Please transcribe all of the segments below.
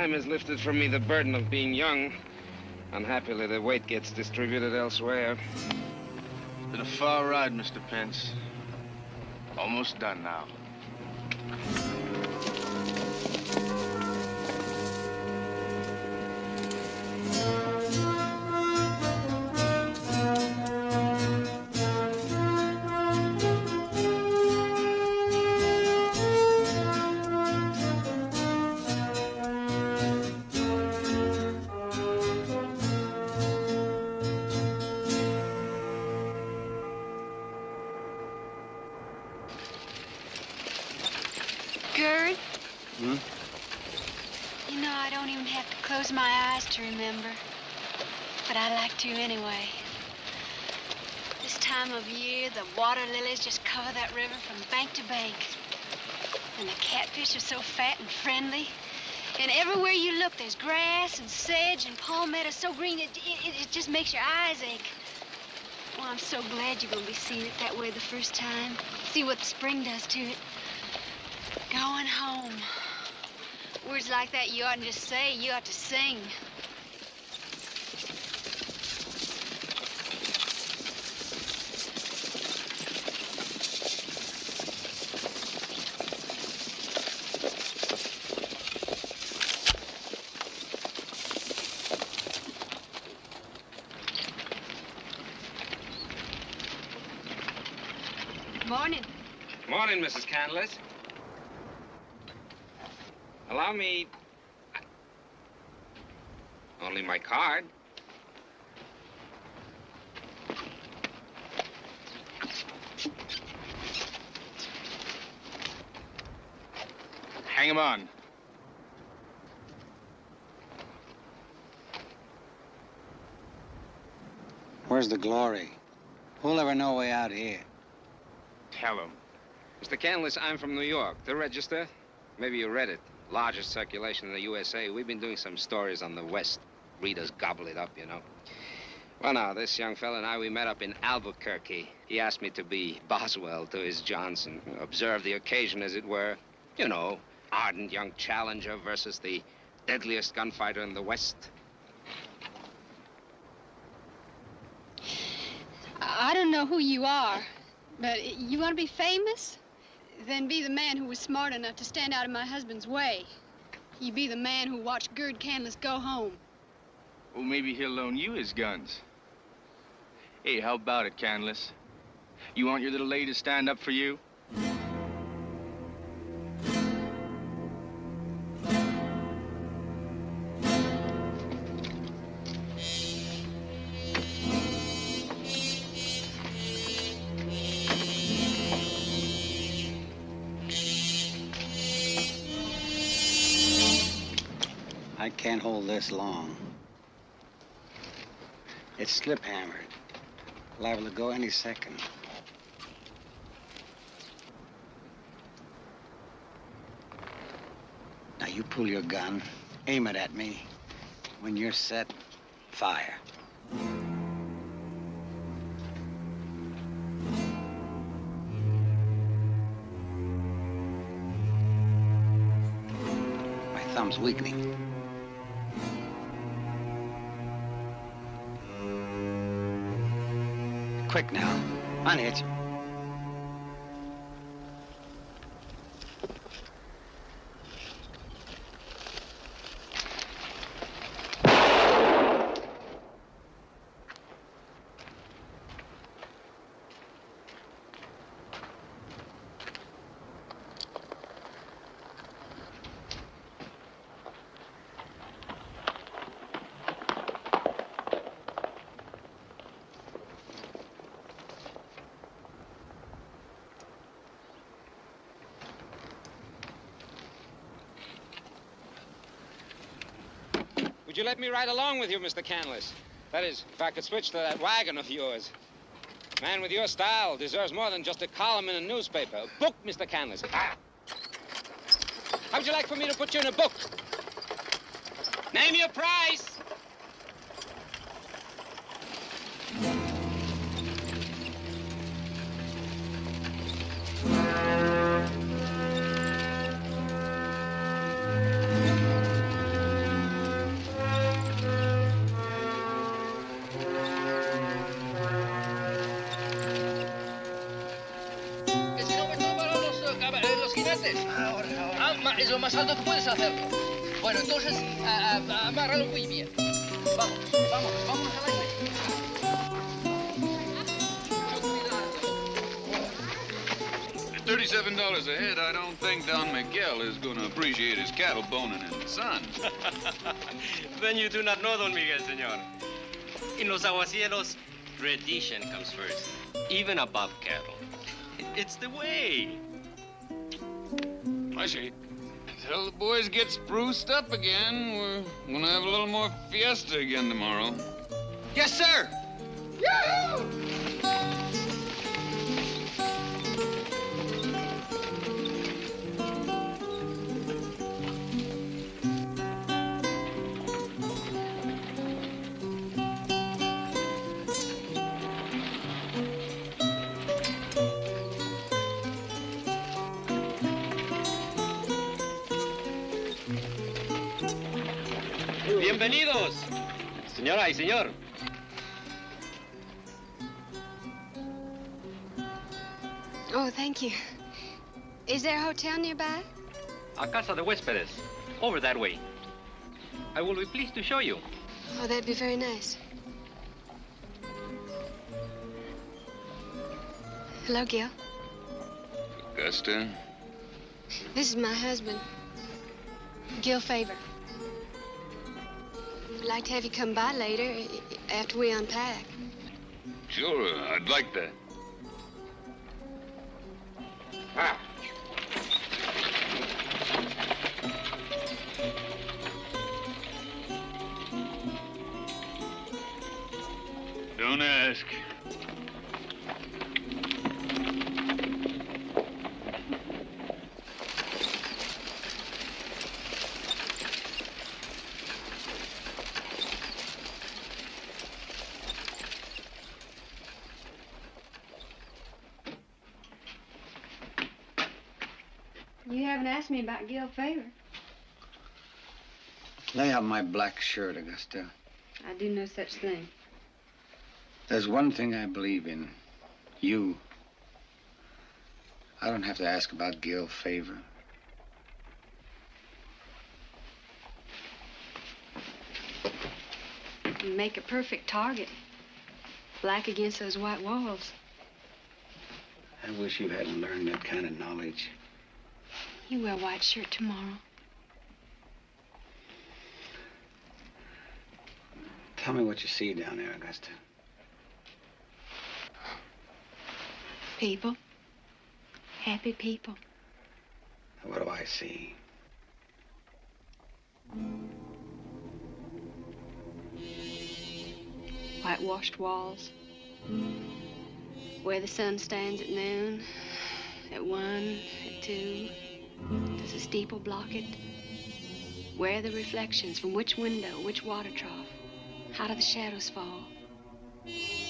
Time has lifted from me the burden of being young. Unhappily, the weight gets distributed elsewhere. Been a far ride, Mr. Pence. Almost done now. Everywhere you look, there's grass and sedge and palmetto so green it, it, it just makes your eyes ache. Well, I'm so glad you're going to be seeing it that way the first time. See what the spring does to it. Going home. Words like that you oughtn't just say, you ought to sing. Morning. Canliss. Allow me. Only my card. Hang him on. Where's the glory? Who'll ever know way out here? Tell him. Mr. Canliss, I'm from New York. The Register? Maybe you read it. Largest circulation in the USA. We've been doing some stories on the West. Readers gobble it up, you know. Well, now, this young fella and I, we met up in Albuquerque. He asked me to be Boswell to his Johnson. Observe the occasion, as it were. You know, ardent young challenger versus the deadliest gunfighter in the West. I don't know who you are, but you want to be famous? Then be the man who was smart enough to stand out of my husband's way. You be the man who watched Gurd Canliss go home. Well, maybe he'll loan you his guns. Hey, how about it, Canliss? You want your little lady to stand up for you? Can't hold this long. It's slip hammered. Liable to go any second. Now you pull your gun, aim it at me. When you're set, fire. My thumb's weakening. Quick now. Unhitch. Would you let me ride along with you, Mr. Canliss? That is, if I could switch to that wagon of yours. Man with your style deserves more than just a column in a newspaper. Book, Mr. Canliss. Ah. How'd you like for me to put you in a book? Name your price. $37 a head, I don't think Don Miguel is going to appreciate his cattle boning in the sun. Then you do not know Don Miguel, senor. In Los Aguacielos, tradition comes first, even above cattle. It's the way. I see. Till the boys get spruced up again, we're going to have a little more fiesta again tomorrow. Yes, sir. Señor. Oh, thank you. Is there a hotel nearby? A casa de huéspedes, over that way. I will be pleased to show you. Oh, that'd be very nice. Hello, Gil. Augusta, This is my husband, Gil Favor. I'd like to have you come by later after we unpack. sure, I'd like that. Ah, Don't ask. You haven't asked me about Gil Favor. Lay out my black shirt, Augusta. I do no such thing. There's one thing I believe in. You. I don't have to ask about Gil Favor. You make a perfect target. Black against those white walls. I wish you hadn't learned that kind of knowledge. You wear a white shirt tomorrow. Tell me what you see down there, Augusta. People. Happy people. What do I see? Whitewashed walls. Where the sun stands at noon, at one, at two. Does a steeple block it? Where are the reflections? From which window? Which water trough? How do the shadows fall?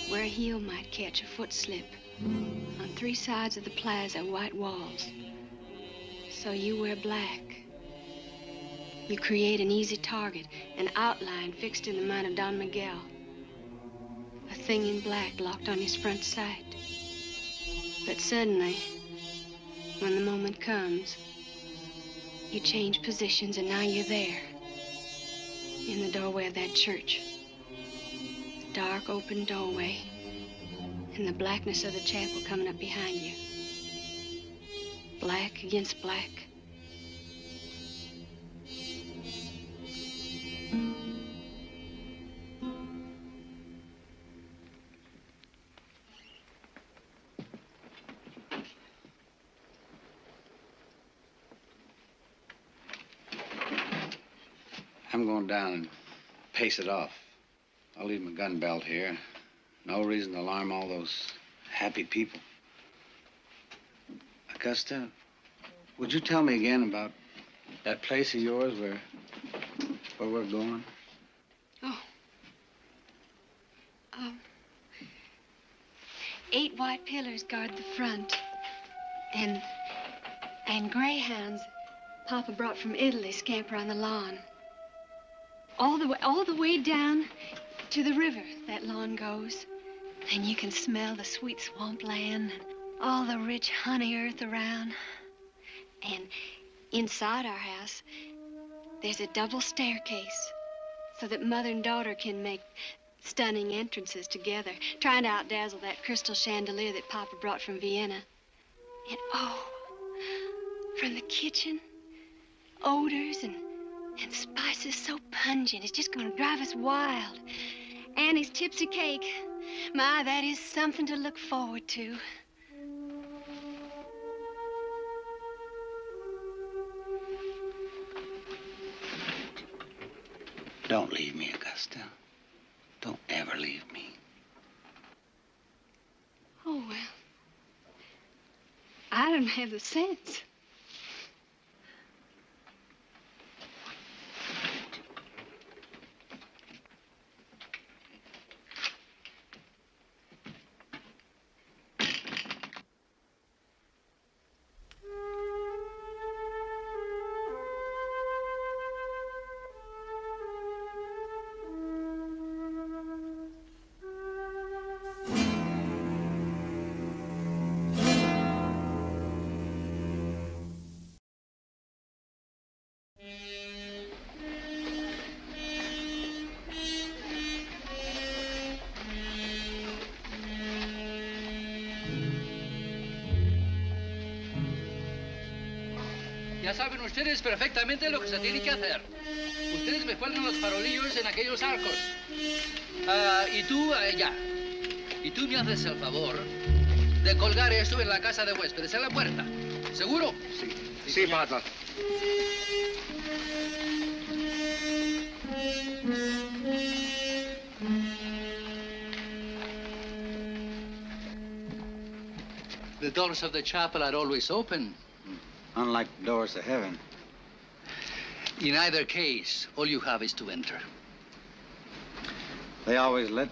Where a heel might catch a foot slip. On three sides of the plaza, white walls. So you wear black. You create an easy target, an outline fixed in the mind of Don Miguel. A thing in black locked on his front sight. But suddenly, when the moment comes, you change positions and now you're there. In the doorway of that church. Dark open doorway. And the blackness of the chapel coming up behind you. Black against black. Pace it off. I'll leave my gun belt here. No reason to alarm all those happy people. Augusta, would you tell me again about that place of yours where where we're going? Oh. Um, eight white pillars guard the front. And and greyhounds Papa brought from Italy scamper on the lawn. All the way all the way down to the river that lawn goes. And you can smell the sweet swamp land and all the rich honey earth around. And inside our house, there's a double staircase so that mother and daughter can make stunning entrances together, trying to outdazzle that crystal chandelier that Papa brought from Vienna. And oh, from the kitchen, odors and, and spices so pungent, it's just gonna drive us wild. Annie's tipsy cake. My, that is something to look forward to. Don't leave me, Augusta. Don't ever leave me. Oh, well. I don't have the sense. Ustedes perfectamente lo que se tiene que hacer. Ustedes me cuelgan los farolillos en aquellos arcos. Ah, y tú, allá. Y tú me haces el favor de colgar eso en la casa de huéspedes, en la puerta. ¿Seguro? Sí, Padre. The doors of the chapel are always open. Unlike the doors to heaven. In either case, all you have is to enter. They always let.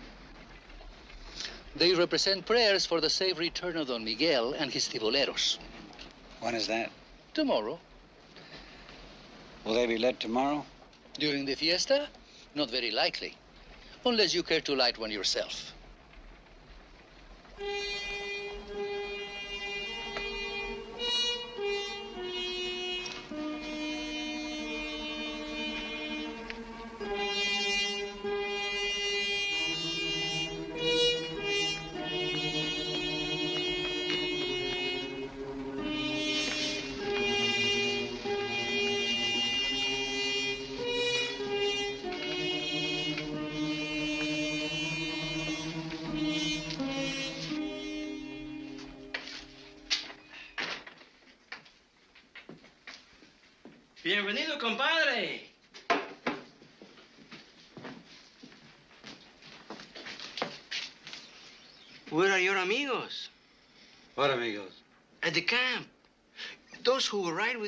They represent prayers for the safe return of Don Miguel and his ciboleros. When is that? Tomorrow, Will they be lit tomorrow? during the fiesta, not very likely. Unless you care to light one yourself.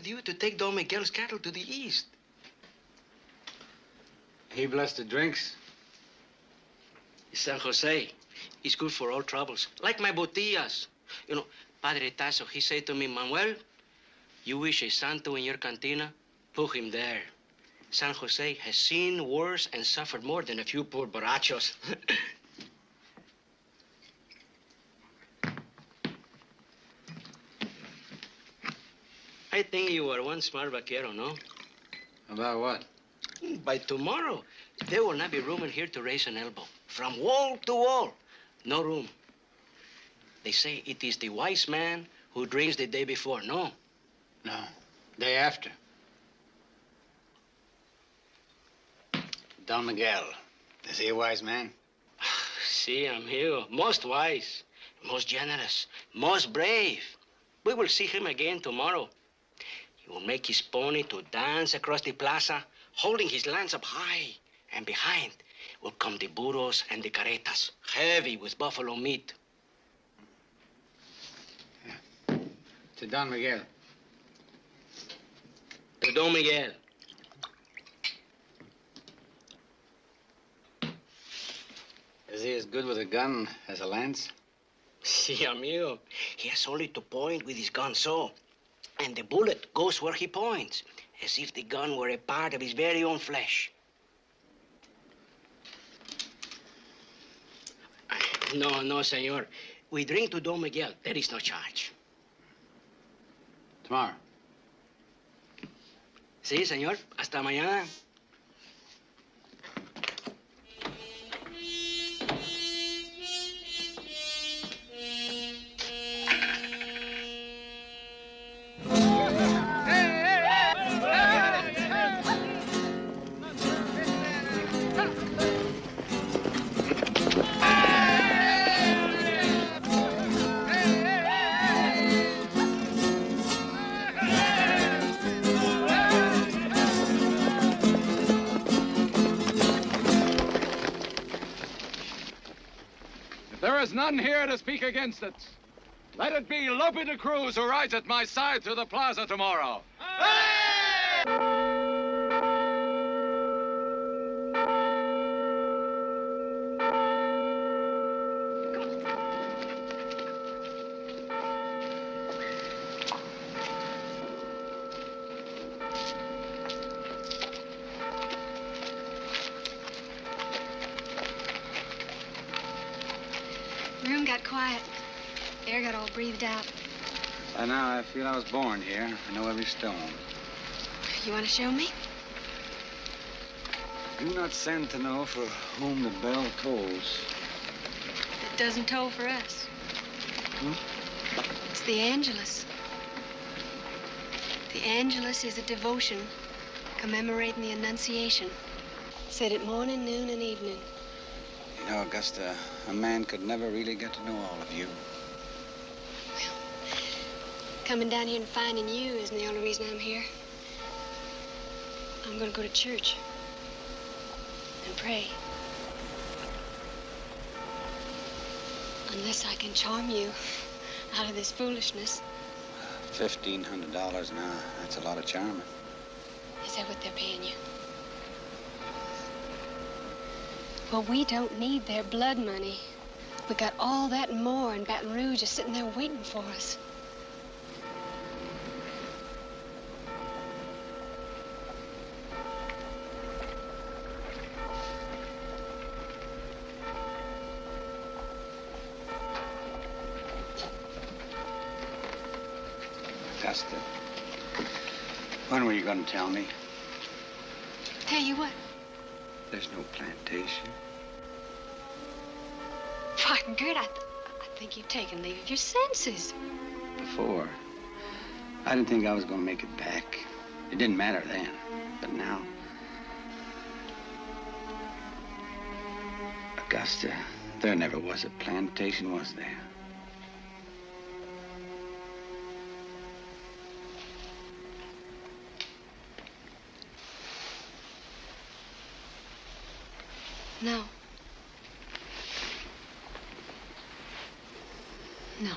With you to take Don Miguel's cattle to the east. He blessed the drinks. San Jose is good for all troubles, like my botillas. You know, Padre Tasso, he said to me, Manuel, you wish a santo in your cantina? Put him there. San Jose has seen worse and suffered more than a few poor borrachos. I think you are one smart vaquero, no? About what? Hmm, by tomorrow, there will not be room in here to raise an elbow. From wall to wall, no room. They say it is the wise man who drinks the day before. No, No. Day after. Don Miguel. Is he a wise man? see, I'm here. Most wise, most generous, most brave. We will see him again tomorrow. He will make his pony to dance across the plaza, holding his lance up high. And behind will come the burros and the carretas, heavy with buffalo meat. To Don Miguel. To Don Miguel. Is he as good with a gun as a lance? Si, amigo. He has only to point with his gun so. And the bullet goes where he points, as if the gun were a part of his very own flesh. No, no, senor. We drink to Don Miguel. There is no charge. Tomorrow. Sí, señor. Hasta mañana. There is none here to speak against it, let it be Lope de Cruz who rides at my side through the plaza tomorrow. The feel I was born here. I know every stone. You want to show me? Do not send to know for whom the bell tolls. It doesn't toll for us. Hmm? It's the Angelus. The Angelus is a devotion commemorating the Annunciation. Said it morning, noon, and evening. You know, Augusta, a man could never really get to know all of you. Coming down here and finding you isn't the only reason I'm here. I'm going to go to church and pray. Unless I can charm you out of this foolishness. Fifteen hundred dollars an hour. That's a lot of charming. Is that what they're paying you? Well, we don't need their blood money. We got all that and more in Baton Rouge just sitting there waiting for us. Tell me? Tell you what, There's no plantation. why, Gert, I, I think you've taken leave of your senses. Before, I didn't think I was going to make it back. It didn't matter then, but now. Augusta, there never was a plantation, was there? No. No.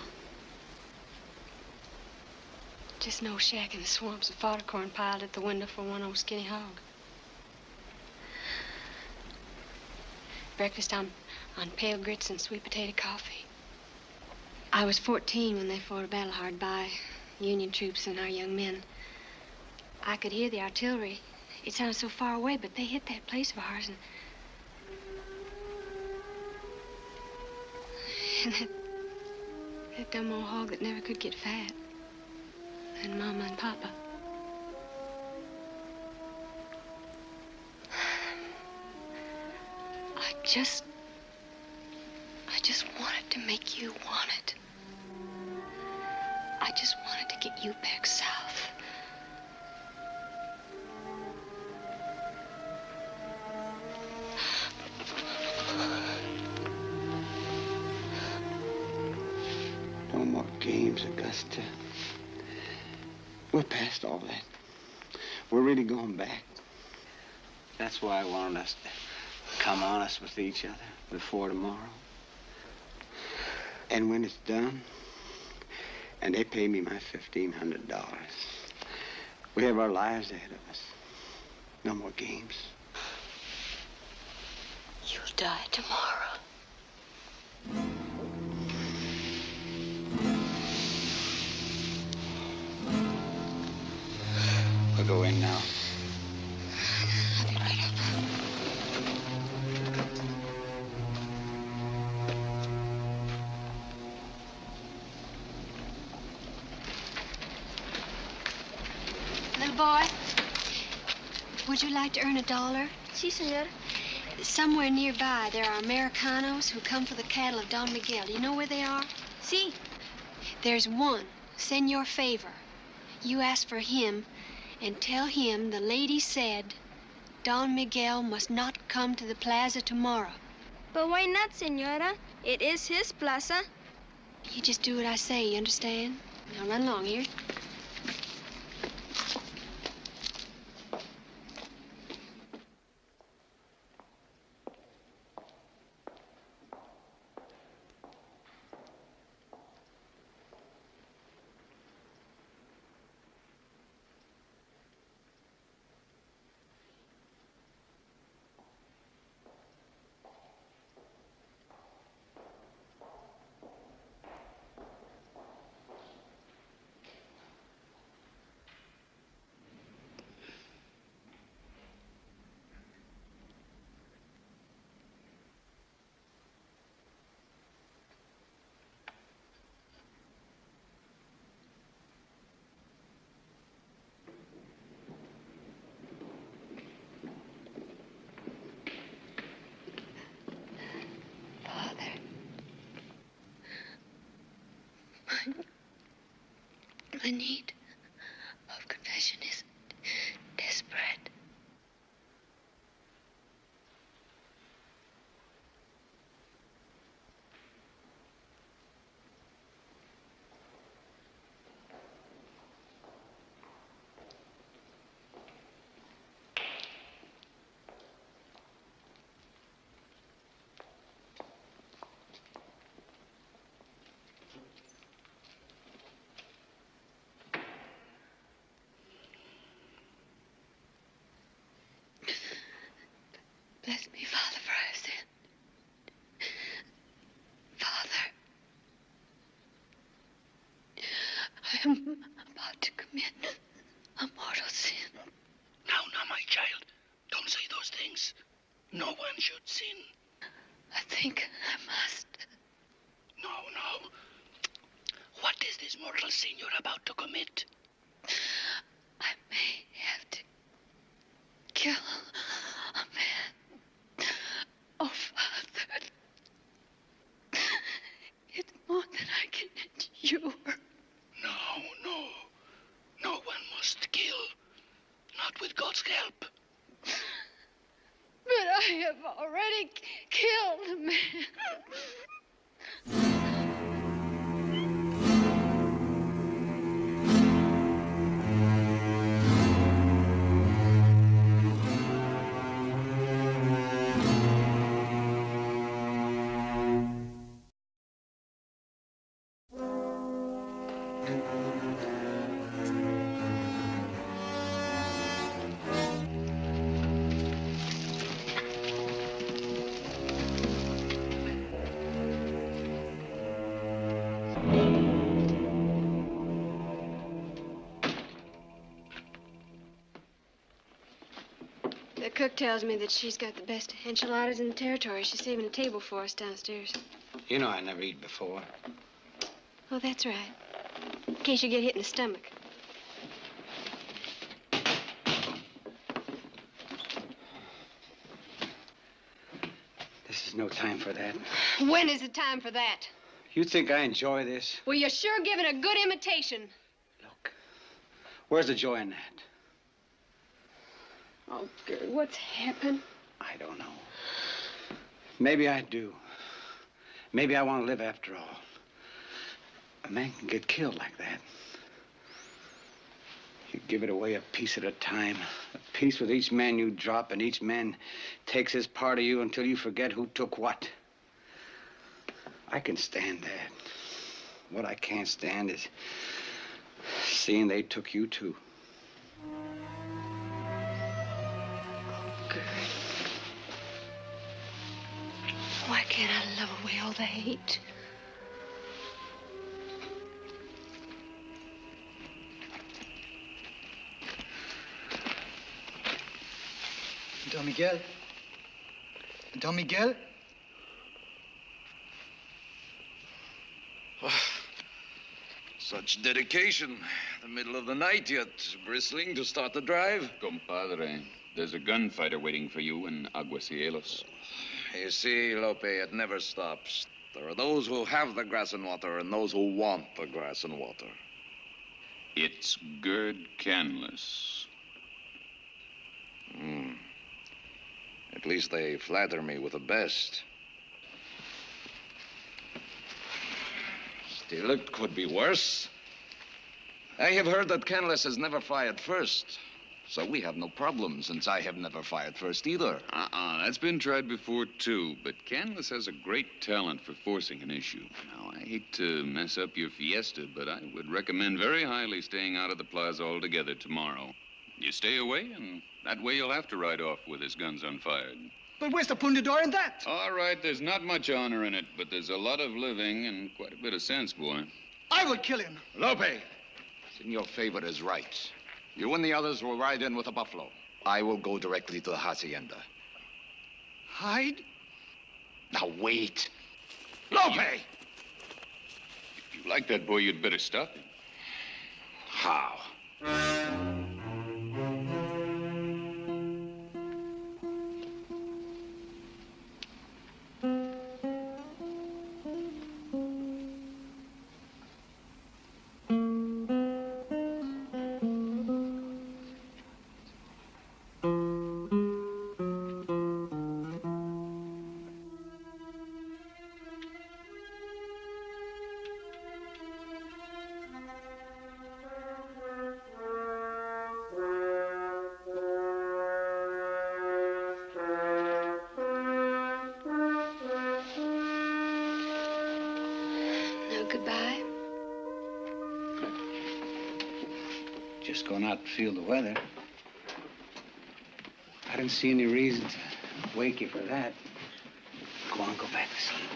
Just old shack in the swamps of fodder corn piled at the window for one old skinny hog. Breakfast on, on pale grits and sweet potato coffee. I was 14 when they fought a battle hard by, Union troops and our young men. I could hear the artillery. It sounded so far away, but they hit that place of ours and And that, that dumb old hog that never could get fat. And Mama and Papa. I just. I just wanted to make you want it. I just wanted to get you back south. Games, Augusta. Uh, we're past all that. We're really going back. That's why I wanted us to come honest with each other before tomorrow. And when it's done, and they pay me my $1,500, we have our lives ahead of us. No more games. You'll die tomorrow. We'll go in now. I'll be right up. Little boy, Would you like to earn a dollar? Sí, señora. Somewhere nearby, there are Americanos who come for the cattle of Don Miguel. Do you know where they are? Sí. There's one, Senor Favor. You ask for him and tell him the lady said Don Miguel must not come to the plaza tomorrow. But why not, senora? It is his plaza. You just do what I say, you understand? Now run along here. Need of confession is desperate. Bless me, Father, for I have sinned. Cook tells me that she's got the best enchiladas in the territory. She's saving a table for us downstairs. You know I never eat before. Oh, that's right. In case you get hit in the stomach. This is no time for that. When is the time for that? You think I enjoy this? Well, you're sure giving a good imitation. Look, where's the joy in that? What's happened? I don't know. Maybe I do. Maybe I want to live after all. A man can get killed like that. You give it away a piece at a time. A piece with each man you drop, and each man takes his part of you until you forget who took what. I can stand that. What I can't stand is seeing they took you too. All the hate? Don Miguel? Don Miguel? Ah, such dedication. The middle of the night, yet bristling to start the drive. Compadre, There's a gunfighter waiting for you in Aguacielos. You see, Lope, it never stops. There are those who have the grass and water and those who want the grass and water. It's Gurd Canliss. Hmm. At least they flatter me with the best. Still, it could be worse. I have heard that Canlis has never fired first. So we have no problem since I have never fired first either. Uh-uh, that's been tried before, too. But Canliss has a great talent for forcing an issue. Now, I hate to mess up your fiesta, but I would recommend very highly staying out of the plaza altogether tomorrow. You stay away, and that way you'll have to ride off with his guns unfired. But where's the pundonor in that? All right, there's not much honor in it, but there's a lot of living and quite a bit of sense, boy. I will kill him. Lope, Senor Favor is right. You and the others will ride in with the buffalo. I will go directly to the hacienda. Hide? Now wait. Lope! If you like that boy, you'd better stop him. How? Feel the weather. I didn't see any reason to wake you for that. Go on, go back to sleep.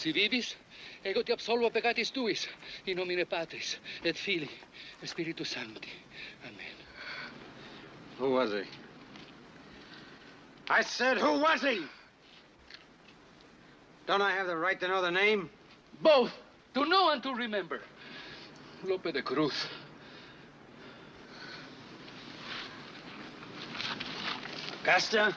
Si vivis, ego ti absolvo peccatis tuis, in nomine Patris, et Filii, et Spiritus Sancti. Amen. Who was he? I said, who was he? Don't I have the right to know the name? Both, to know and to remember. Lope de Cruz. Costa?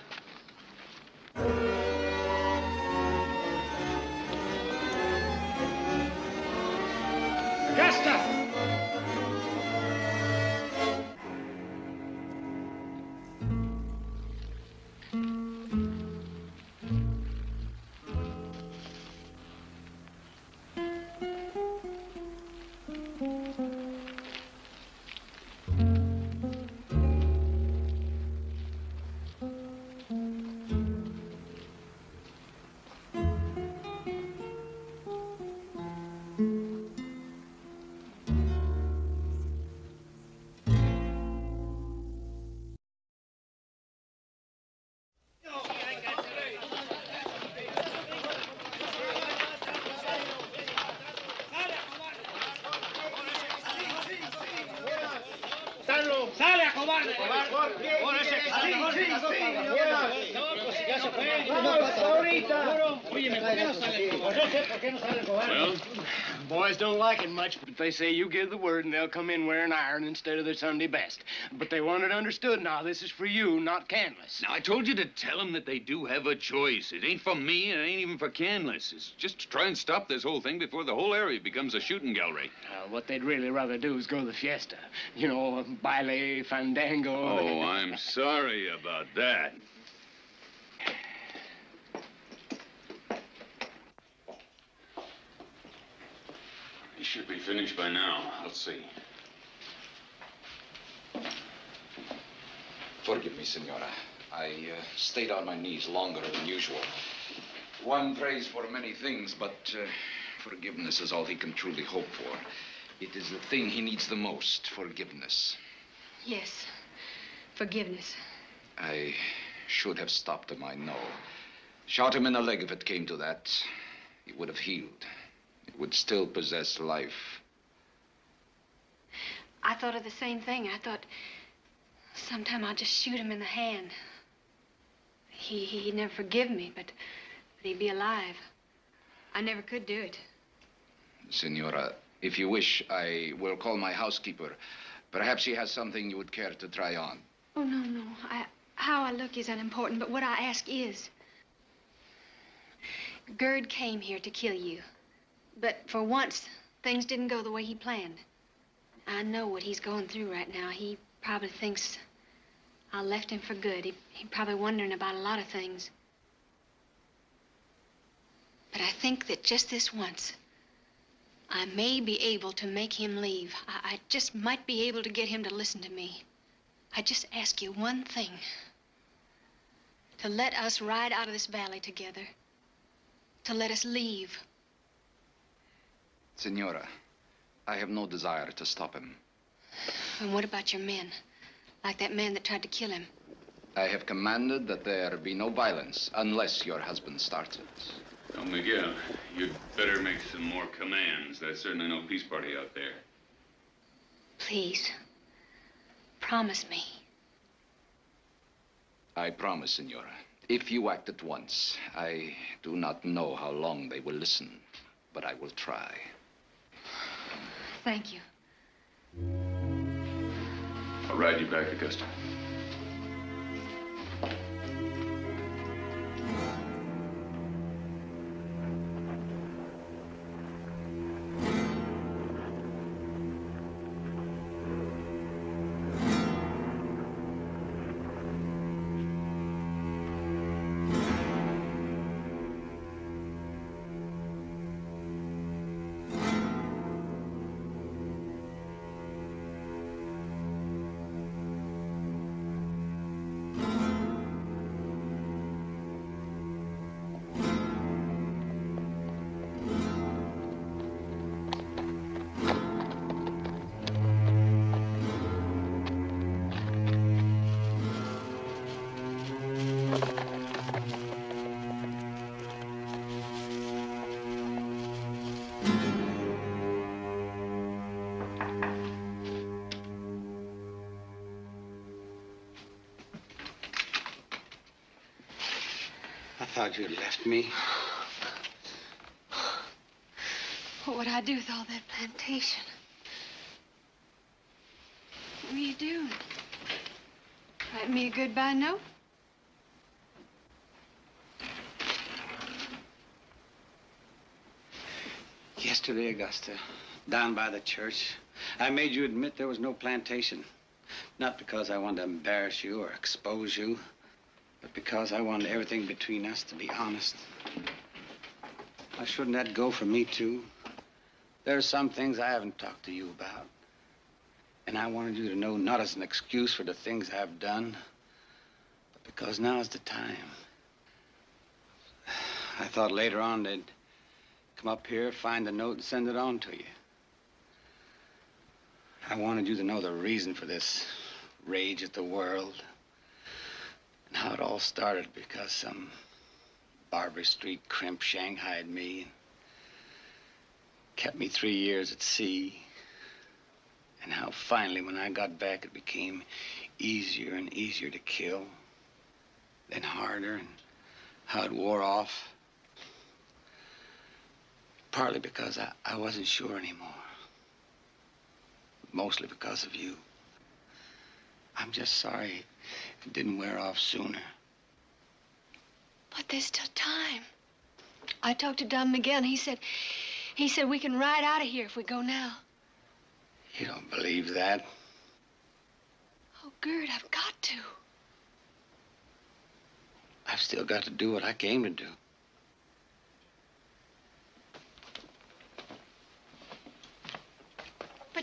They say you give the word and they'll come in wearing iron instead of their Sunday best. But they want it understood now this is for you, not Canliss. Now, I told you to tell them that they do have a choice. It ain't for me, it ain't even for Canliss. It's just to try and stop this whole thing before the whole area becomes a shooting gallery. Uh, what they'd really rather do is go to the fiesta. You know, baile, fandango. Oh, I'm sorry about that. Should be finished by now. Let's see. Forgive me, Senora. I uh, stayed on my knees longer than usual. One prays for many things, but uh, forgiveness is all he can truly hope for. It is the thing he needs the most forgiveness. Yes. Forgiveness. I should have stopped him, I know. Shot him in the leg if it came to that. He would have healed. He would still possess life. I thought of the same thing. I thought sometime I'll just shoot him in the hand. He, he, he'd never forgive me, but, but he'd be alive. I never could do it. Senora, if you wish, I will call my housekeeper. Perhaps she has something you would care to try on. Oh, no, no. I, how I look is unimportant, but what I ask is. Gurd came here to kill you. But for once, things didn't go the way he planned. I know what he's going through right now. He probably thinks I left him for good. He, he's probably wondering about a lot of things. But I think that just this once, I may be able to make him leave. I, I just might be able to get him to listen to me. I just ask you one thing. To let us ride out of this valley together. To let us leave. Senora, I have no desire to stop him. And what about your men? Like that man that tried to kill him. I have commanded that there be no violence unless your husband starts it. Don Miguel, you'd better make some more commands. There's certainly no peace party out there. Please. Promise me. I promise, Senora. If you act at once, I do not know how long they will listen, but I will try. Thank you. I'll ride you back, Augusta. Thought you'd left me. What would I do with all that plantation? What were you doing? Write me a goodbye note? Yesterday, Augusta, down by the church, I made you admit there was no plantation. Not because I wanted to embarrass you or expose you, but because I wanted everything between us to be honest. why shouldn't that go for me, too? There are some things I haven't talked to you about. And I wanted you to know not as an excuse for the things I've done, but because now is the time. I thought later on they'd come up here, find the note, and send it on to you. I wanted you to know the reason for this rage at the world how it all started because some Barber Street crimp shanghaied me kept me three years at sea. And how finally, when I got back, it became easier and easier to kill, then harder, and how it wore off. Partly because I, I wasn't sure anymore. Mostly because of you. I'm just sorry it didn't wear off sooner. But there's still time. I talked to Don Miguel, and he said, he said we can ride out of here if we go now. You don't believe that? Oh, Gurd, I've got to. I've still got to do what I came to do.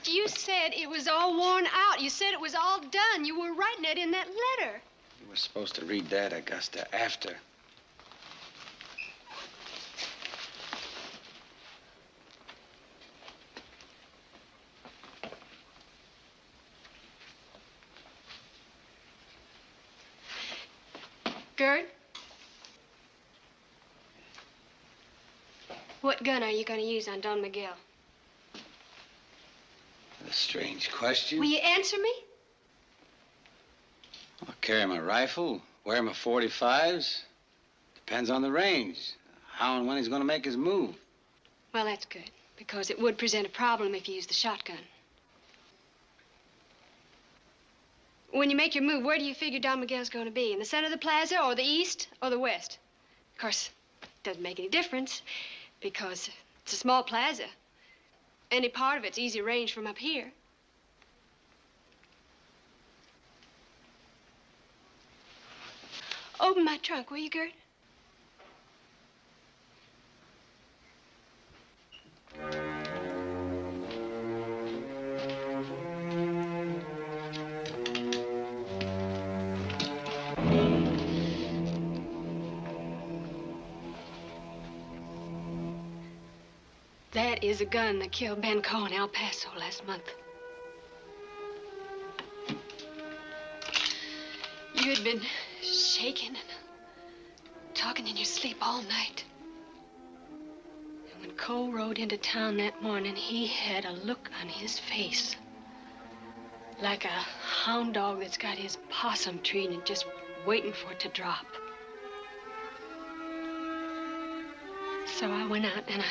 But you said it was all worn out. You said it was all done. You were writing it in that letter. You were supposed to read that, Augusta, after. Gurd? What gun are you going to use on Don Miguel? A strange question. Will you answer me? I'll carry my rifle, wear my 45s. Depends on the range. How and when he's going to make his move. Well, that's good, because it would present a problem if you used the shotgun. When you make your move, where do you figure Don Miguel's going to be? In the center of the plaza, or the east, or the west? Of course, it doesn't make any difference, because it's a small plaza. Any part of it's easy range from up here. Open my trunk, will you, Gurd? Is a gun that killed Ben Coe in El Paso last month. You had been shaking and talking in your sleep all night. And when Cole rode into town that morning, he had a look on his face like a hound dog that's got his possum treed and just waiting for it to drop. So I went out and I,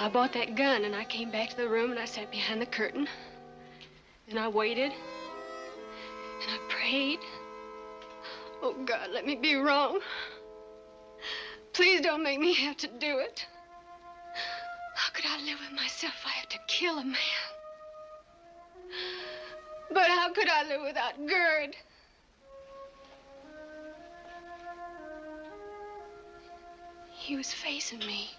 I bought that gun and I came back to the room and I sat behind the curtain and I waited and I prayed. Oh, God, let me be wrong. Please don't make me have to do it. How could I live with myself if I have to kill a man? But how could I live without Gurd? He was facing me.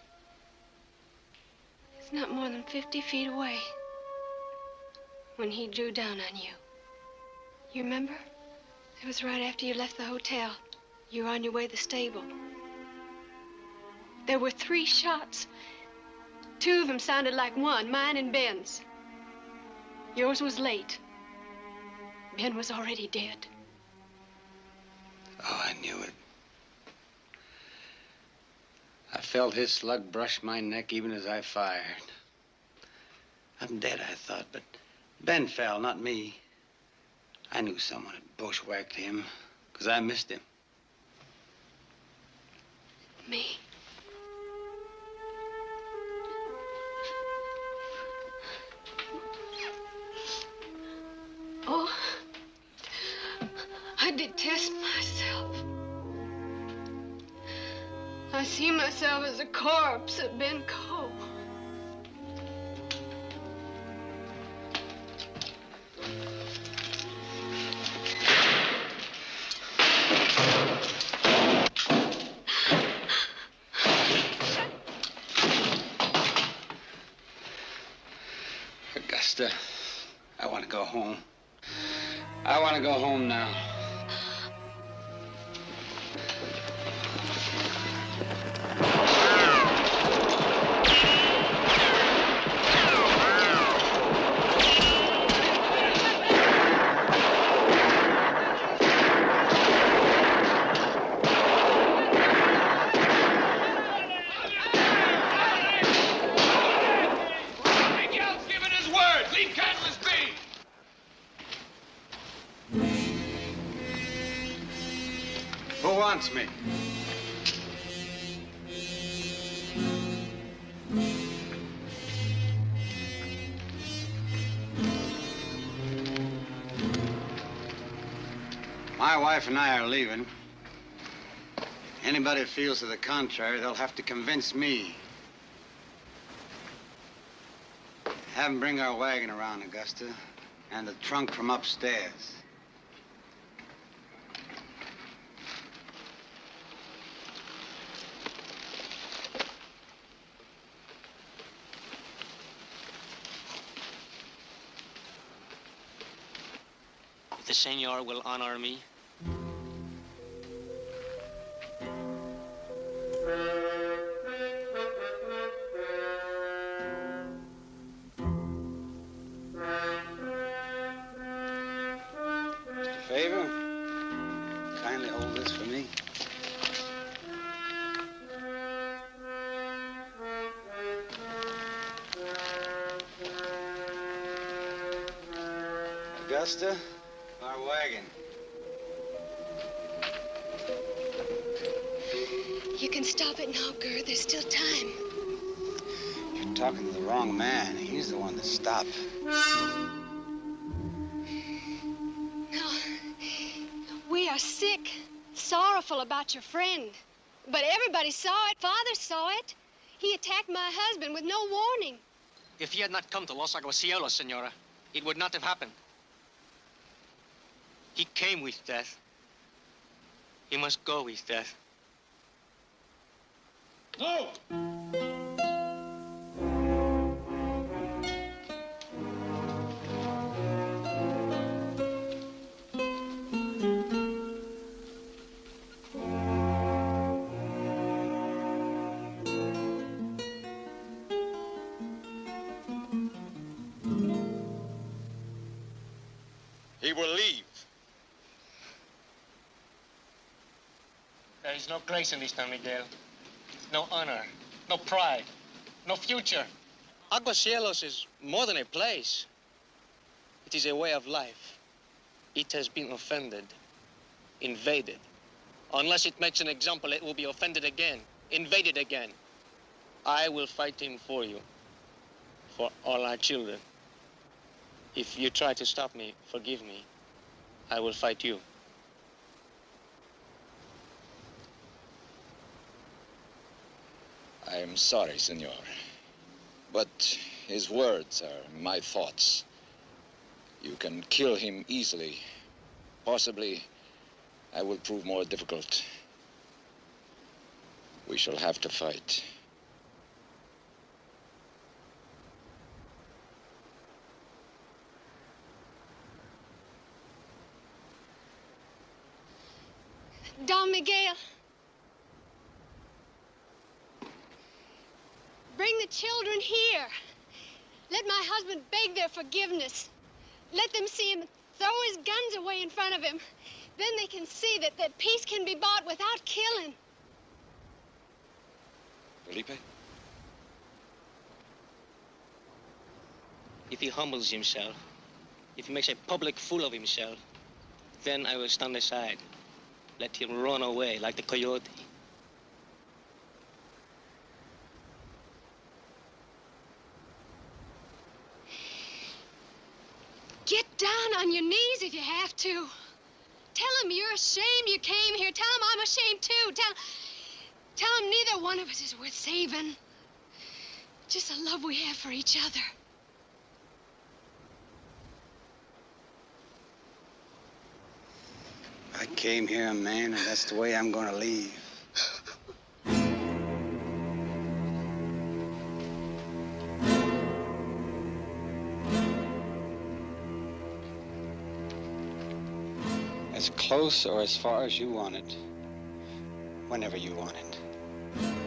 It's not more than 50 feet away when he drew down on you. You remember? It was right after you left the hotel. You were on your way to the stable. There were three shots. Two of them sounded like one, mine and Ben's. Yours was late. Ben was already dead. Oh, I knew it. I felt his slug brush my neck even as I fired. I'm dead, I thought, but Ben fell, not me. I knew someone had bushwhacked him, because I missed him. Me? Oh, I detest myself. I see myself as a corpse of Ben Cole. Wife and I are leaving. Anybody feels to the contrary, they'll have to convince me. Have them bring our wagon around, Augusta, and the trunk from upstairs. The senor will honor me. Augusta, our wagon. You can stop it now, Gurd. There's still time. You're talking to the wrong man. He's the one to stop. No. We are sick, sorrowful about your friend. But everybody saw it. Father saw it. He attacked my husband with no warning. If he had not come to Los Aguacielos, senora, it would not have happened. He came with death. He must go with death. No! There is no grace in this town, Miguel. No honor, no pride, no future. Aguacielos is more than a place. It is a way of life. It has been offended, invaded. Unless it makes an example, it will be offended again, invaded again. I will fight him for you, for all our children. If you try to stop me, forgive me. I will fight you. I am sorry, senor. But his words are my thoughts. You can kill him easily. Possibly, I will prove more difficult. We shall have to fight. Don Miguel. Bring the children here. Let my husband beg their forgiveness. Let them see him throw his guns away in front of him. Then they can see that, that peace can be bought without killing. Felipe? If he humbles himself, if he makes a public fool of himself, then I will stand aside. Let him run away like the coyote. Get down if you have to. Tell him you're ashamed you came here. Tell him I'm ashamed too. Tell, tell him neither one of us is worth saving. Just the love we have for each other. I came here a man, and that's the way I'm to leave. Close or as far as you want it, whenever you want it.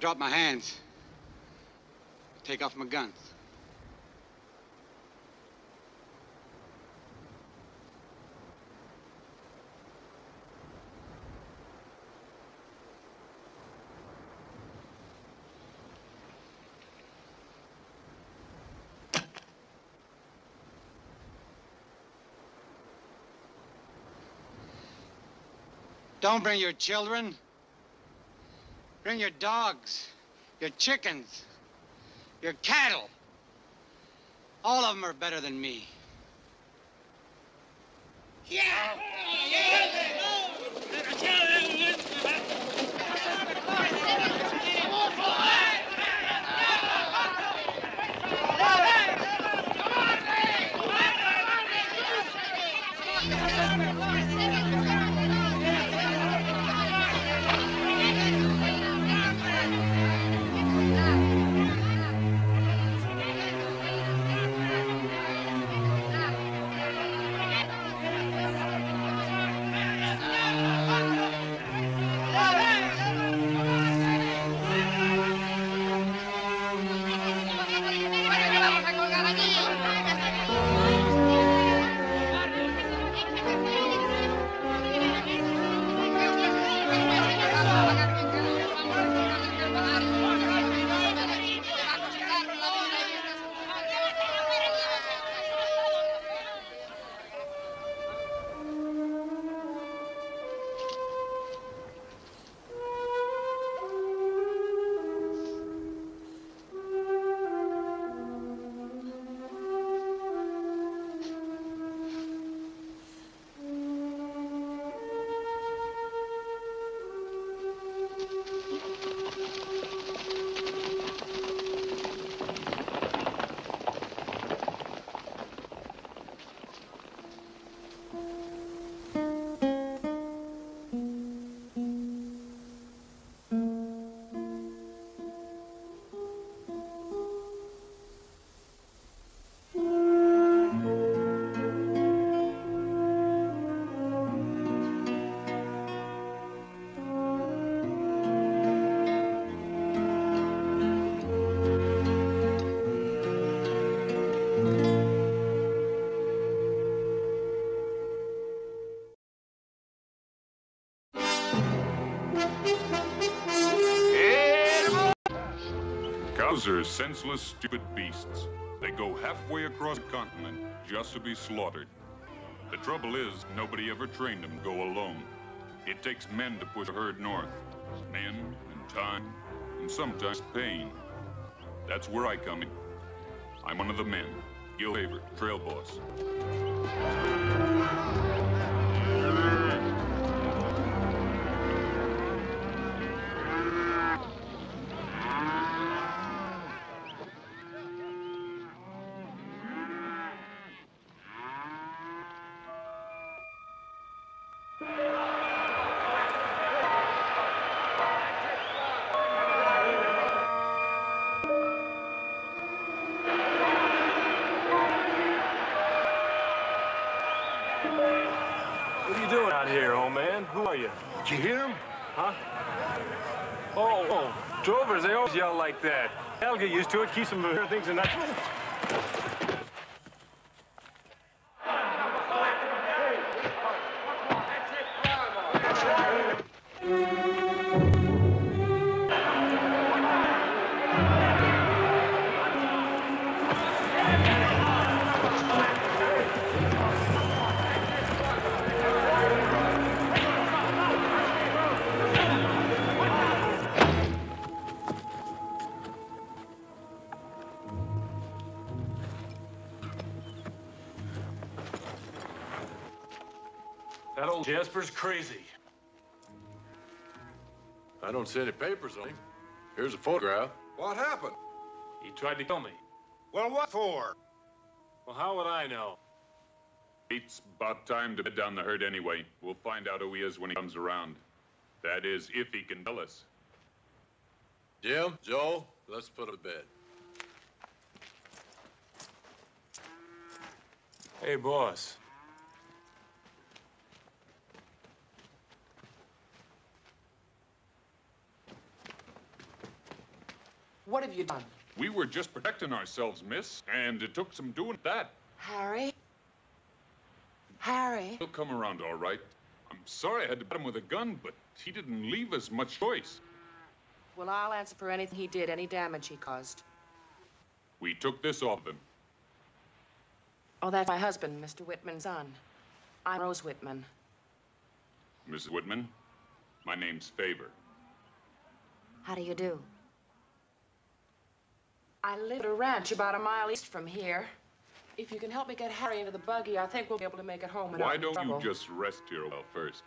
Drop my hands. Take off my guns. Don't bring your children. Bring your dogs, your chickens, your cattle. All of them are better than me. Cows are senseless, stupid beasts. They go halfway across the continent just to be slaughtered. The trouble is, nobody ever trained them to go alone. It takes men to push a herd north. Men and time, and sometimes pain. That's where I come in. I'm one of the men. Gil Favor, trail boss. You hear him? Huh? Oh, oh, oh, drovers, they always yell like that. I'll get used to it. Keeps them from things and not... crazy. I don't see any papers on him. Here's a photograph. What happened? He tried to kill me. Well, what for? Well, how would I know? It's about time to bed down the herd anyway. We'll find out who he is when he comes around. That is, if he can tell us. Jim, Joe, let's put him to bed. Hey, boss. What have you done? We were just protecting ourselves, miss, and it took some doing that. Harry? Harry? He'll come around all right. I'm sorry I had to bat him with a gun, but he didn't leave us much choice. Well, I'll answer for anything he did, any damage he caused. We took this off him. Oh, that's my husband, Mr. Whitman's son. I'm Rose Whitman. Mrs. Whitman, my name's Favor. How do you do? I live at a ranch about a mile east from here. If you can help me get Harry into the buggy, I think we'll be able to make it home without Why don't trouble. you just rest here a while first?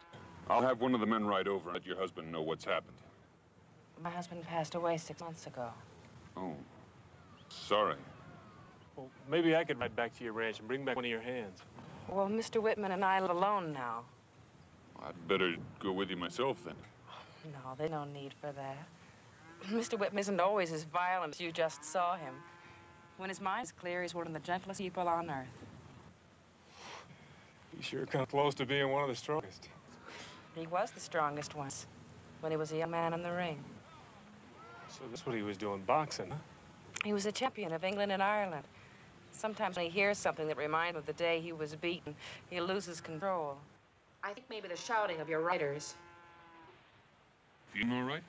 I'll have one of the men ride over and let your husband know what's happened. My husband passed away six months ago. Oh, sorry. Well, maybe I could ride back to your ranch and bring back one of your hands. Well, Mr. Whitman and I live alone now. I'd better go with you myself then. No, there's no need for that. Mr. Whitman isn't always as violent as you just saw him. When his mind's clear, he's one of the gentlest people on earth. He sure come close to being one of the strongest. He was the strongest once, when he was a young man in the ring. So that's what he was doing, boxing, huh? He was a champion of England and Ireland. Sometimes when he hears something that reminds him of the day he was beaten, he loses control. I think maybe the shouting of your riders. Feeling all right?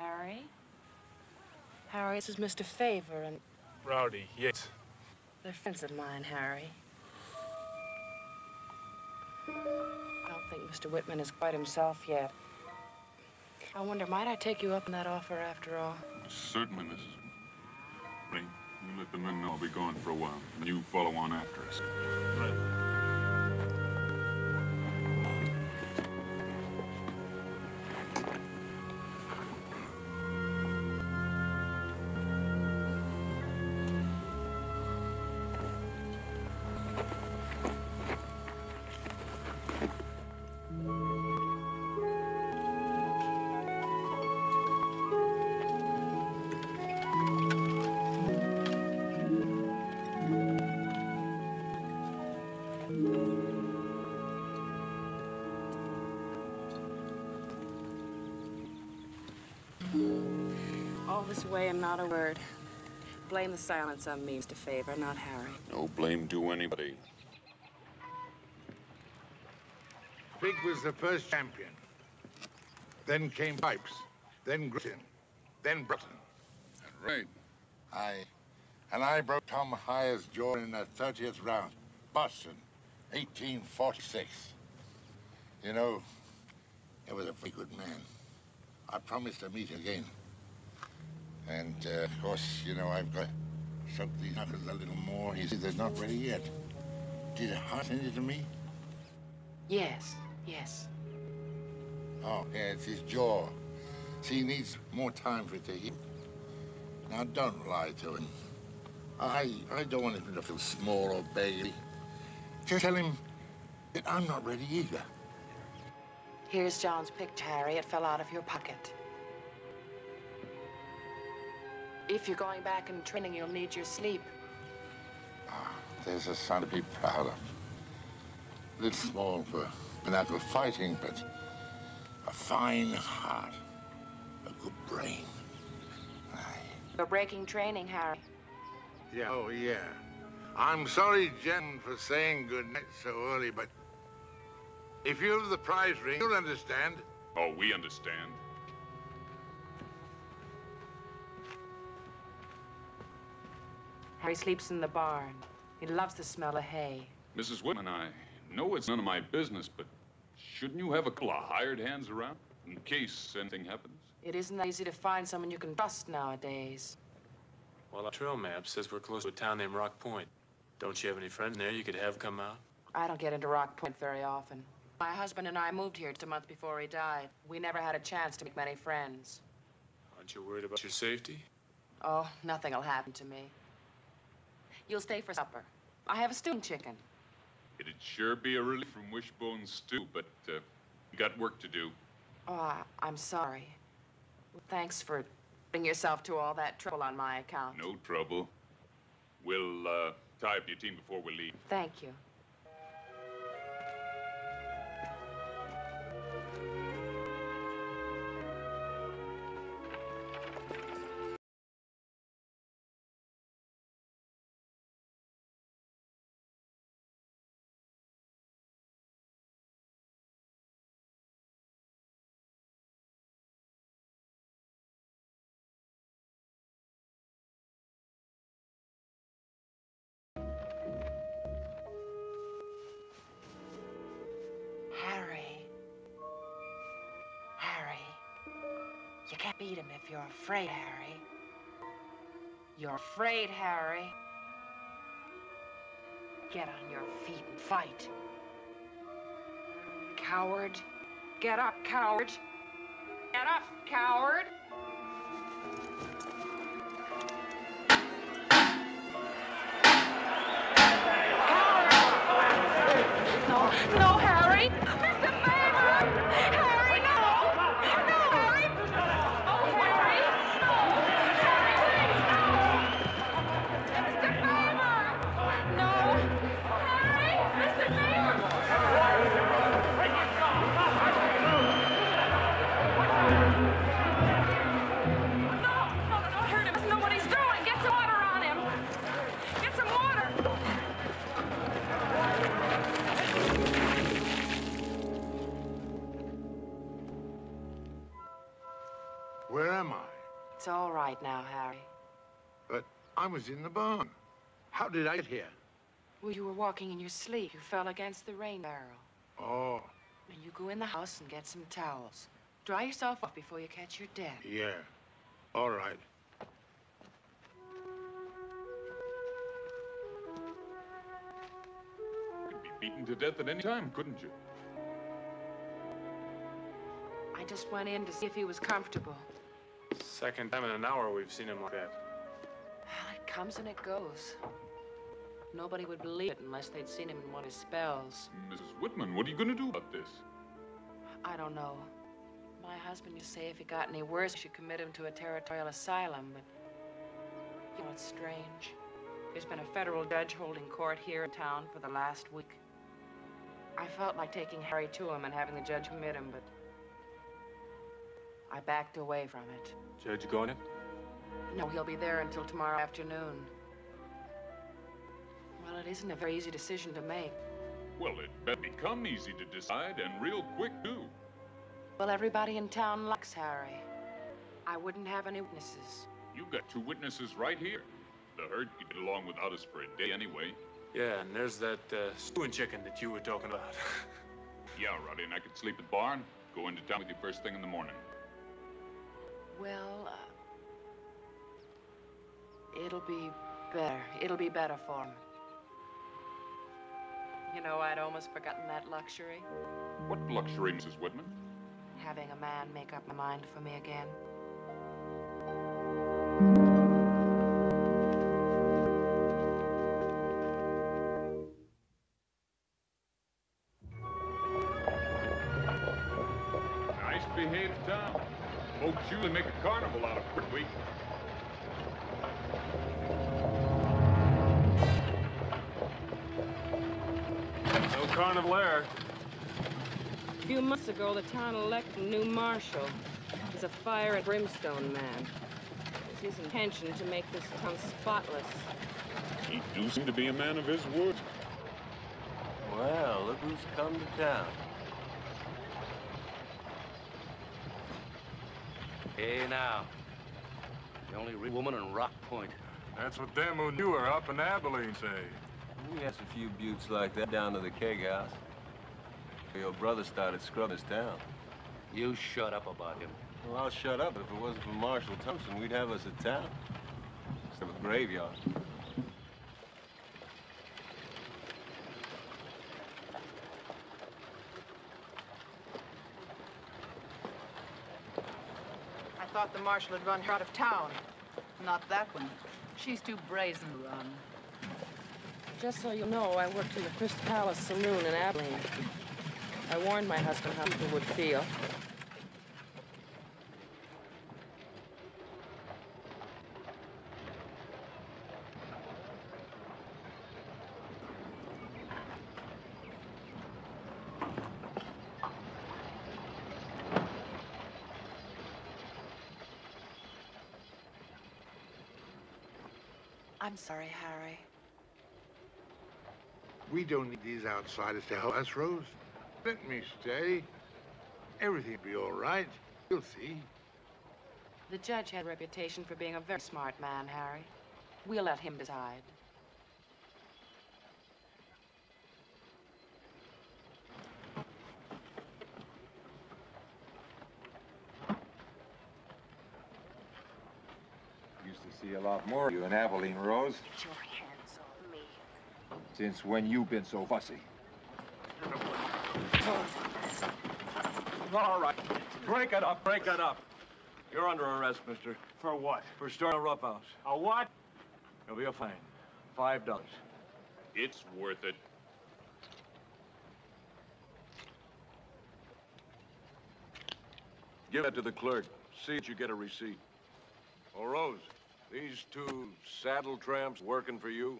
Harry? Harry, this is Mr. Favor, and Rowdy, yes. they're friends of mine, Harry. I don't think Mr. Whitman is quite himself yet. I wonder, might I take you up on that offer after all? Certainly, Mrs. Ray, you let the men know I'll be gone for a while. and You follow on after us. All way and not a word. Blame the silence on me, Mr. Favor, not Harry. No blame to anybody. Figg was the first champion. Then came Pipes. Then Gretton. Then Broughton. Right. I, and I broke Tom Hyer's jaw in the 30th round. Boston, 1846. You know, he was a very good man. I promised to meet again. And, uh, of course, you know, I've got something knuckles a little more. He said they're not ready yet. Did Hart send it to me? Yes, yes. Oh, yeah, it's his jaw. See, he needs more time for it to heal. Now, don't lie to him. I, I don't want him to feel small or baggy. Just tell him that I'm not ready either. Here's John's picture, Harry. It fell out of your pocket. If you're going back in training, you'll need your sleep. Ah, There's a son to be proud of. A little small for pinnacle fighting, but a fine heart, a good brain. You're breaking training, Harry. Yeah, oh, yeah. I'm sorry, Jen, for saying goodnight so early, but if you have the prize ring, you'll understand. Oh, we understand. Harry sleeps in the barn. He loves the smell of hay. Mrs. Whitman, I know it's none of my business, but shouldn't you have a couple of hired hands around in case anything happens? It isn't that easy to find someone you can trust nowadays. Well, our trail map says we're close to a town named Rock Point. Don't you have any friends there you could have come out? I don't get into Rock Point very often. My husband and I moved here just a month before he died. We never had a chance to make many friends. Aren't you worried about your safety? Oh, nothing will happen to me. You'll stay for supper. I have a stewed chicken. It'd sure be a relief from wishbone stew, but uh, we got work to do. Oh, I, I'm sorry. Thanks for putting yourself to all that trouble on my account. No trouble. We'll uh, tie up your team before we leave. Thank you. Beat him if you're afraid, Harry. You're afraid, Harry. Get on your feet and fight. Coward. Get up, coward. Get up, coward. No, no, right now, Harry. But I was in the barn. How did I get here? Well, you were walking in your sleep. You fell against the rain barrel. Oh, And you go in the house and get some towels. Dry yourself off before you catch your death. yeah. All right. Could be beaten to death at any time, couldn't you? I just went in to see if he was comfortable. Second time in an hour we've seen him like that. Well, it comes and it goes. Nobody would believe it unless they'd seen him in one of his spells. Mrs. Whitman, what are you going to do about this? I don't know. My husband used to say if he got any worse, we should commit him to a territorial asylum, but you know, it's strange. There's been a federal judge holding court here in town for the last week. I felt like taking Harry to him and having the judge commit him, but I backed away from it. Judge going in? No, he'll be there until tomorrow afternoon. Well, it isn't a very easy decision to make. Well, it better become easy to decide, and real quick, too. Well, everybody in town likes Harry. I wouldn't have any witnesses. You've got two witnesses right here. The herd could get along without us for a day anyway. Yeah, and there's that uh, stewing chicken that you were talking about. Yeah, Rowdy, and I could sleep at the barn, go into town with you first thing in the morning. Well, uh, it'll be better. It'll be better for him. You know, I'd almost forgotten that luxury. What luxury, Mrs. Whitman? Having a man make up my mind for me again. Folks usually make a carnival out of it week. No carnival air. A few months ago, the town elected a new marshal. He's a fire and brimstone man. It's his intention to make this town spotless. He do seem to be a man of his word. Well, look who's come to town. Hey, now. The only real woman in Rock Point. That's what them who knew her up in Abilene say. We had a few buttes like that down to the keg house. Your brother started scrubbing this town. You shut up about him. Well, I'll shut up. If it wasn't for Marshal Thompson, we'd have us a town. Instead of a graveyard. Thought the marshal had run her out of town. Not that one. She's too brazen to run. Just so you know, I worked in the Crystal Palace Saloon in Abilene. I warned my husband how people would feel. I'm sorry, Harry. We don't need these outsiders to help us, Rose. Let me stay. Everything'll be all right. You'll see. The judge had a reputation for being a very smart man, Harry. We'll let him decide. to see a lot more of you in Abilene, Rose. Get your hands on me. Since when you been so fussy? All right. Break it up, break it up. You're under arrest, mister. For what? For starting a roughhouse. A what? There'll be a fine. Five dollars. It's worth it. Give that to the clerk. See that you get a receipt. Oh, Rose, these two saddle tramps working for you?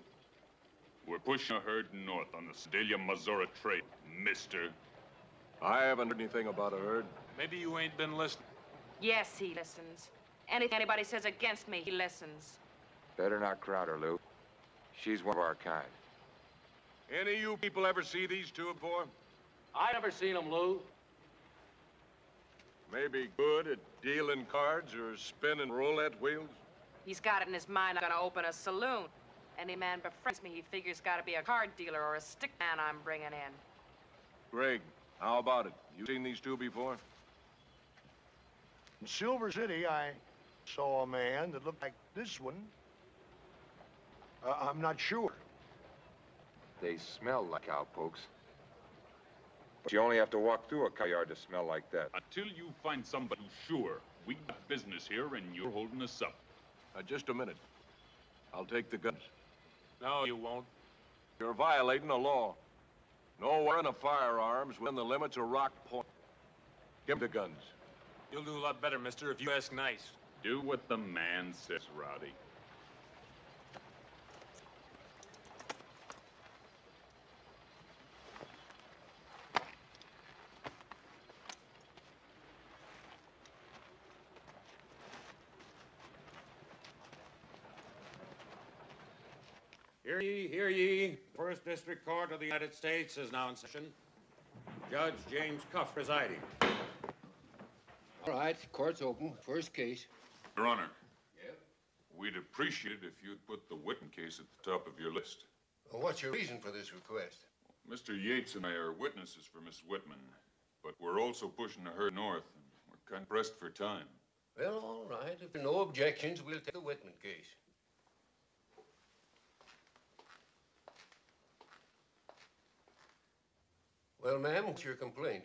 We're pushing a herd north on the Sedalia Mazora trade, mister. I haven't heard anything about a herd. Maybe you ain't been listening. Yes, he listens. Anything anybody says against me, he listens. Better not crowd her, Lou. She's one of our kind. Any of you people ever see these two before? I never seen him, Lou. Maybe good at dealing cards or spinning roulette wheels? He's got it in his mind I'm gonna open a saloon. Any man befriends me, he figures gotta be a card dealer or a stick man I'm bringing in. Greg, how about it? You seen these two before? In Silver City, I saw a man that looked like this one. Uh, I'm not sure. They smell like cowpokes. But you only have to walk through a cow yard to smell like that. Until you find somebody sure, we got business here and you're holding us up. Uh, just a minute. I'll take the guns. No, you won't. You're violating the law. No wearing of firearms within the limits of Rock Point. Give me the guns. You'll do a lot better, mister, if you ask nice. Do what the man says, Rowdy. Hear ye, hear ye. First District Court of the United States is now in session. Judge James Cuff presiding. All right, court's open. First case. Your Honor. We'd appreciate it if you'd put the Whitman case at the top of your list. Well, what's your reason for this request? Mr. Yates and I are witnesses for Miss Whitman, but we're also pushing her north, and we're kind of pressed for time. Well, all right. If there are no objections, we'll take the Whitman case. Well, ma'am, what's your complaint?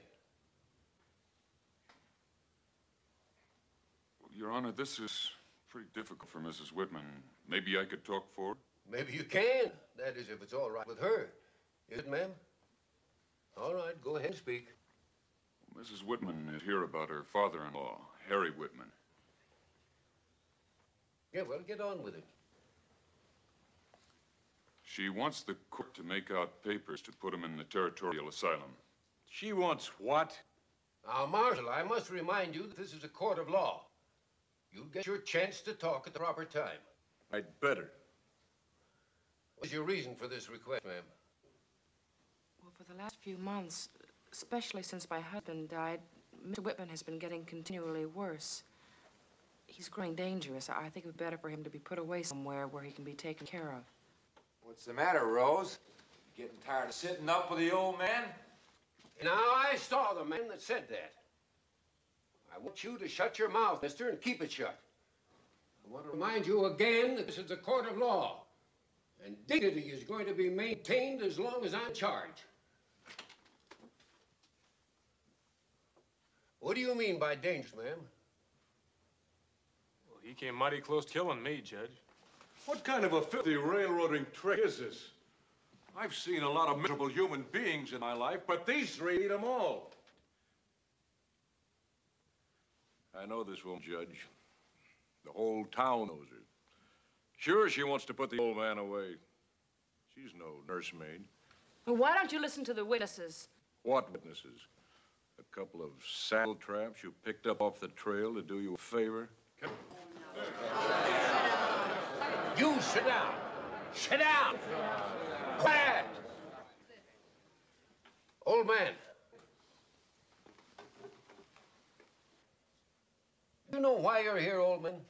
Your Honor, this is pretty difficult for Mrs. Whitman. Maybe I could talk for her? Maybe you can. That is, if it's all right with her. Is it, ma'am? All right, go ahead and speak. Mrs. Whitman is here about her father-in-law, Harry Whitman. Yeah, well, get on with it. She wants the court to make out papers to put him in the territorial asylum. She wants what? Now, Marshal, I must remind you that this is a court of law. You'll get your chance to talk at the proper time. I'd better. What's your reason for this request, ma'am? Well, for the last few months, especially since my husband died, Mr. Whitman has been getting continually worse. He's growing dangerous. I think it would be better for him to be put away somewhere where he can be taken care of. What's the matter, Rose? Getting tired of sitting up with the old man? Now, I saw the man that said that. I want you to shut your mouth, mister, and keep it shut. I want to remind you again that this is a court of law, and dignity is going to be maintained as long as I'm in charge. What do you mean by dangerous, ma'am? Well, he came mighty close to killing me, Judge. What kind of a filthy railroading trick is this? I've seen a lot of miserable human beings in my life, but these three eat them all. I know this woman, Judge. The whole town knows her. Sure, she wants to put the old man away. She's no nursemaid. Well, why don't you listen to the witnesses? What witnesses? A couple of saddle traps you picked up off the trail to do you a favor? You sit down. Sit down. Quiet. Old man. You know why you're here, old man?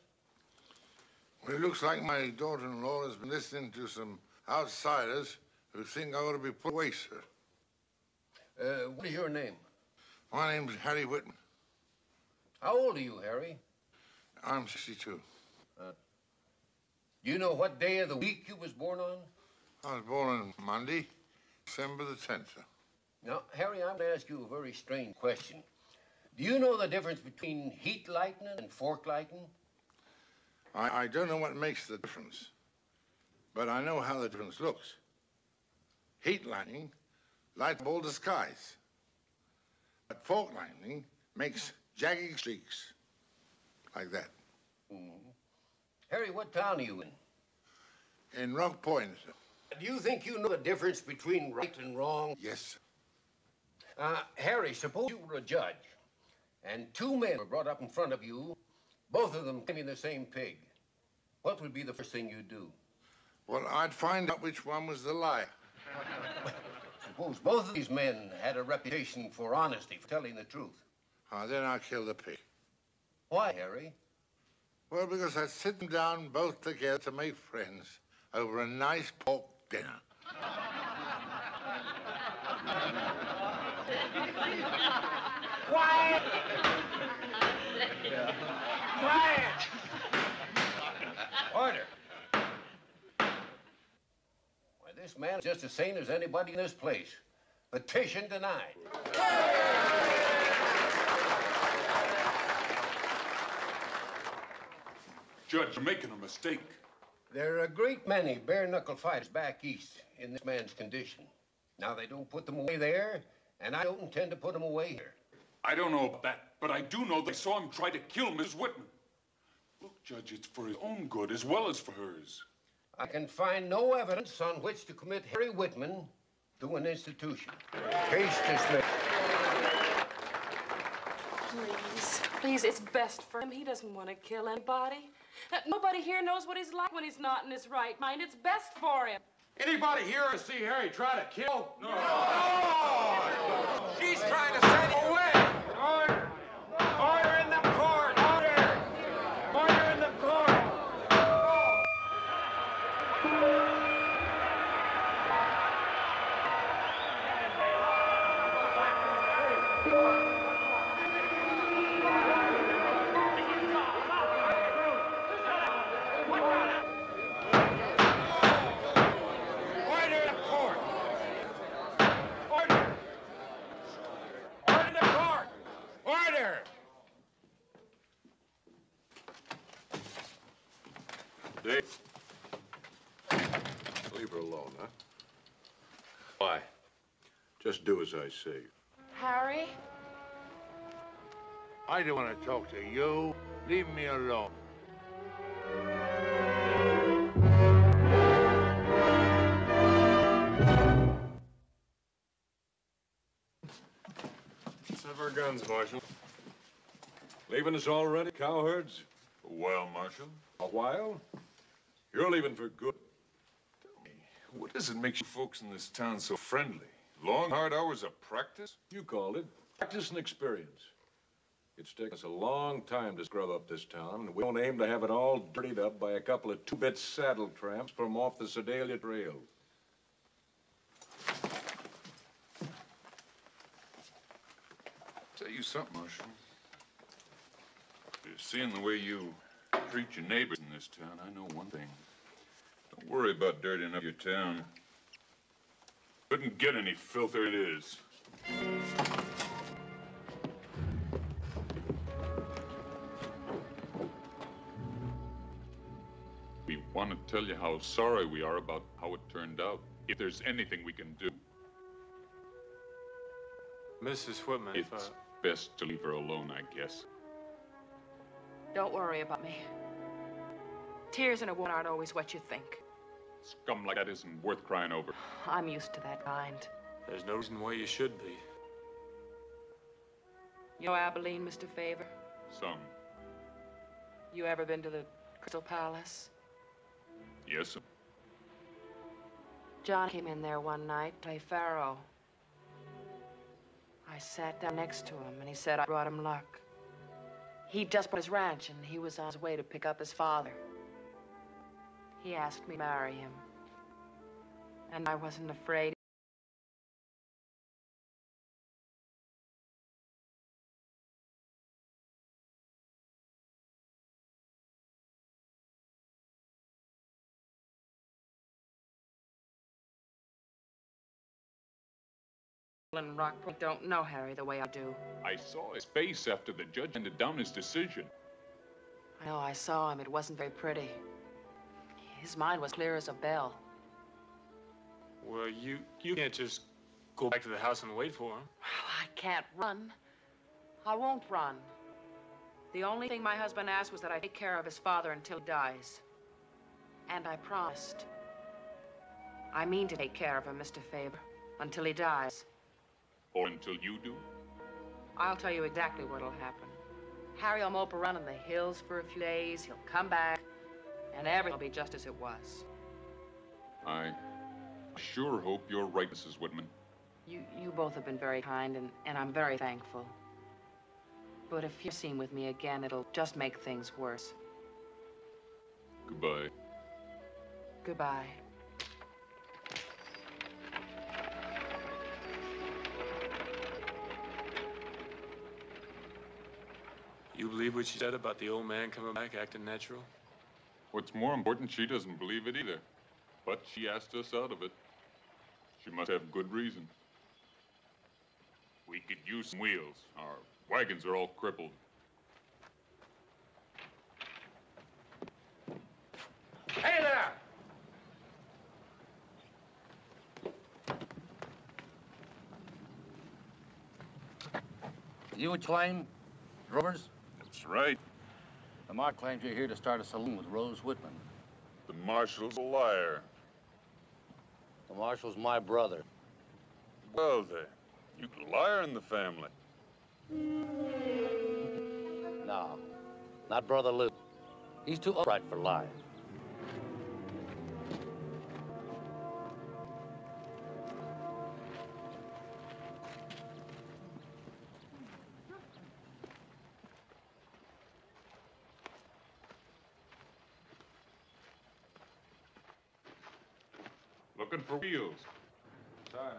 Well, it looks like my daughter-in-law has been listening to some outsiders who think I ought to be put away, sir. Uh, what is your name? My name's Harry Whitman. How old are you, Harry? I'm 62. Uh, Do you know what day of the week you was born on? I was born on Monday, December the 10th, sir. Now, Harry, I'm going to ask you a very strange question. Do you know the difference between heat lightning and fork lightning? I, I don't know what makes the difference, but I know how the difference looks. Heat lightning lights up all the skies, but fork lightning makes jagged streaks like that. Mm-hmm. Harry, what town are you in? In Rock Point, sir. Do you think you know the difference between right and wrong? Yes, sir. Uh, Harry, suppose you were a judge, and two men were brought up in front of you, both of them claiming the same pig. What would be the first thing you'd do? Well, I'd find out which one was the liar. Suppose both of these men had a reputation for honesty, for telling the truth. Ah, then I'd kill the pig. Why, Harry? Well, because I'd sit them down both together to make friends over a nice pork dinner. Quiet! Quiet! Order. Why, this man's just as sane as anybody in this place. Petition denied. Judge, you're making a mistake. There are a great many bare knuckle fighters back east in this man's condition. Now, they don't put them away there, and I don't intend to put them away here. I don't know about that, but I do know they saw him try to kill Mrs. Whitman. Look, Judge, it's for his own good as well as for hers. I can find no evidence on which to commit Harry Whitman to an institution. Case dismissed. Please, please, it's best for him. He doesn't want to kill anybody. Nobody here knows what he's like when he's not in his right mind. It's best for him. Anybody here to see Harry try to kill? No. She's trying to send do as I say. Harry? I don't want to talk to you. Leave me alone. Let's have our guns, Marshal. Leaving us already, cowherds? Well, Marshal. A while? You're leaving for good. Tell me, what does it make you folks in this town so friendly? Long, hard hours of practice? You called it. Practice and experience. It's taken us a long time to scrub up this town, and we don't aim to have it all dirtied up by a couple of two-bit saddle tramps from off the Sedalia Trail. Tell you something, Marshal. Seeing the way you treat your neighbors in this town, I know one thing. Don't worry about dirtying up your town. Couldn't get any filthier it is. We want to tell you how sorry we are about how it turned out. If there's anything we can do, Mrs. Whitman, it's uh, best to leave her alone, I guess. Don't worry about me. Tears in a woman aren't always what you think. Scum like that isn't worth crying over. I'm used to that kind. there's no reason why you should be. You know Abilene, Mr. Favor? Some. You ever been to the Crystal Palace? Yes, sir. John came in there one night to play faro. I sat down next to him, and he said I brought him luck. He'd just bought his ranch, and he was on his way to pick up his father. He asked me to marry him. And I wasn't afraid. in Rock Point don't know Harry the way I do. I saw his face after the judge handed down his decision. I know, I saw him. It wasn't very pretty. His mind was clear as a bell. Well, you you can't just go back to the house and wait for him. Well, I can't run. I won't run. The only thing my husband asked was that I take care of his father until he dies. And I promised. I mean to take care of him, Mr. Favor, until he dies. Or until you do. I'll tell you exactly what'll happen. Harry will mope around in the hills for a few days. He'll come back, and everything will be just as it was. I sure hope you're right, Mrs. Whitman. You, you both have been very kind, and, and I'm very thankful. But if you're seen with me again, it'll just make things worse. Goodbye. Goodbye. You believe what she said about the old man coming back acting natural? What's more important, she doesn't believe it either. But she asked us out of it. She must have good reason. We could use some wheels. Our wagons are all crippled. Hey there! You would claim, Drovers? That's right. Lamar claims you're here to start a saloon with Rose Whitman. The marshal's a liar. The marshal's my brother. Well, then, you can liar in the family. No, not Brother Luke. He's too upright for lying. Looking for wheels. Sorry.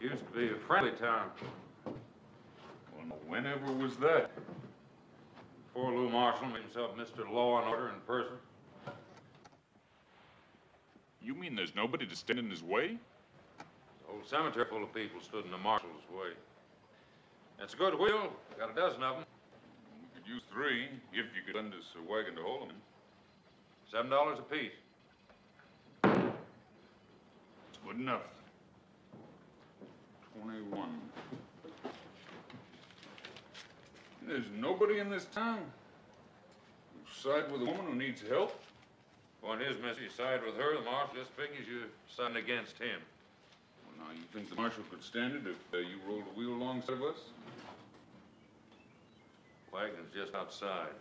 This used to be a friendly town. Well, whenever was that? Before Lou Marshall made himself Mr. Law and Order in person. You mean there's nobody to stand in his way? The whole cemetery full of people stood in the marshal's way. That's a good wheel. Got a dozen of them. We could use three, if you could lend us a wagon to haul them in. Seven dollars apiece. It's good enough. Twenty-one. There's nobody in this town who side with a woman who needs help. Point is, miss, you side with her, the marshal just figures you're siding against him. Well, now, you think the marshal could stand it if uh, you rolled a wheel alongside of us? Wagon's just outside.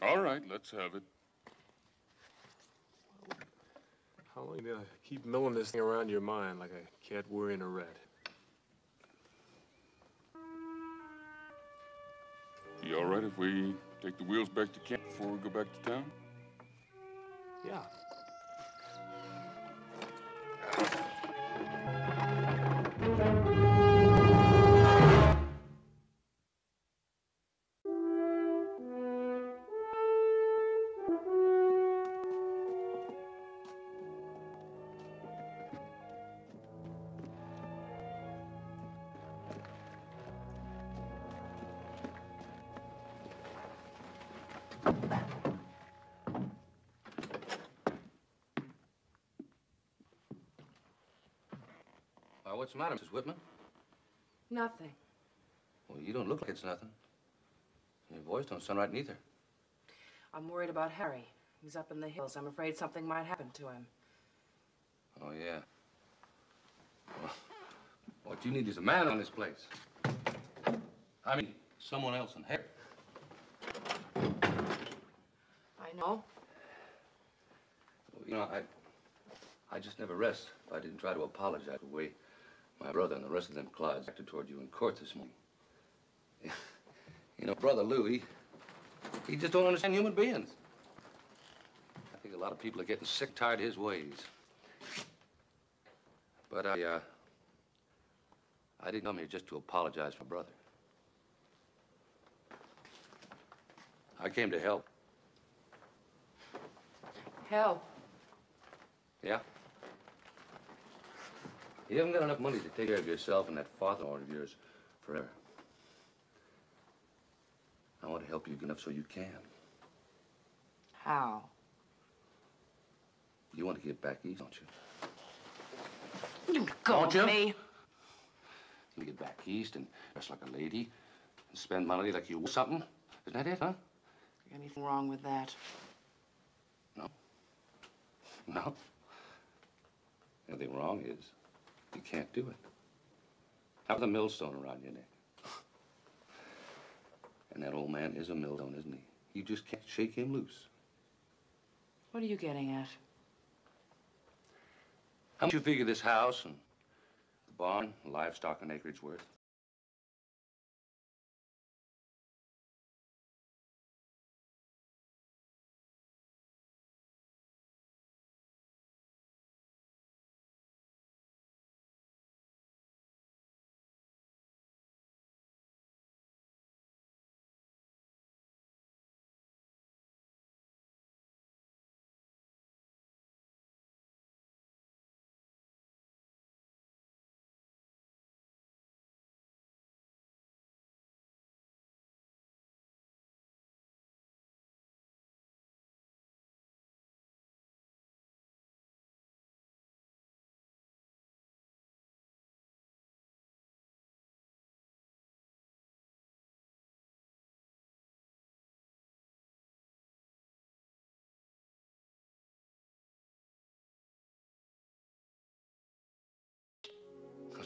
All right, let's have it. How long you gonna keep milling this thing around your mind like a cat worrying a rat? You all right if we take the wheels back to camp before we go back to town? Yeah. What's the matter, Mrs. Whitman? Nothing. Well, you don't look like it's nothing. Your voice don't sound right neither. I'm worried about Harry. He's up in the hills. I'm afraid something might happen to him. Oh, yeah. Well, what you need is a man on this place. I mean, someone else in Harry. I know. Well, you know, I, I just never rest if I didn't try to apologize the way my brother and the rest of them Clydes acted toward you in court this morning. You know, Brother Lou, he, he just don't understand human beings. I think A lot of people are getting sick, tired of his ways. But I, uh, I didn't come here just to apologize for brother. I came to help. Help. Yeah? You haven't got enough money to take care of yourself and that father-in-law of yours forever. I want to help you enough so you can. How? You want to get back east, don't you? You go, Don't you? me. You get back east and dress like a lady and spend money like you something. Isn't that it, huh? Anything wrong with that? No. No. The only thing wrong is you can't do it. Have the millstone around your neck. And that old man is a millstone, isn't he? You just can't shake him loose. What are you getting at? How much you figure this house and the barn, livestock and acreage worth?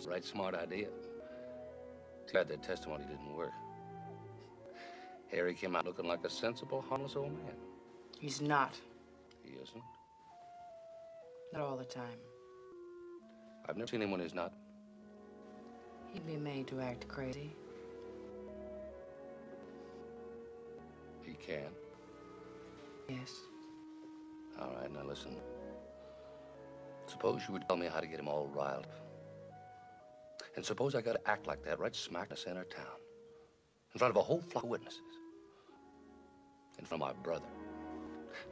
The right smart idea. Too bad that testimony didn't work. Harry came out looking like a sensible, harmless old man. He's not. He isn't. Not all the time. I've never seen him when he's not. He'd be made to act crazy. He can. Yes. All right, now listen. Suppose you would tell me how to get him all riled up. And suppose I got to act like that right smack in the center of town. In front of a whole flock of witnesses. In front of my brother.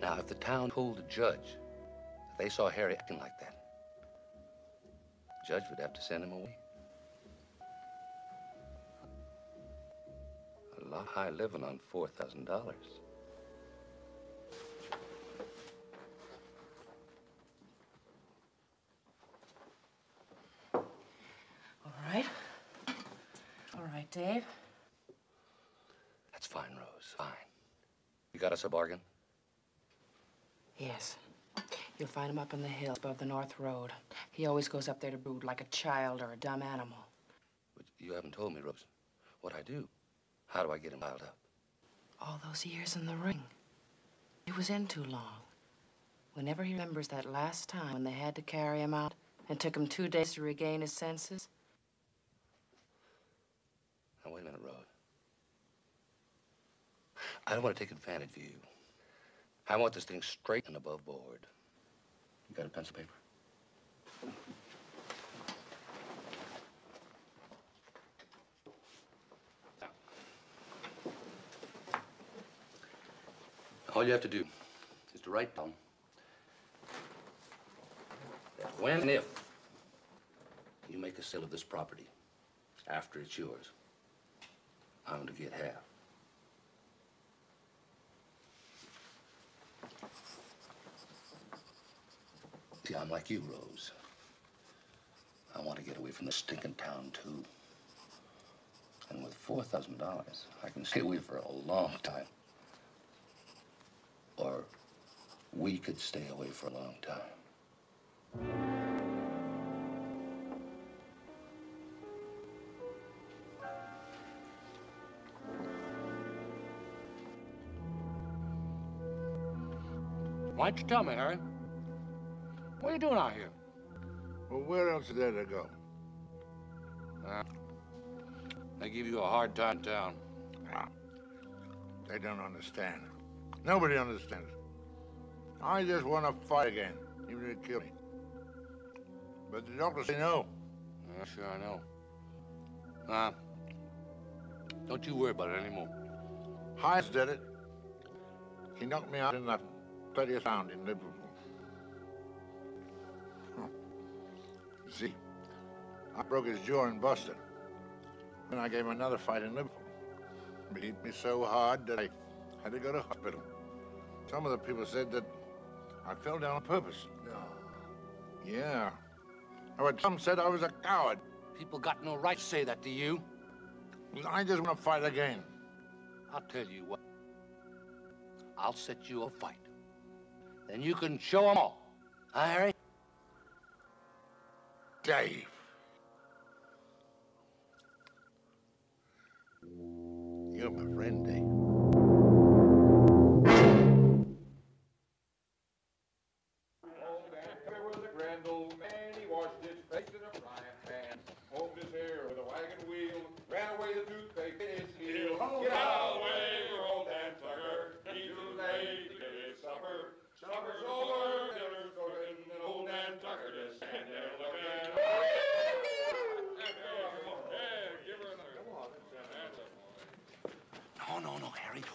Now, if the town told the judge that they saw Harry acting like that, the judge would have to send him away. A lot high living on $4,000. All right. All right, Dave. That's fine, Rose. Fine. You got us a bargain? Yes. You'll find him up in the hills above the North Road. He always goes up there to brood like a child or a dumb animal. But you haven't told me, Rose, what I do. How do I get him riled up? All those years in the ring. He was in too long. Whenever he remembers that last time when they had to carry him out and took him two days to regain his senses, Now, wait a minute, Rose. I don't want to take advantage of you. I want this thing straight and above board. You got a pencil paper? All you have to do is to write down that when and if you make a sale of this property after it's yours, I'm to get half. See, I'm like you, Rose. I want to get away from this stinking town, too. And with $4,000, I can stay away for a long time. Or we could stay away for a long time. Why don't you tell me, Harry? What are you doing out here? Well, where else is there to go? Uh, they give you a hard time in town. They don't understand. Nobody understands. I just want to fight again, even if it kills me. But the doctor say no. Yeah, sure, I know. Nah. Don't you worry about it anymore. Hines did it. He knocked me out in that 30th round in Liverpool. Huh. See, I broke his jaw in Boston. Then I gave him another fight in Liverpool. He hit me so hard that I had to go to hospital. Some of the people said that I fell down on purpose. No. Yeah. Oh, but some said I was a coward. People got no right to say that to you. I just want to fight again. I'll tell you what. I'll set you a fight. Then you can show 'em all. Huh, Harry? Dave. You're my friend, Dave.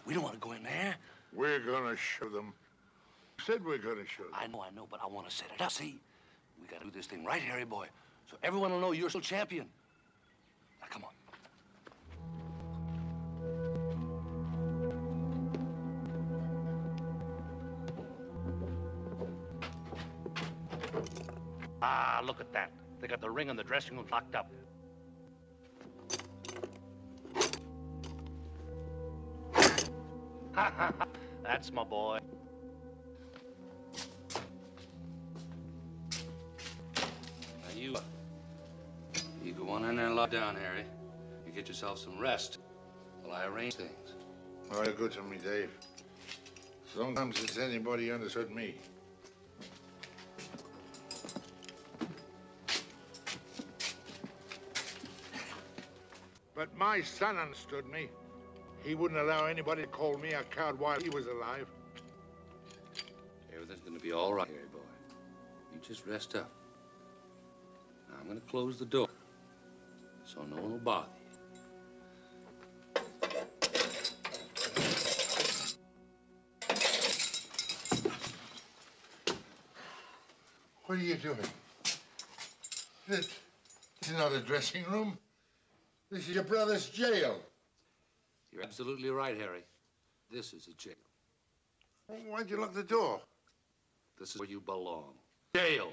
We don't want to go in there. We're gonna show them. Said we're gonna show them. I know, I know, but I want to set it up. See, we got to do this thing right, Harry boy, so everyone will know you're still champion. Now, come on. Ah, look at that. They got the ring in the dressing room locked up. That's my boy. Now you, uh, you go on in there and lie down, Harry. You get yourself some rest while I arrange things. Oh, you're good to me, Dave. Sometimes it's anybody understood me. But my son understood me. He wouldn't allow anybody to call me a coward while he was alive. Everything's gonna be all right, Harry boy. You just rest up. Now I'm gonna close the door so no one will bother you. What are you doing? This is not a dressing room. This is your brother's jail. You're absolutely right, Harry. This is a jail. Why'd you lock the door? This is where you belong. Jail.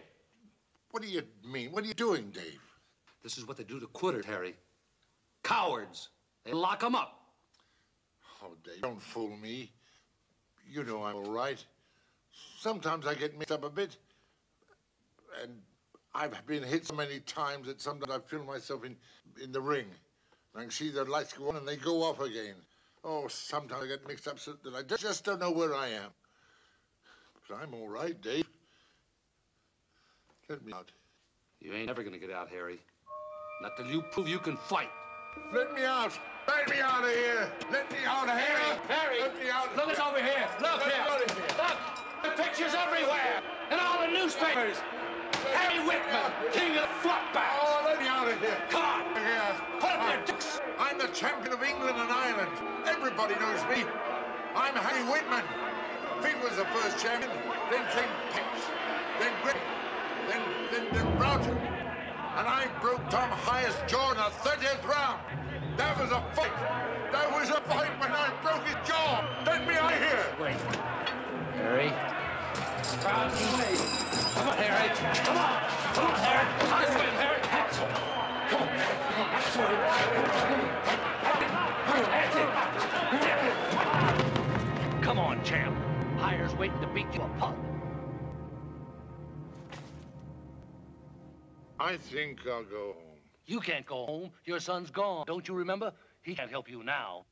What do you mean? What are you doing, Dave? This is what they do to quitters, Harry. Cowards. They lock 'em up. Oh, Dave, don't fool me. You know I'm all right. Sometimes I get mixed up a bit. And I've been hit so many times that sometimes I feel myself in, in the ring. And I can see the lights go on and they go off again. Oh, sometimes I get mixed up so that I just- don't know where I am. But I'm all right, Dave. Let me out. You ain't ever gonna get out, Harry. Not till you prove you can fight. Let me out! Let me out of here! Let me out of here! Harry, Let me out! look, it's over here. Look Let me here. out of here! Look, the pictures everywhere, in all the newspapers. Harry Whitman, king of the flopbacks. Oh, let me out of here! Come on. Yeah. Put up your. I'm the champion of England and Ireland. Everybody knows me. I'm Harry Whitman. Figg was the first champion. Then came Peps. Then Gray. Then, then, then Broughton. And I broke Tom Hyatt's jaw in the 30th round. That was a fight. That was a fight when I broke his jaw. Let me out here. Wait. Harry. Come on, Harry. Come on. Come on, Harry. This way, Harry. Come on, champ. Hyer's waiting to beat you a pulp. I think I'll go home. You can't go home. Your son's gone. Don't you remember? He can't help you now.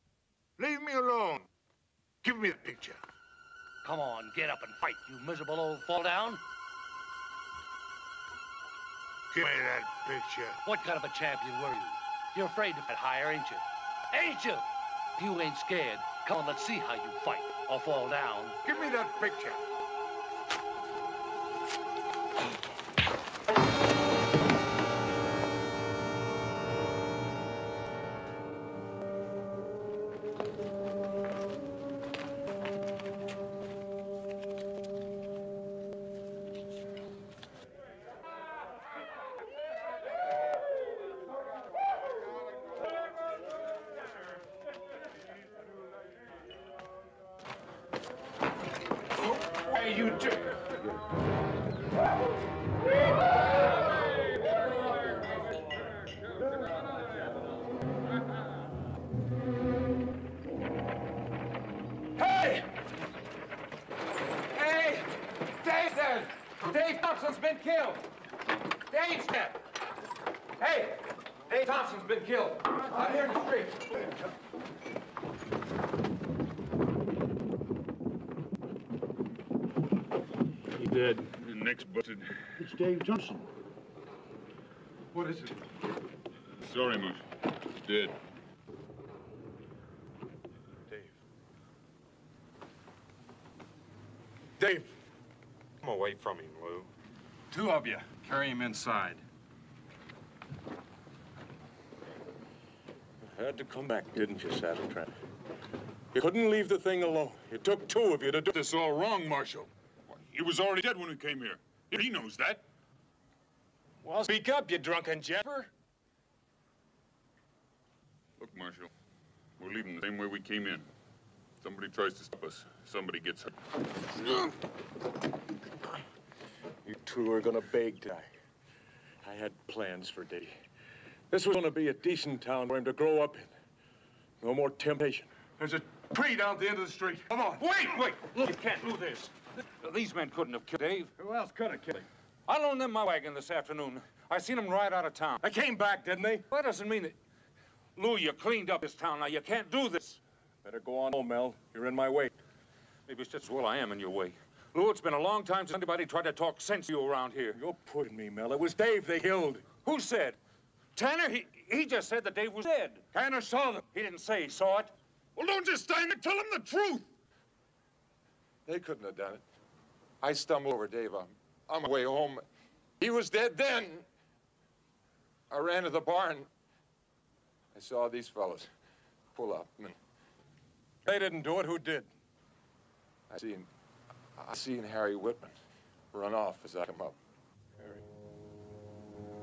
Leave me alone. Give me the picture. Come on, get up and fight, you miserable old fall down. Give me that picture. What kind of a champion were you? You're afraid to fight Hyer, ain't you? Ain't you? If you ain't scared, come on, let's see how you fight or fall down. Give me that picture. Johnson. What is it? Sorry, Moose. He's dead. Dave, Dave! come away from him, Lou. Two of you. Carry him inside. You Had to come back, didn't you, Saddle Trap? You couldn't leave the thing alone. It took two of you to do this all wrong, Marshal. He was already dead when we came here. He knows that. Well, speak up, you drunken jabber. Look, Marshal, we're leaving the same way we came in. Somebody tries to stop us. Somebody gets hurt. You two are gonna beg to die. I had plans for Dave. This was gonna be a decent town for him to grow up in. No more temptation. There's a tree down at the end of the street. Come on. Wait, wait. Look, you can't do this. These men couldn't have killed Dave. Who else could have killed him? I loaned them my wagon this afternoon. I seen them ride out of town. They came back, didn't they? That doesn't mean that... Lou, you cleaned up this town. Now, you can't do this. Better go on home, Mel. You're in my way. Maybe it's just as well I am in your way. Lou, it's been a long time since anybody tried to talk sense to you around here. You're putting me, Mel. It was Dave they killed. Who said? Tanner? He, he just said that Dave was dead. Tanner saw them. He didn't say he saw it. Well, don't just stand there. Tell him the truth. They couldn't have done it. I stumbled over Dave on, on my way home. He was dead then. I ran to the barn. I saw these fellows pull up. And they didn't do it. Who did? I seen, I seen Harry Whitman run off as I come up. Harry.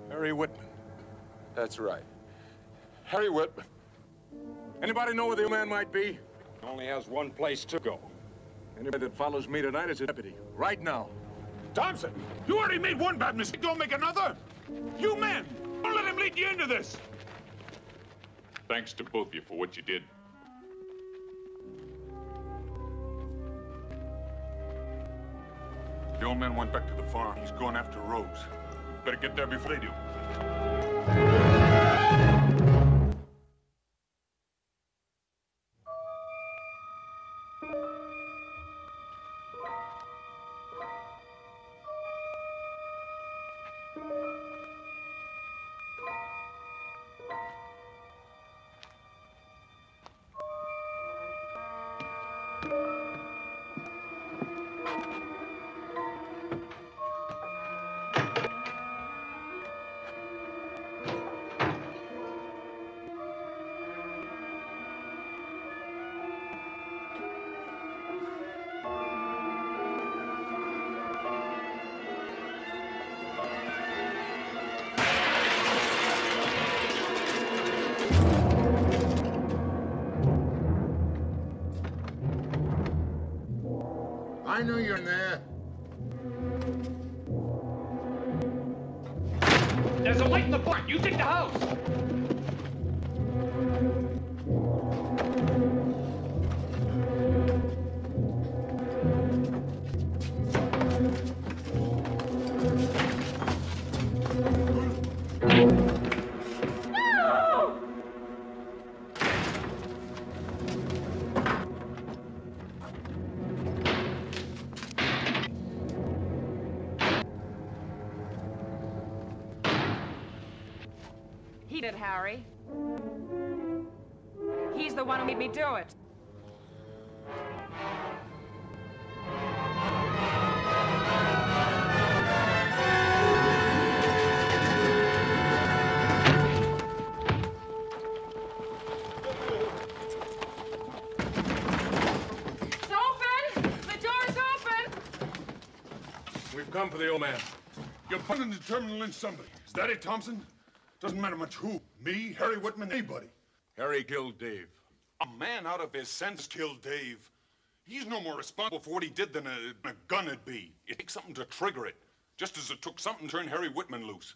Harry Whitman. That's right. Harry Whitman. Anybody know where the man might be? He only has one place to go. Anybody that follows me tonight is a deputy. Right now. Thompson, you already made one bad mistake. Don't make another. You men, don't let him lead you into this. Thanks to both of you for what you did. The old man went back to the farm. He's going after Rose. Better get there before they do. I know you're in there. The one who made me do it. It's open! The door's open! We've come for the old man. You're bound and determined to lynch somebody. Is that it, Thompson? Doesn't matter much who. Me, Harry Whitman, anybody. Harry killed Dave. Man out of his senses killed Dave. He's no more responsible for what he did than a, a gun would be. It takes something to trigger it, just as it took something to turn Harry Whitman loose.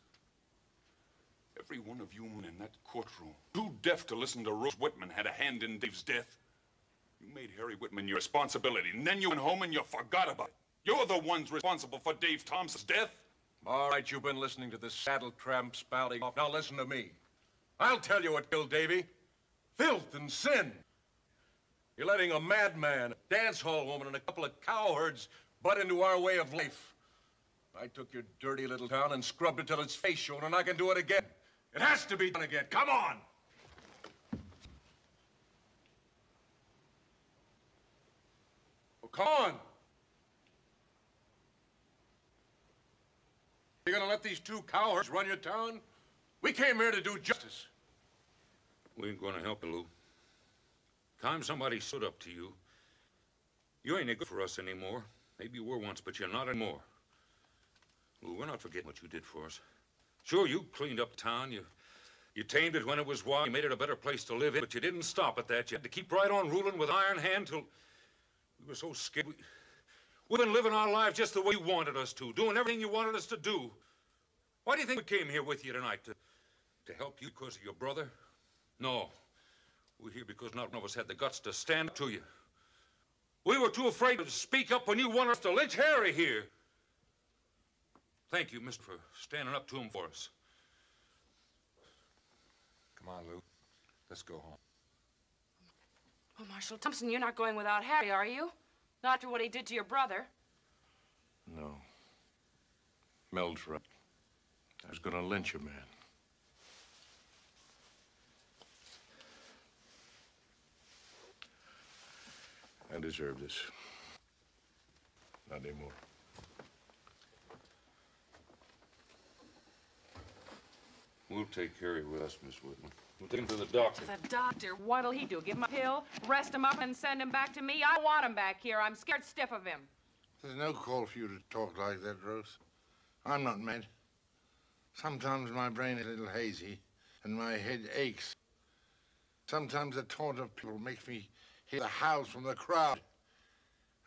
Every one of you men in that courtroom, too deaf to listen to Rose Whitman, had a hand in Dave's death. You made Harry Whitman your responsibility, and then you went home and you forgot about it. You're the ones responsible for Dave Thompson's death. All right, you've been listening to this saddle tramp spouting off. Now listen to me. I'll tell you what killed Davy. Filth and sin. You're letting a madman, a dance hall woman, and a couple of cowherds butt into our way of life. I took your dirty little town and scrubbed it till its face shone, and I can do it again. It has to be done again. Come on! Oh, come on! You're gonna let these two cowards run your town? We came here to do justice. We ain't gonna help you, Lou. Time somebody stood up to you. You ain't good for us anymore. Maybe you were once, but you're not anymore. Lou, we're not forgetting what you did for us. Sure, you cleaned up town. You, you tamed it when it was wild. You made it a better place to live in, but you didn't stop at that. You had to keep right on ruling with iron hand till we were so scared. We, we've been living our lives just the way you wanted us to, doing everything you wanted us to do. Why do you think we came here with you tonight? To, to help you because of your brother? No. We're here because not one of us had the guts to stand up to you. We were too afraid to speak up when you wanted us to lynch Harry here. Thank you, mister, for standing up to him for us. Come on, Lou. Let's go home. Oh, Marshal Thompson, you're not going without Harry, are you? Not after what he did to your brother. No. Mel's right. I was gonna lynch a man. I deserve this. Not anymore. We'll take Harry with us, Miss Whitman. We'll take him to the doctor. The doctor, what'll he do? Give him a pill, rest him up, and send him back to me? I want him back here. I'm scared stiff of him. There's no call for you to talk like that, Rose. I'm not mad. Sometimes my brain is a little hazy and my head aches. Sometimes the taunt of people makes me hear the howls from the crowd.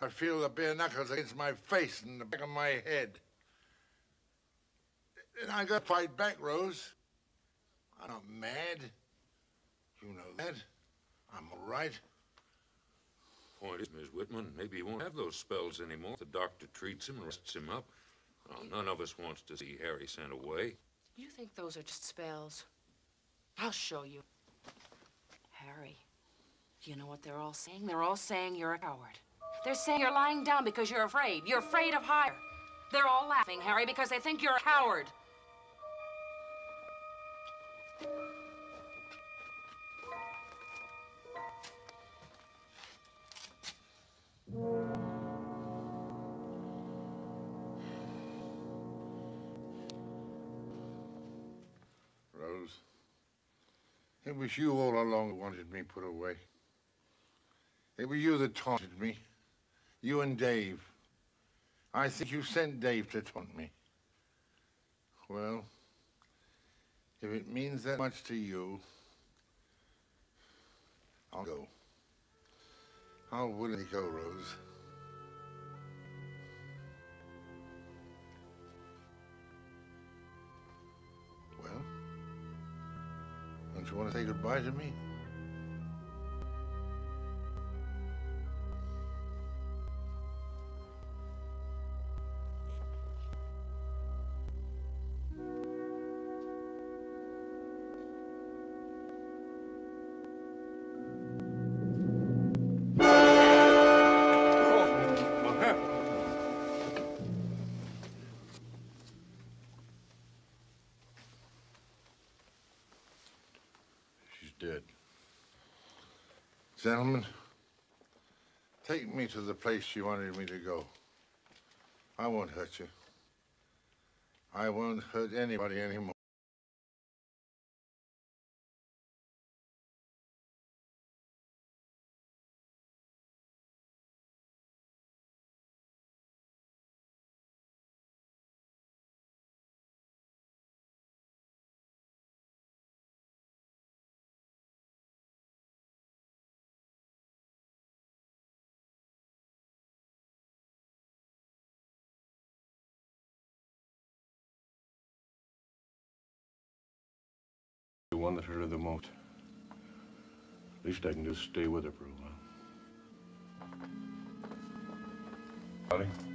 I feel the bare knuckles against my face and the back of my head. And I gotta fight back, Rose. I'm not mad. You know that. I'm all right. Point is, Miss Whitman, maybe he won't have those spells anymore. The doctor treats him and rests him up. Well, none of us wants to see Harry sent away. You think those are just spells? I'll show you. Harry, do you know what they're all saying? They're all saying you're a coward. They're saying you're lying down because you're afraid. You're afraid of Hyer. They're all laughing, Harry, because they think you're a coward. Rose. It was you all along who wanted me put away. It was you that taunted me. You and Dave. I think you sent Dave to taunt me. Well, if it means that much to you, I'll go. I'll willingly go, Rose. Well, don't you want to say goodbye to me? Gentlemen, take me to the place you wanted me to go. I won't hurt you. I won't hurt anybody anymore. Her the most. At least I can just stay with her for a while. Holly?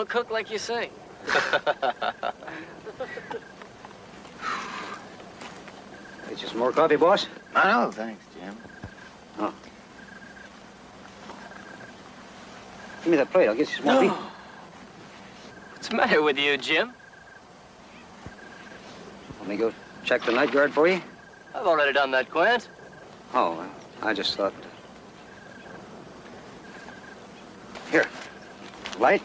Don't cook like you sing. Get you some more coffee, boss? No, thanks, Jim. Oh. Give me that plate. I'll get you some more beef. What's the matter with you, Jim? Let me go check the night guard for you. I've already done that, Quint. Oh, I just thought. Uh, here. Light?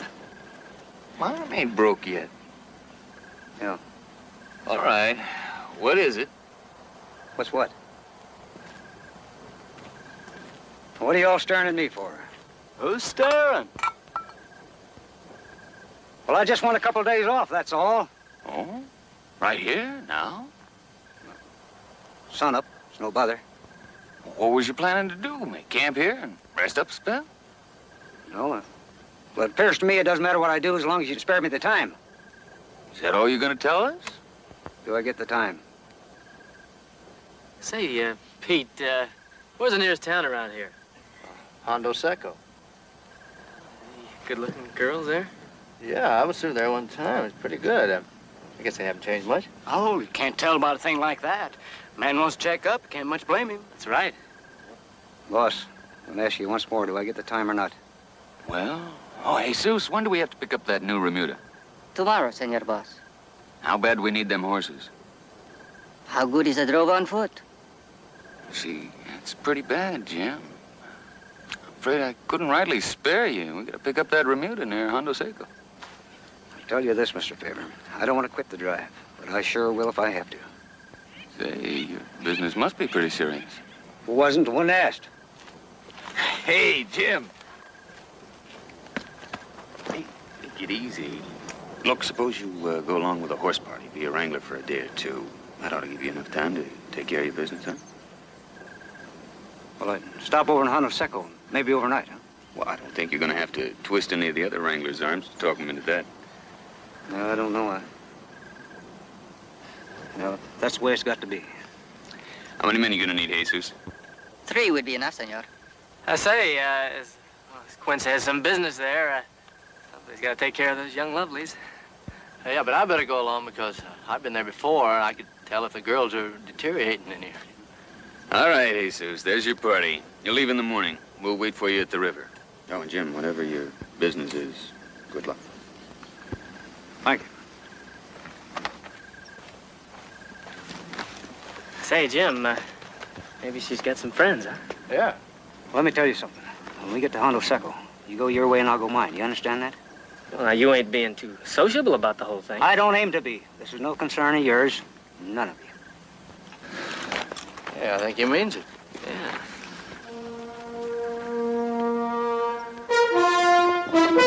Mine ain't broke yet. Yeah. All right. What is it? What's what? What are you all staring at me for? Who's staring? Well, I just want a couple of days off, that's all. Oh? Right here, now? Sun up. It's no bother. What was you planning to do? Make camp here and rest up a spell? No, uh, well, it appears to me it doesn't matter what I do as long as you spare me the time. Is that all you're gonna tell us? Do I get the time? Say, uh, Pete, uh, where's the nearest town around here? Hondo Seco. Good looking girls there? Yeah, I was through there one time. It's pretty good. Uh, I guess they haven't changed much. Oh, you can't tell about a thing like that. Man wants to check up, can't much blame him. That's right. Boss, I'm gonna ask you once more, do I get the time or not? Well, oh, Jesus, when do we have to pick up that new Remuda? Tomorrow, Senor Boss. How bad we need them horses? How good is a drove on foot? See, it's pretty bad, Jim. I'm afraid I couldn't rightly spare you. We gotta pick up that Remuda near Hondo Seco. I'll tell you this, Mr. Favor. I don't want to quit the drive, but I sure will if I have to. Say, your business must be pretty serious. Wasn't one asked. Hey, Jim. Hey, take it easy. Look, suppose you uh, go along with a horse party, be a wrangler for a day or two. That ought to give you enough time to take care of your business, huh? Well, I'd stop over in Hondo Seco, maybe overnight, huh? Well, I don't think you're going to have to twist any of the other wranglers' arms to talk them into that. No, I don't know. I... No, that's the way it's got to be. How many men are you going to need, Jesus? Three would be enough, Senor. I say, uh, as, well, as Quince has some business there, uh, somebody's got to take care of those young lovelies. Yeah, but I better go along because uh, I've been there before and I could tell if the girls are deteriorating in here. All right, Jesus, there's your party. You leave in the morning. We'll wait for you at the river. Oh, and Jim, whatever your business is, good luck. Thank you. Say, Jim, uh, maybe she's got some friends, huh? Yeah. Let me tell you something. When we get to Hondo Seco, you go your way and I'll go mine. You understand that? Well, now, you ain't being too sociable about the whole thing. I don't aim to be. This is no concern of yours. None of you. Yeah, I think he means it. Yeah.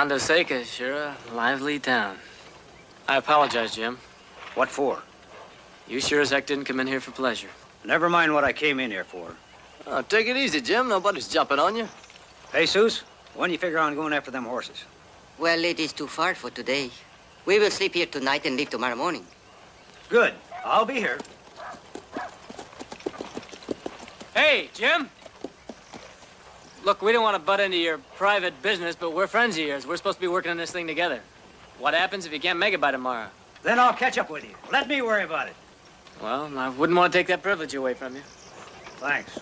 Hondo Seco is sure a uh, lively town. I apologize, Jim. What for? You sure as heck didn't come in here for pleasure. Never mind what I came in here for. Oh, take it easy, Jim. Nobody's jumping on you. Jesus, when do you figure on going after them horses? Well, it is too far for today. We will sleep here tonight and leave tomorrow morning. Good. I'll be here. Hey, Jim. Look, we don't want to butt into your private business, but we're friends of yours. We're supposed to be working on this thing together. What happens if you can't make it by tomorrow? Then I'll catch up with you. Let me worry about it. Well, I wouldn't want to take that privilege away from you. Thanks.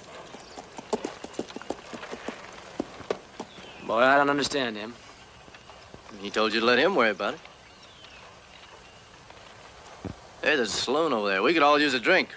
Boy, I don't understand him. He told you to let him worry about it. Hey, there's a saloon over there. We could all use a drink.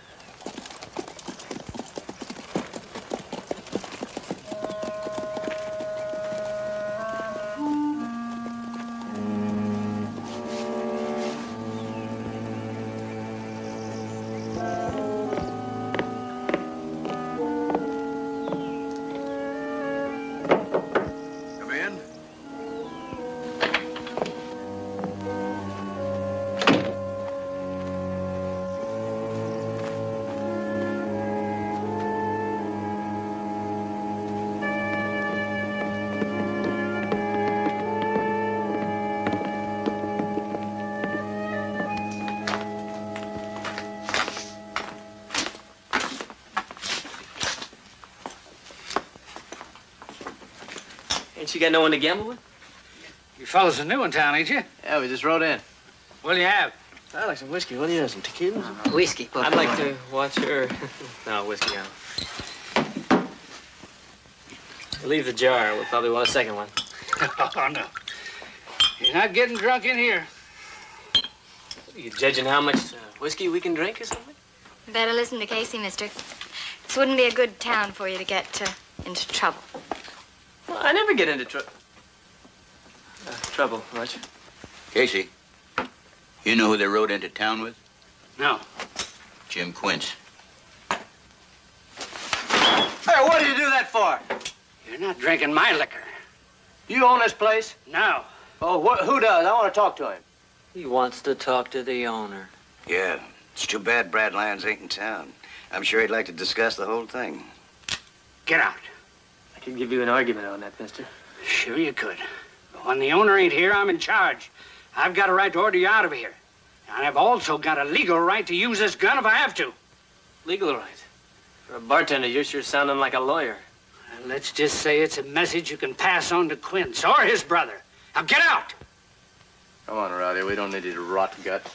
Ain't you got no one to gamble with? You fellas are new in town, ain't you? Yeah, we just rode in. What'll you have? I like some whiskey. What do you have? Some tequila? Whiskey, por I'd like favor. to watch her. no, whiskey out. Leave the jar. We'll probably want a second one. oh, no. You're not getting drunk in here. You judging how much uh, whiskey we can drink or something? Better listen to Casey, mister. This wouldn't be a good town for you to get uh, into trouble. Well, I never get into trouble. Uh, trouble much. Casey, you know who they rode into town with? No. Jim Quince. Hey, what did you do that for? You're not drinking my liquor. You own this place? No. Oh, wh- who does? I want to talk to him. He wants to talk to the owner. Yeah. It's too bad Brad Lyons ain't in town. I'm sure he'd like to discuss the whole thing. Get out. I could give you an argument on that, mister. Sure you could. But when the owner ain't here, I'm in charge. I've got a right to order you out of here. And I've also got a legal right to use this gun if I have to. Legal right. For a bartender, you're sure sounding like a lawyer. And let's just say it's a message you can pass on to Quince or his brother. Now get out! Come on, Rowdy. We don't need your rot gut.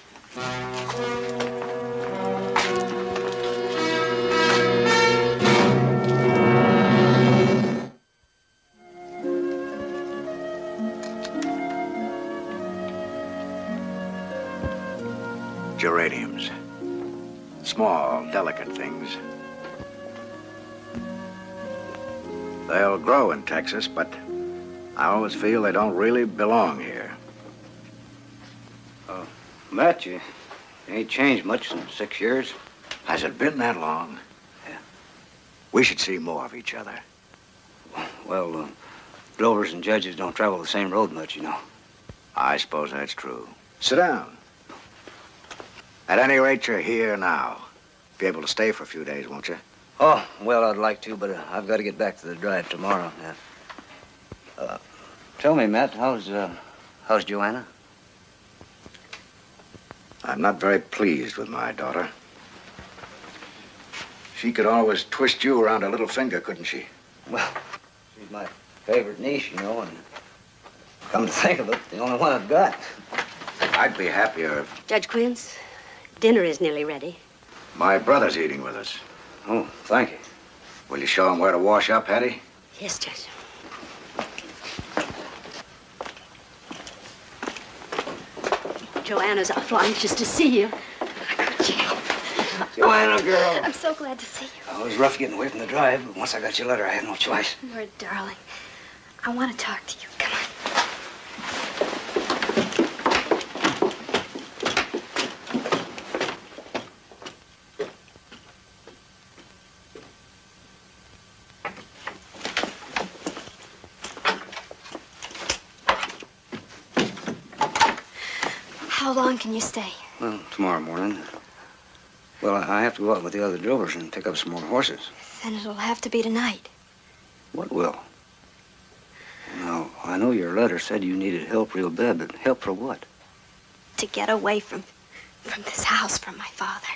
Geraniums. Small, delicate things. They'll grow in Texas, but I always feel they don't really belong here. Oh, Matt, you ain't changed much in six years. Has it been that long? Yeah. We should see more of each other. Well, uh, drovers and judges don't travel the same road much, you know. I suppose that's true. Sit down. At any rate, you're here now. Be able to stay for a few days, won't you? Oh, well, I'd like to, but uh, I've got to get back to the drive tomorrow. Yeah. Uh, tell me, Matt, how's uh, how's Joanna? I'm not very pleased with my daughter. She could always twist you around her little finger, couldn't she? Well, she's my favorite niece, you know, and come to think of it, the only one I've got. I'd be happier if Judge Quince, dinner is nearly ready. my brother's eating with us. Oh, thank you. Will you show him where to wash up, Hattie? Yes, Judge. Joanna's awful anxious to see you. I can't jail. Joanna, girl. I'm so glad to see you. Oh, it was rough getting away from the drive, but once I got your letter, I had no choice. You're a darling. I want to talk to you. Come on. How long can you stay? Well, tomorrow morning. Well, I have to go out with the other drovers and pick up some more horses. Then it'll have to be tonight. What will? Now, I know your letter said you needed help real bad, but help for what? To get away from from this house, from my father.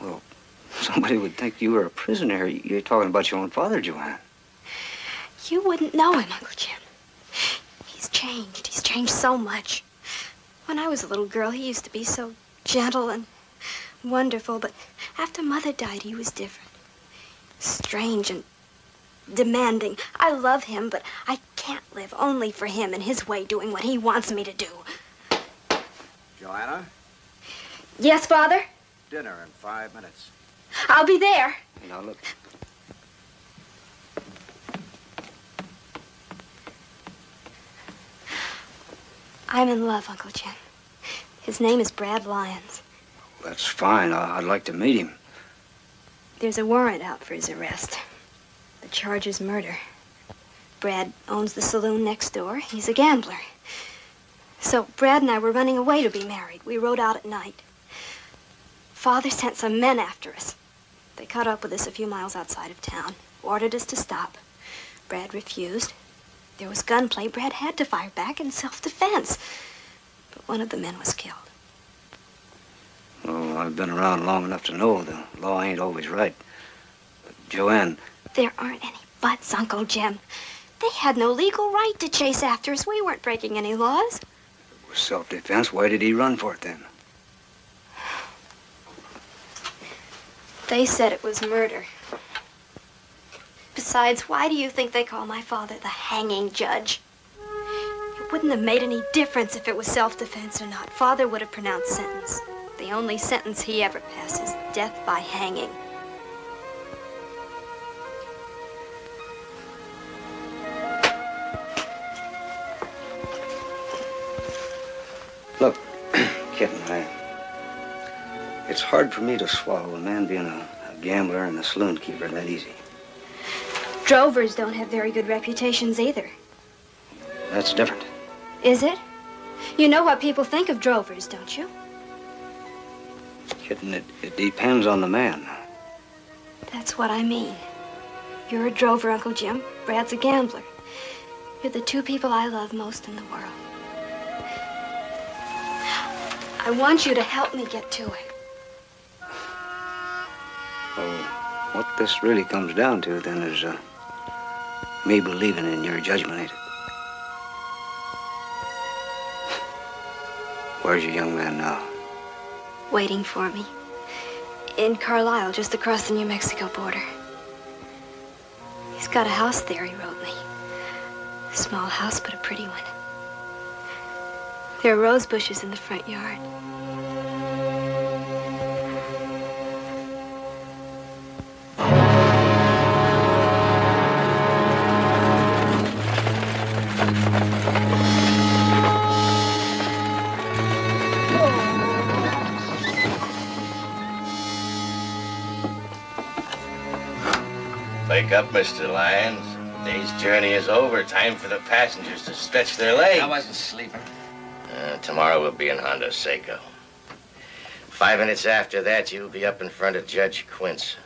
Well, somebody would think you were a prisoner. You're talking about your own father, Joanne. You wouldn't know him, Uncle Jim. He's changed. He's changed so much. When I was a little girl, he used to be so gentle and wonderful, but after Mother died, he was different. Strange and demanding. I love him, but I can't live only for him and his way doing what he wants me to do. Joanna, Yes, Father? dinner in five minutes. I'll be there. Now, look. I'm in love, Uncle Jim. His name is Brad Lyons. That's fine. I- I'd like to meet him. There's a warrant out for his arrest. The charge is murder. Brad owns the saloon next door. He's a gambler. So Brad and I were running away to be married. We rode out at night. Father sent some men after us. They caught up with us a few miles outside of town, ordered us to stop. Brad refused. There was gunplay. Brad had to fire back in self-defense. But one of the men was killed. Oh, I've been around long enough to know the law ain't always right. But Joanne, There aren't any buts, Uncle Jim. They had no legal right to chase after us. We weren't breaking any laws. It was self-defense, why did he run for it then? They said it was murder. Besides, why do you think they call my father the hanging judge? It wouldn't have made any difference if it was self-defense or not. Father would have pronounced sentence. The only sentence he ever passes, death by hanging. Look, kitten, I... It's hard for me to swallow a man being a, a gambler and a saloon keeper that easy. Drovers don't have very good reputations either. That's different. Is it? You know what people think of drovers, don't you? Kitten, it, it depends on the man. That's what I mean. You're a drover, Uncle Jim. Brad's a gambler. You're the two people I love most in the world. I want you to help me get to it. Well, what this really comes down to then is uh, me believing in your judgment, ain't it? Where's your young man now? Waiting for me. In Carlisle, just across the New Mexico border. He's got a house there, he wrote me. A small house, but a pretty one. There are rose bushes in the front yard. Wake up, Mr. Lyons. Day's journey is over. Time for the passengers to stretch their legs. I wasn't sleeping. Uh, tomorrow we'll be in Hondo Seco. Five minutes after that, you'll be up in front of Judge Quince.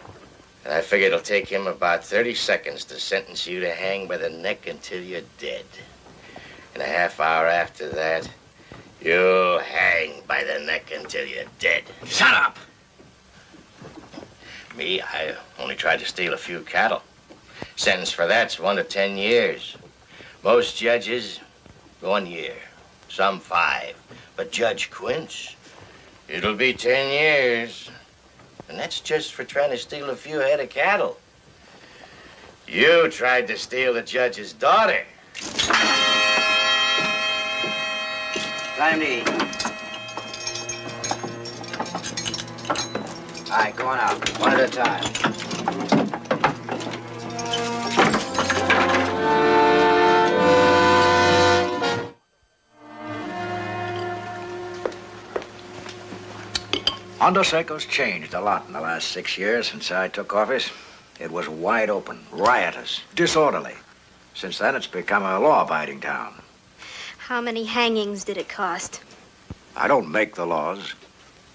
And I figure it'll take him about 30 seconds to sentence you to hang by the neck until you're dead. And a half hour after that, you'll hang by the neck until you're dead. Shut up! Me, I only tried to steal a few cattle. Sentence for that's one to ten years. Most judges, one year. Some five. But Judge Quince, it'll be ten years. And that's just for trying to steal a few head of cattle. You tried to steal the judge's daughter. Time to eat. All right, go on out. One at a time. Hondo Seco's changed a lot in the last six years since I took office. It was wide open, riotous, disorderly. Since then, it's become a law-abiding town. How many hangings did it cost? I don't make the laws.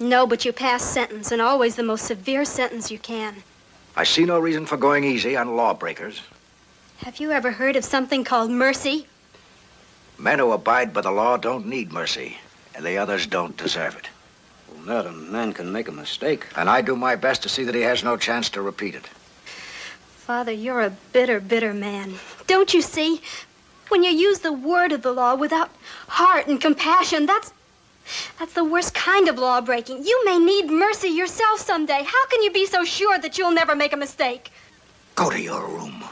No, but you pass sentence, and always the most severe sentence you can. I see no reason for going easy on lawbreakers. Have you ever heard of something called mercy? Men who abide by the law don't need mercy, and the others don't deserve it. Well, Matt, a man can make a mistake. And I do my best to see that he has no chance to repeat it. Father, you're a bitter, bitter man. Don't you see? When you use the word of the law without heart and compassion, that's that's the worst kind of law breaking. You may need mercy yourself someday. How can you be so sure that you'll never make a mistake? Go to your room.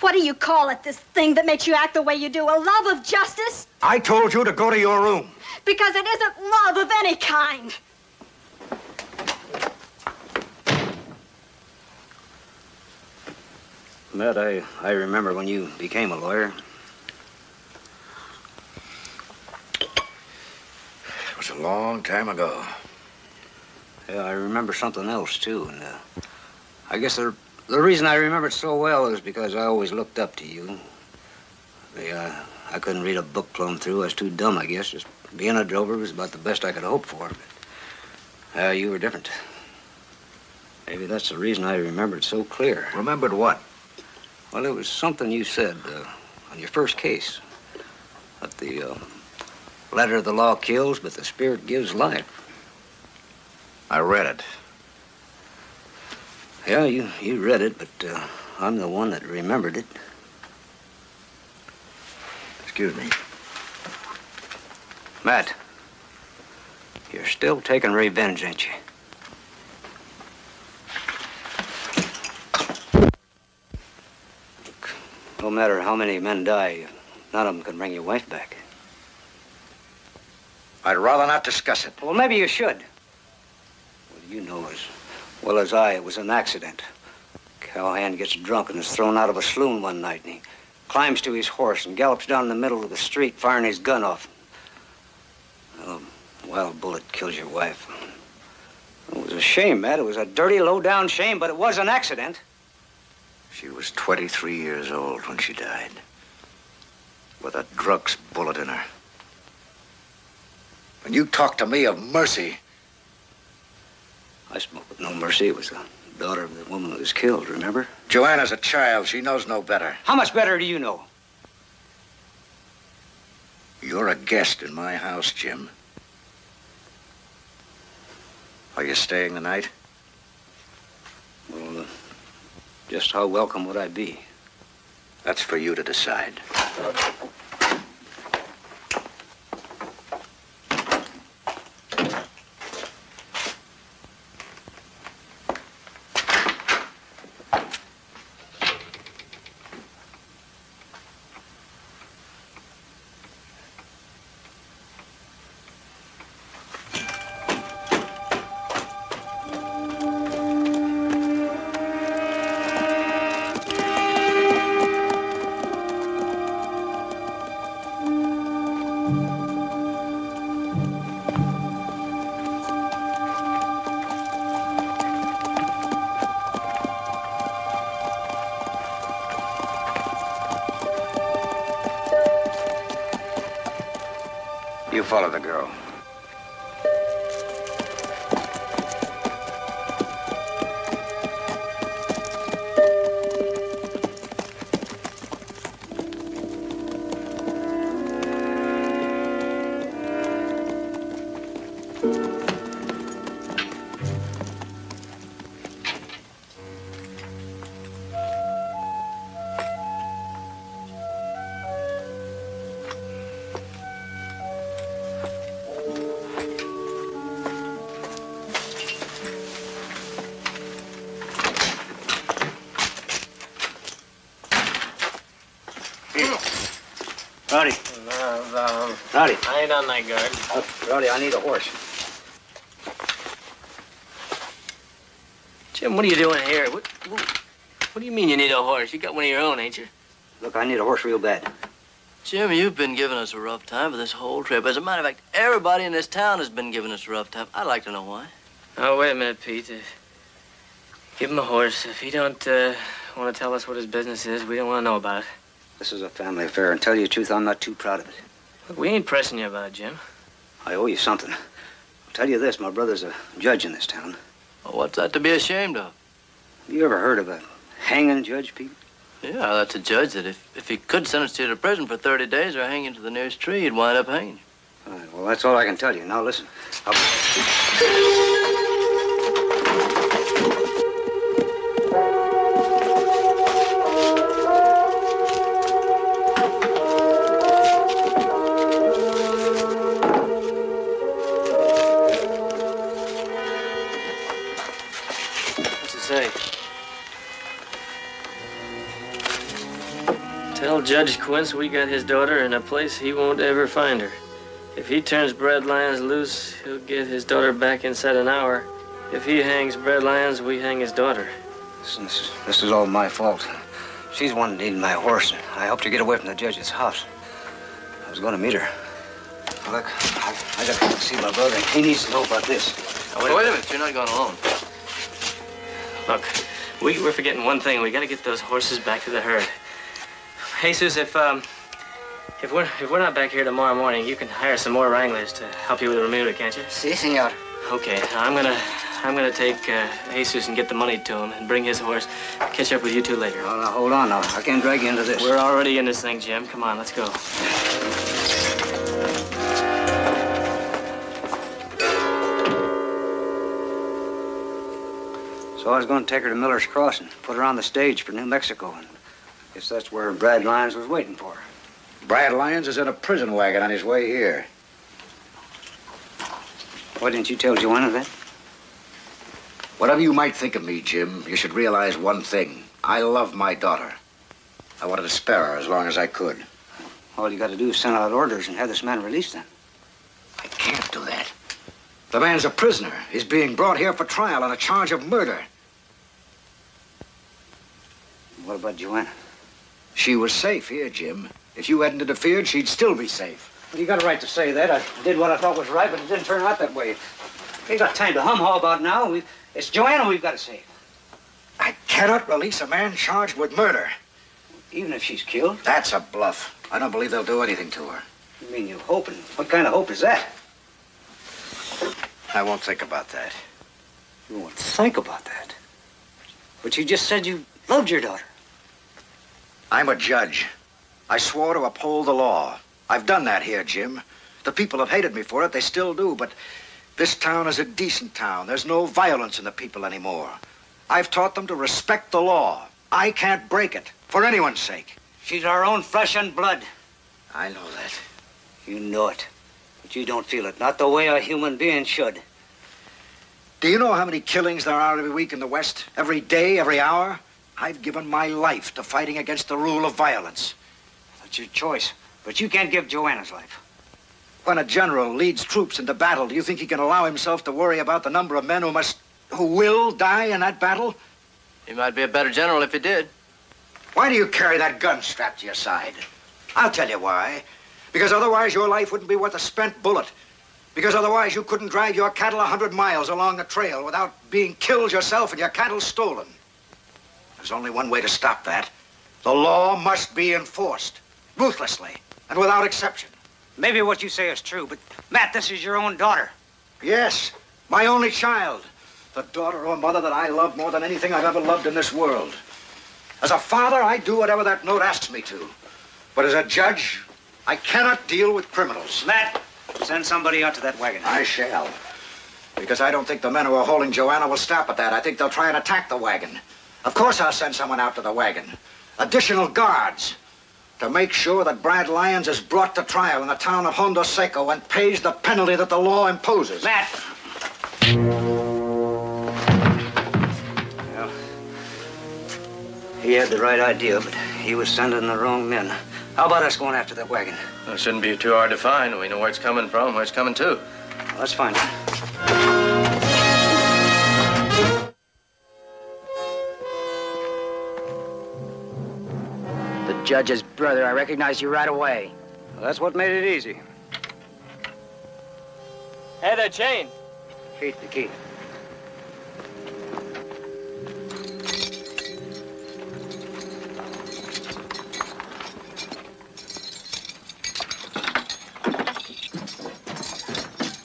What do you call it, this thing that makes you act the way you do? A love of justice? I told you to go to your room. Because it isn't love of any kind. Matt, I, I remember when you became a lawyer. Was a long time ago. Yeah, I remember something else, too. And uh, I guess the, the reason I remember it so well is because I always looked up to you. The, uh, I couldn't read a book plumb through. I was too dumb, I guess. Just being a drover was about the best I could hope for. But uh, you were different. Maybe that's the reason I remember it so clear. Remembered what? Well, it was something you said uh, on your first case. That the uh, letter of the law kills, but the spirit gives life. I read it. Yeah, you, you read it, but uh, I'm the one that remembered it. Excuse me. Matt, you're still taking revenge, ain't you? No matter how many men die, none of them can bring your wife back. I'd rather not discuss it. Well, maybe you should. Well, you know as well as I, it was an accident. Callahan gets drunk and is thrown out of a saloon one night, and he climbs to his horse and gallops down the middle of the street, firing his gun off. Oh, well, a wild bullet kills your wife. It was a shame, Matt. It was a dirty, low-down shame, but it was an accident. She was 23 years old when she died. With a drug's bullet in her. When you talk to me of mercy, I spoke with no mercy. It was the daughter of the woman who was killed, remember? Joanna's a child. She knows no better. How much better do you know? You're a guest in my house, Jim. Are you staying the night? Well, uh, just how welcome would I be? That's for you to decide. Rowdy, I need a horse. Jim, what are you doing here? What, what, what do you mean you need a horse? You got one of your own, ain't you? Look, I need a horse real bad. Jim, you've been giving us a rough time for this whole trip. As a matter of fact, everybody in this town has been giving us a rough time. I'd like to know why. Oh, wait a minute, Pete. Uh, give him a horse. If he don't uh, want to tell us what his business is, we don't want to know about it. This is a family affair, and tell you the truth, I'm not too proud of it. Look, we ain't pressing you about it, Jim. I owe you something. I'll tell you this, my brother's a judge in this town. Well, what's that to be ashamed of? Have You ever heard of a hanging judge, Pete? Yeah, that's a judge that if, if he could sentence you to prison for 30 days or hang you to the nearest tree, he'd wind up hanging you. All right, well, that's all I can tell you. Now, listen. I'll... Judge Quince we got his daughter in a place he won't ever find her. If he turns Brad Lyons loose, he'll get his daughter back inside an hour. If he hangs Brad Lyons, we hang his daughter. Listen, this is, this is all my fault. She's the one needed my horse, and I helped her get away from the judge's house. I was going to meet her. Look, I, I got to see my brother. He needs to know about this. Now, wait, wait a minute. You're not going alone. Look, we, we're forgetting one thing. We gotta get those horses back to the herd. Jesus, if um, if we're if we're not back here tomorrow morning, you can hire some more wranglers to help you with the remuda, can't you? Si, senor. Okay, I'm gonna I'm gonna take uh, Jesus and get the money to him and bring his horse. Catch up with you two later. Now, now, hold on now. I can't drag you into this. We're already in this thing, Jim. Come on, let's go. So I was going to take her to Miller's Crossing, put her on the stage for New Mexico, and guess that's where Brad Lyons was waiting for. Brad Lyons is in a prison wagon on his way here. Why didn't you tell Joanna that? Whatever you might think of me, Jim, you should realize one thing. I love my daughter. I wanted to spare her as long as I could. All you got to do is send out orders and have this man released then. I can't do that. The man's a prisoner. He's being brought here for trial on a charge of murder. What about Joanna? She was safe here, Jim. If you hadn't interfered, she'd still be safe. Well, you got a right to say that. I did what I thought was right, but it didn't turn out that way. We ain't got time to hum-haw about now. We, it's Joanna we've got to save. I cannot release a man charged with murder. Even if she's killed? That's a bluff. I don't believe they'll do anything to her. You mean you're hoping? What kind of hope is that? I won't think about that. You won't think about that. But you just said you loved your daughter. I'm a judge. I swore to uphold the law. I've done that here, Jim. The people have hated me for it. They still do, but this town is a decent town. There's no violence in the people anymore. I've taught them to respect the law. I can't break it, for anyone's sake. She's our own flesh and blood. I know that. You know it. But you don't feel it. Not the way a human being should. Do you know how many killings there are every week in the West? Every day, every hour? I've given my life to fighting against the rule of violence. That's your choice. But you can't give Joanna's life. When a general leads troops into battle, do you think he can allow himself to worry about the number of men who must, who will die in that battle? He might be a better general if he did. Why do you carry that gun strapped to your side? I'll tell you why. Because otherwise your life wouldn't be worth a spent bullet. Because otherwise you couldn't drag your cattle a hundred miles along the trail without being killed yourself and your cattle stolen. There's only one way to stop that. The law must be enforced, ruthlessly, and without exception. Maybe what you say is true, but Matt, this is your own daughter. Yes, my only child. The daughter or mother that I love more than anything I've ever loved in this world. As a father, I do whatever that note asks me to. But as a judge, I cannot deal with criminals. Matt, send somebody out to that wagon. I shall. Because I don't think the men who are holding Joanna will stop at that. I think they'll try and attack the wagon. Of course I'll send someone out to the wagon. Additional guards. To make sure that Brad Lyons is brought to trial in the town of Hondo Seco and pays the penalty that the law imposes. Matt! Well, he had the right idea, but he was sending the wrong men. How about us going after that wagon? Well, it shouldn't be too hard to find. We know where it's coming from, where it's coming to. Let's find it. judge's brother. I recognized you right away. Well, that's what made it easy. Hey there, Jane. Keith, the key.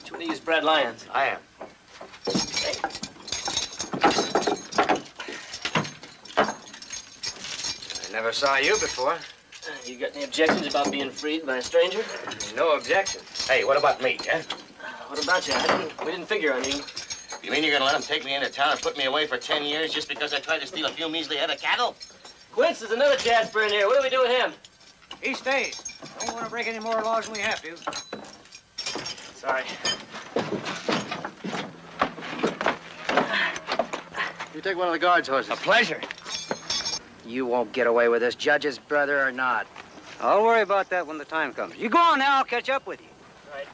Two of these Brad Lyons. I am. Never saw you before. Uh, you got any objections about being freed by a stranger? No objection. Hey, what about me, huh? What about you? I didn't, we didn't figure on you. You mean you're gonna let him take me into town and put me away for 10 years just because I tried to steal a few measly head of cattle? Quince, there's another Jasper in here. What do we do with him? He stays. Don't want to break any more laws than we have to. Sorry. You take one of the guards' horses. A pleasure. You won't get away with this, judge's brother or not. I'll worry about that when the time comes. You go on now, I'll catch up with you. Right.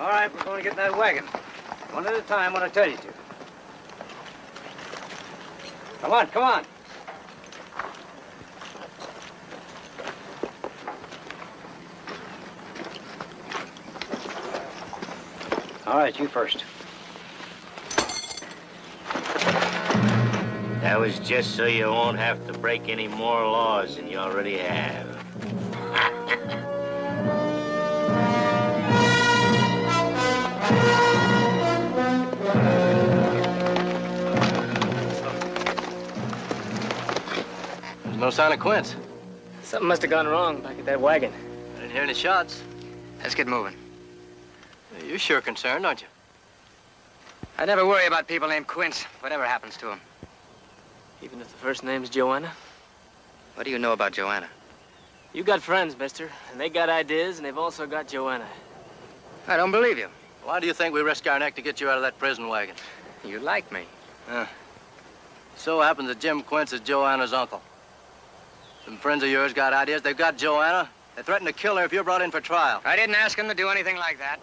All right, we're going to get in that wagon. One at a time when I tell you to. Come on, come on. All right, you first. That was just so you won't have to break any more laws than you already have. There's no sign of Quince. Something must have gone wrong back at that wagon. I didn't hear any shots. Let's get moving. You're sure concerned, aren't you? I never worry about people named Quince, whatever happens to them. Even if the first name's Joanna? What do you know about Joanna? You got friends, mister, and they got ideas, and they've also got Joanna. I don't believe you. Why do you think we risk our neck to get you out of that prison wagon? You like me. Uh, so happens that Jim Quince is Joanna's uncle. Some friends of yours got ideas. They've got Joanna. They threatened to kill her if you're brought in for trial. I didn't ask him to do anything like that.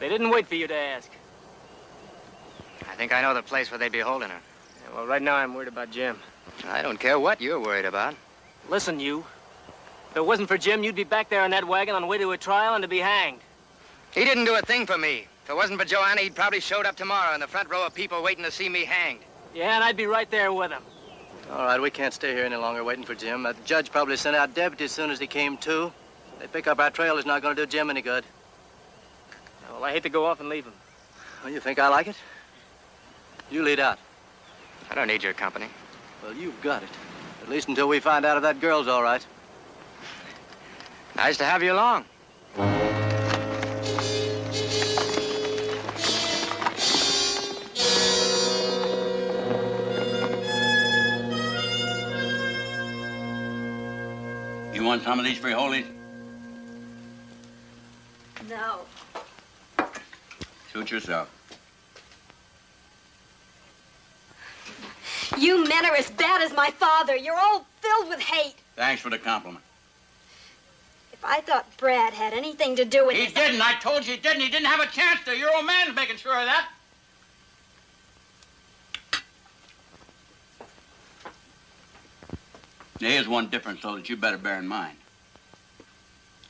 They didn't wait for you to ask. I think I know the place where they'd be holding her. Yeah, well, right now I'm worried about Jim. I don't care what you're worried about. Listen, you. If it wasn't for Jim, you'd be back there in that wagon on the way to a trial and to be hanged. He didn't do a thing for me. If it wasn't for Joanna, he'd probably showed up tomorrow in the front row of people waiting to see me hanged. Yeah, and I'd be right there with him. All right, we can't stay here any longer waiting for Jim. The judge probably sent out deputies as soon as he came to. They pick up our trail is not going to do Jim any good. Well, I hate to go off and leave him. Well, you think I like it? You lead out. I don't need your company. Well, you've got it. At least until we find out if that girl's all right. Nice to have you along. You want some of these frijoles? No. Yourself. You men are as bad as my father. You're all filled with hate. Thanks for the compliment. If I thought Brad had anything to do with it... He this, didn't. I told you he didn't. He didn't have a chance to. Your old man's making sure of that. There's one difference, though, that you better bear in mind.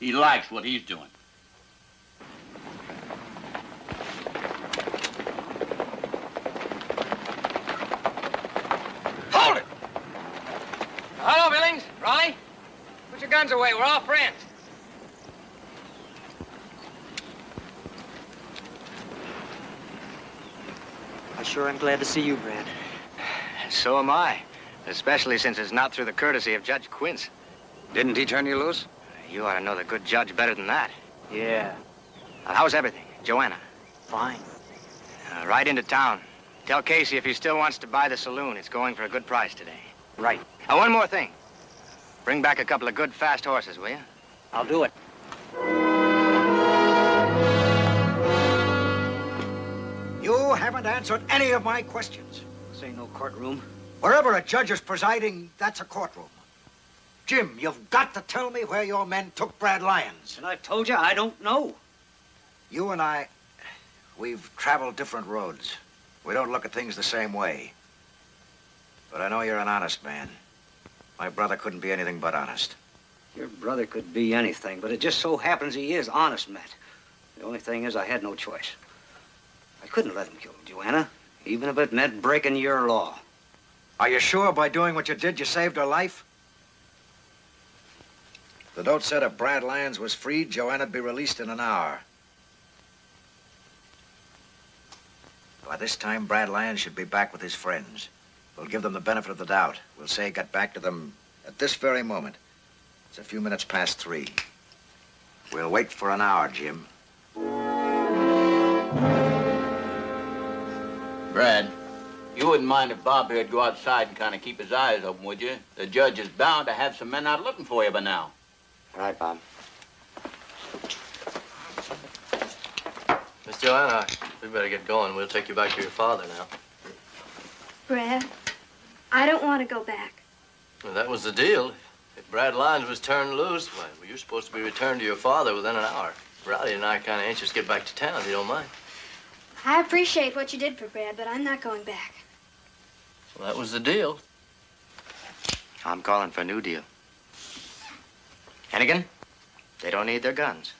He likes what he's doing. Hold it! Hello, Billings. Raleigh? Put your guns away. We're all friends. I sure am glad to see you, Brad. So am I. Especially since it's not through the courtesy of Judge Quince. Didn't he turn you loose? You ought to know the good judge better than that. Yeah. Uh, how's everything? Joanna? Fine. Uh, right into town. Tell Casey if he still wants to buy the saloon, it's going for a good price today. Right. Uh, one more thing. Bring back a couple of good, fast horses, will you? I'll do it. You haven't answered any of my questions. This ain't no courtroom. Wherever a judge is presiding, that's a courtroom. Jim, you've got to tell me where your men took Brad Lyons. And I've told you, I don't know. You and I, we've traveled different roads. We don't look at things the same way. But I know you're an honest man. My brother couldn't be anything but honest. Your brother could be anything, but it just so happens he is honest, Matt. The only thing is I had no choice. I couldn't let him kill Joanna, even if it meant breaking your law. Are you sure by doing what you did you saved her life? The note said if Brad Lyons was freed, Joanna'd be released in an hour. By this time, Brad Lyons should be back with his friends. We'll give them the benefit of the doubt. We'll say he got back to them at this very moment. It's a few minutes past three. We'll wait for an hour, Jim. Brad, you wouldn't mind if Bob here'd go outside and kind of keep his eyes open, would you? The judge is bound to have some men out looking for you by now. All right, Bob. Miss Joanna, we better get going. We'll take you back to your father now. Brad, I don't want to go back. Well, that was the deal. If Brad Lyons was turned loose, why, well, you're supposed to be returned to your father within an hour. Rowdy and I are kind of anxious to get back to town, if you don't mind. I appreciate what you did for Brad, but I'm not going back. Well, that was the deal. I'm calling for a new deal. Hennigan, they don't need their guns.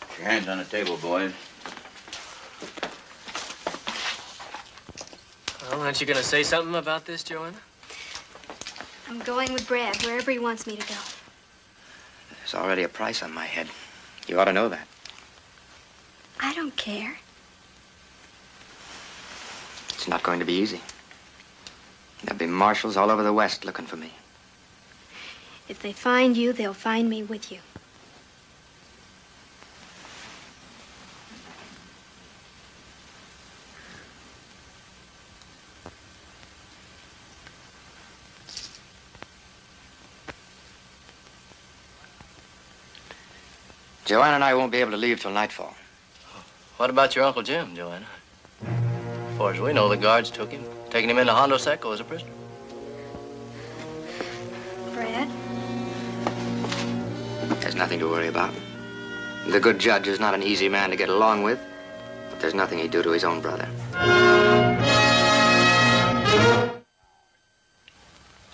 Put Your hands on the table, boys. Well, aren't you going to say something about this, Joanna? I'm going with Brad wherever he wants me to go. There's already a price on my head. You ought to know that. I don't care. It's not going to be easy. There'll be marshals all over the West looking for me. If they find you, they'll find me with you. Joanna and I won't be able to leave till nightfall. What about your Uncle Jim, Joanna? As far as we know, the guards took him, taking him into Hondo Seco as a prisoner. Brad? There's nothing to worry about. The good judge is not an easy man to get along with, but there's nothing he'd do to his own brother.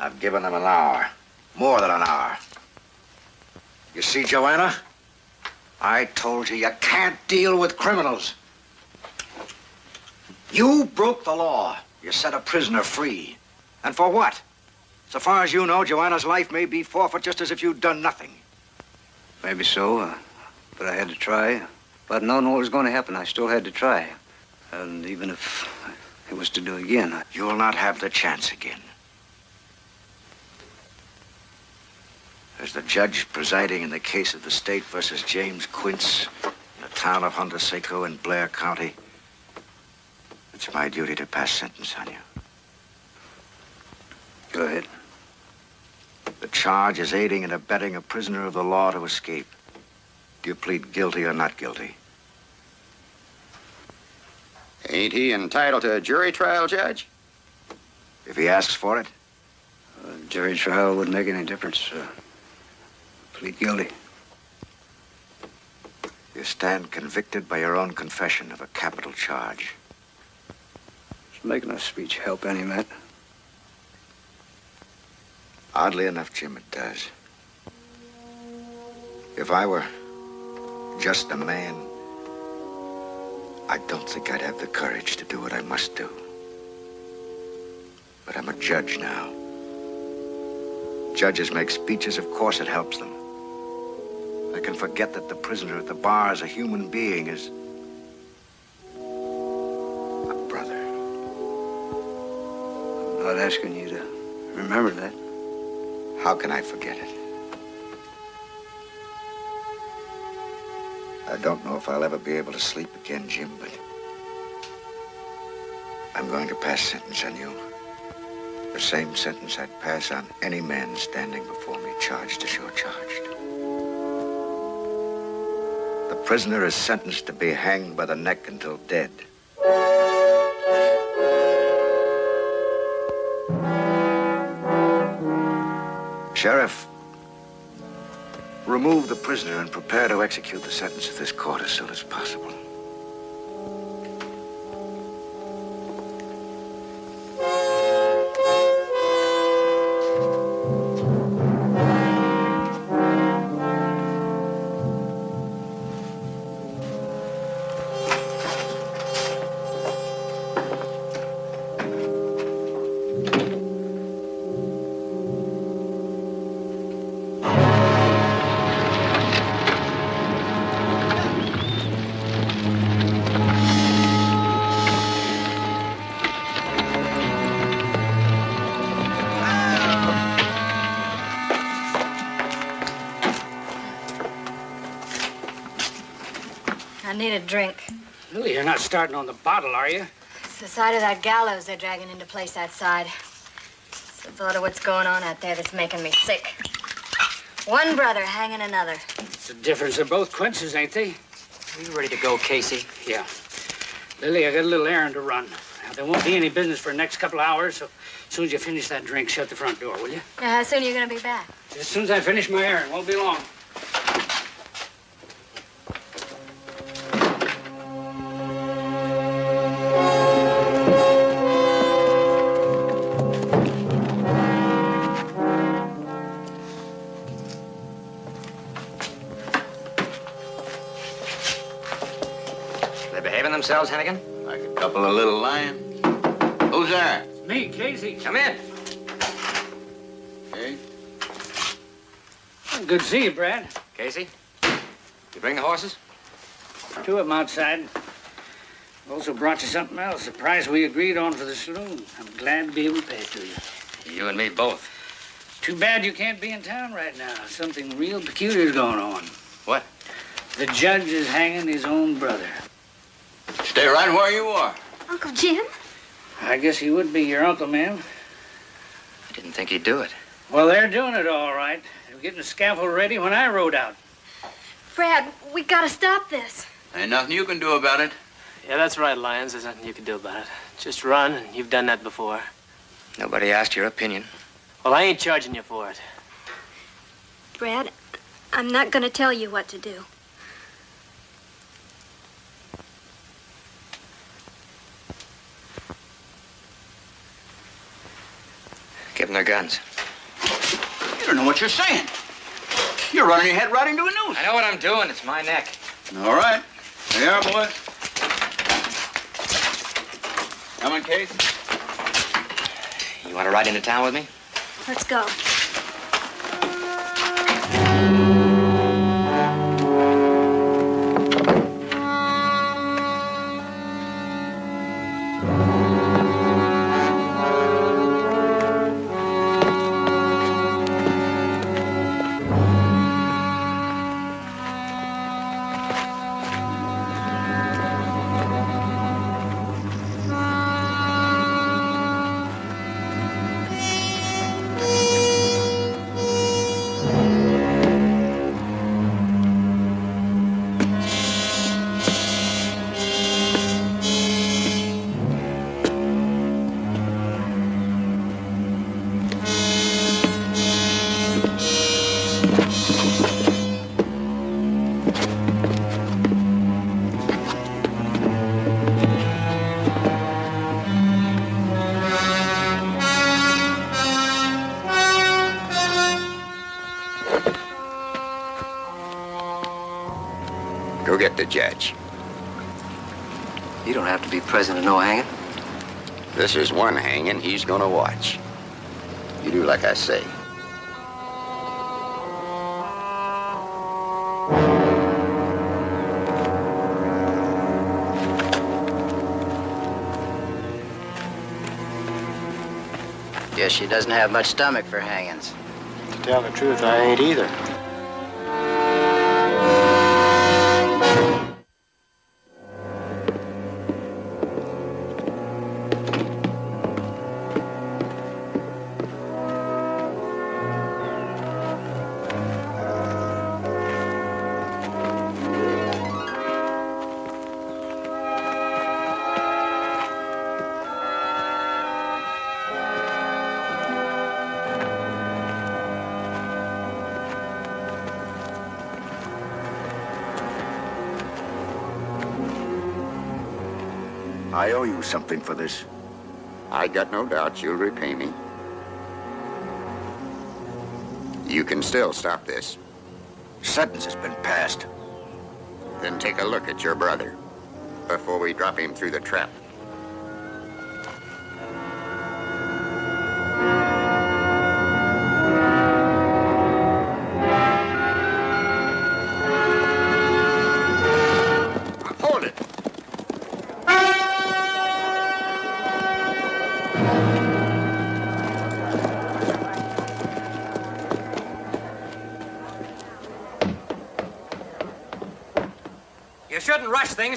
I've given them an hour. More than an hour. You see, Joanna? I told you you can't deal with criminals. You broke the law. You set a prisoner free. And for what? So far as you know, Joanna's life may be forfeit just as if you'd done nothing. Maybe so, uh, but I had to try. If I'd what was going to happen, I still had to try. And even if it was to do again, I... You'll not have the chance again. As the judge presiding in the case of the state versus James Quince in the town of Hondo Seco in Blair County, it's my duty to pass sentence on you. Go ahead. The charge is aiding and abetting a prisoner of the law to escape. Do you plead guilty or not guilty? Ain't he entitled to a jury trial, Judge? If he asks for it? A jury trial wouldn't make any difference. Uh, plead guilty. You stand convicted by your own confession of a capital charge. Does making a speech help any, Matt? Oddly enough, Jim, it does. If I were just a man, I don't think I'd have the courage to do what I must do. But I'm a judge now. Judges make speeches, of course it helps them. I can forget that the prisoner at the bar is a human being, is a brother. I'm not asking you to remember that. How can I forget it? I don't know if I'll ever be able to sleep again, Jim, but I'm going to pass sentence on you. The same sentence I'd pass on any man standing before me charged as you're charged. Prisoner is sentenced to be hanged by the neck until dead. Sheriff, remove the prisoner and prepare to execute the sentence of this court as soon as possible. Starting on the bottle, are you? It's the side of that gallows they're dragging into place outside. It's the thought of what's going on out there that's making me sick. One brother hanging another. It's the difference. They're both Quinces, ain't they? Are you ready to go, Casey? Yeah. Lily, I got a little errand to run. Now, there won't be any business for the next couple of hours, so as soon as you finish that drink, shut the front door, will you? Yeah, how soon are you going to be back? As soon as I finish my errand, won't be long. Themselves, Hennigan? Like a couple of little lions. Who's there? It's me, Casey. Come in. Hey? Good to see you, Brad. Casey, you bring the horses? Two of them outside. Also brought you something else, a price we agreed on for the saloon. I'm glad to be able to pay it to you. You and me both. Too bad you can't be in town right now. Something real peculiar's going on. What? The judge is hanging his own brother. Stay right where you are. Uncle Jim? I guess he would be your uncle, ma'am. I didn't think he'd do it. Well, they're doing it all right. They were getting the scaffold ready when I rode out. Brad, we got to stop this. Ain't nothing you can do about it. Yeah, that's right, Lyons. There's nothing you can do about it. Just run, and you've done that before. Nobody asked your opinion. Well, I ain't charging you for it. Brad, I'm not going to tell you what to do. Give their guns. You don't know what you're saying. You're running your head right into a noose. I know what I'm doing. It's my neck. All right. There you are, boy. Come on, Case. You want to ride into town with me? Let's go. Go This is one hanging he's gonna watch. You do like I say. Guess she doesn't have much stomach for hangings. To tell the truth, I ain't either. Something for this. I got no doubt you'll repay me. You can still stop this. Sentence has been passed. Then take a look at your brother before we drop him through the trap.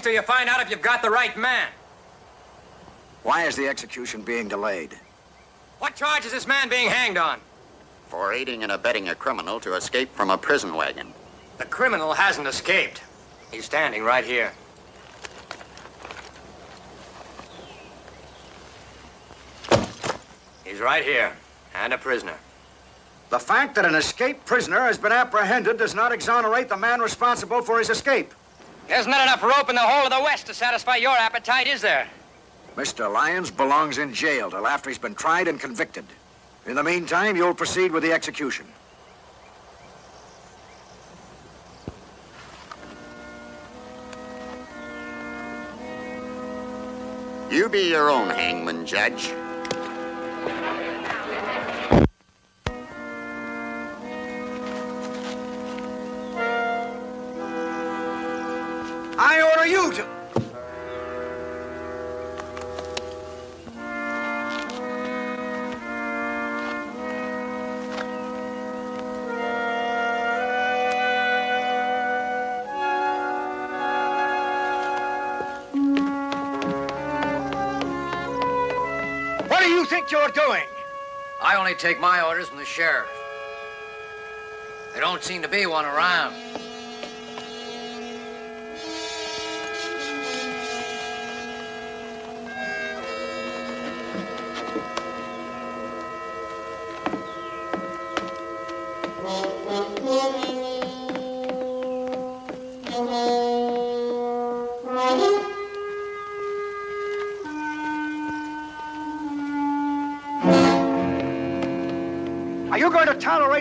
Till you find out if you've got the right man. Why is the execution being delayed? What charge is this man being hanged on? For aiding and abetting a criminal to escape from a prison wagon. The criminal hasn't escaped. He's standing right here. He's right here, and a prisoner. The fact that an escaped prisoner has been apprehended does not exonerate the man responsible for his escape. There's not enough rope in the whole of the West to satisfy your appetite, is there? Mr. Lyons belongs in jail till after he's been tried and convicted. In the meantime, you'll proceed with the execution. You be your own hangman, Judge. Only take my orders from the sheriff. There don't seem to be one around.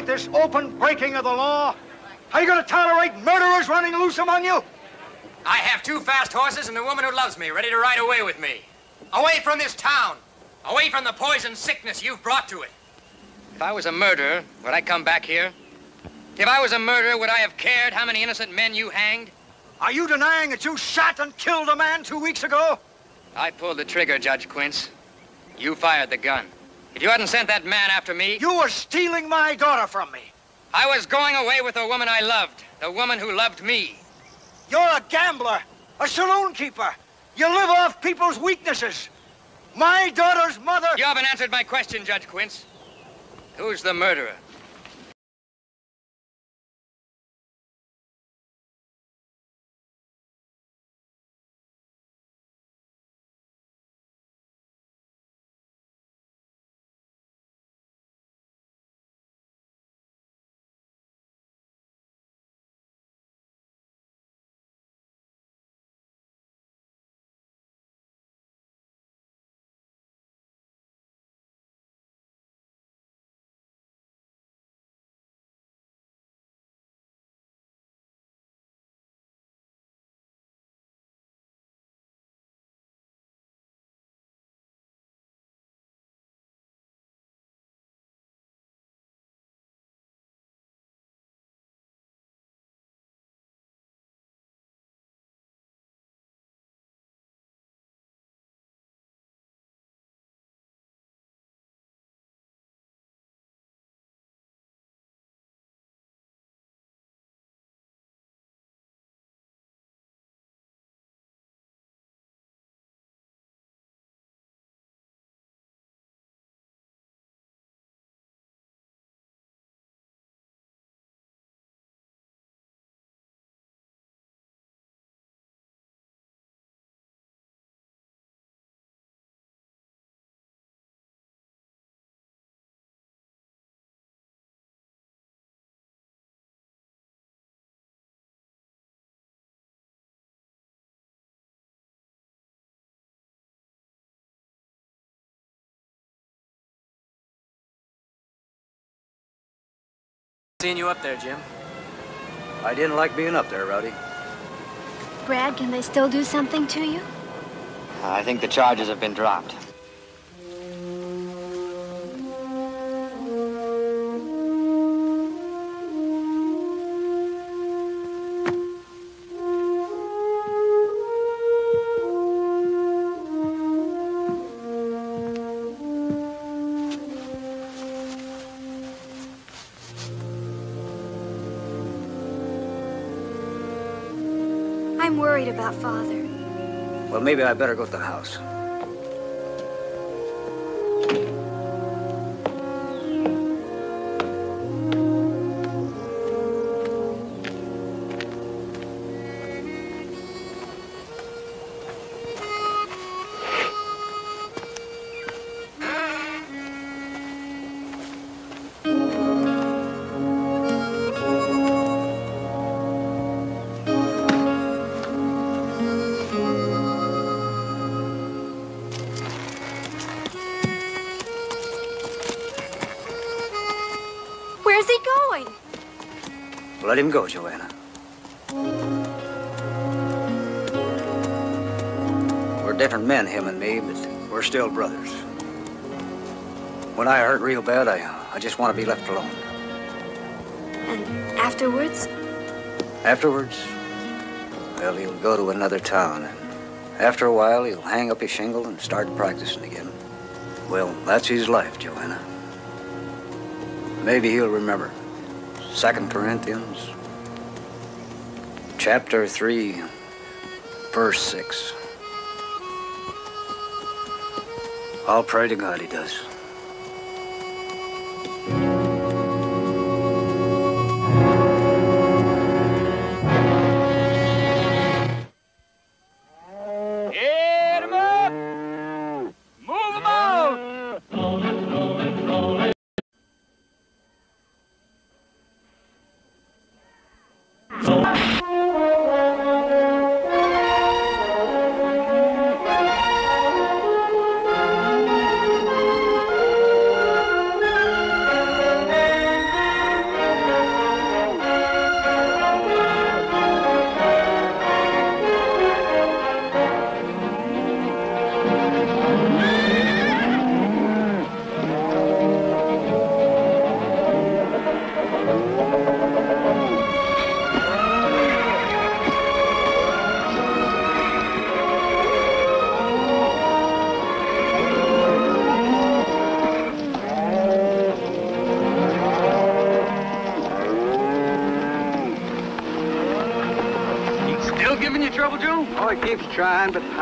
Tolerate this open breaking of the law? Are you going to tolerate murderers running loose among you? I have two fast horses and a woman who loves me, ready to ride away with me. Away from this town. Away from the poison sickness you've brought to it. If I was a murderer, would I come back here? If I was a murderer, would I have cared how many innocent men you hanged? Are you denying that you shot and killed a man two weeks ago? I pulled the trigger, Judge Quince. You fired the gun. If you hadn't sent that man after me... You were stealing my daughter from me. I was going away with the woman I loved. The woman who loved me. You're a gambler, a saloon keeper. You live off people's weaknesses. My daughter's mother... You haven't answered my question, Judge Quince. Who's the murderer? Seeing you up there, Jim. I didn't like being up there, Rowdy. Brad, can they still do something to you? I think the charges have been dropped. About Father. Well, maybe I better go to the house. Let him go, Joanna. We're different men, him and me, but we're still brothers. When I hurt real bad, I, I just want to be left alone. And afterwards? Afterwards, well, he'll go to another town. And after a while, he'll hang up his shingle and start practicing again. Well, that's his life, Joanna. Maybe he'll remember. Second Corinthians, chapter 3, verse 6. I'll pray to God he does.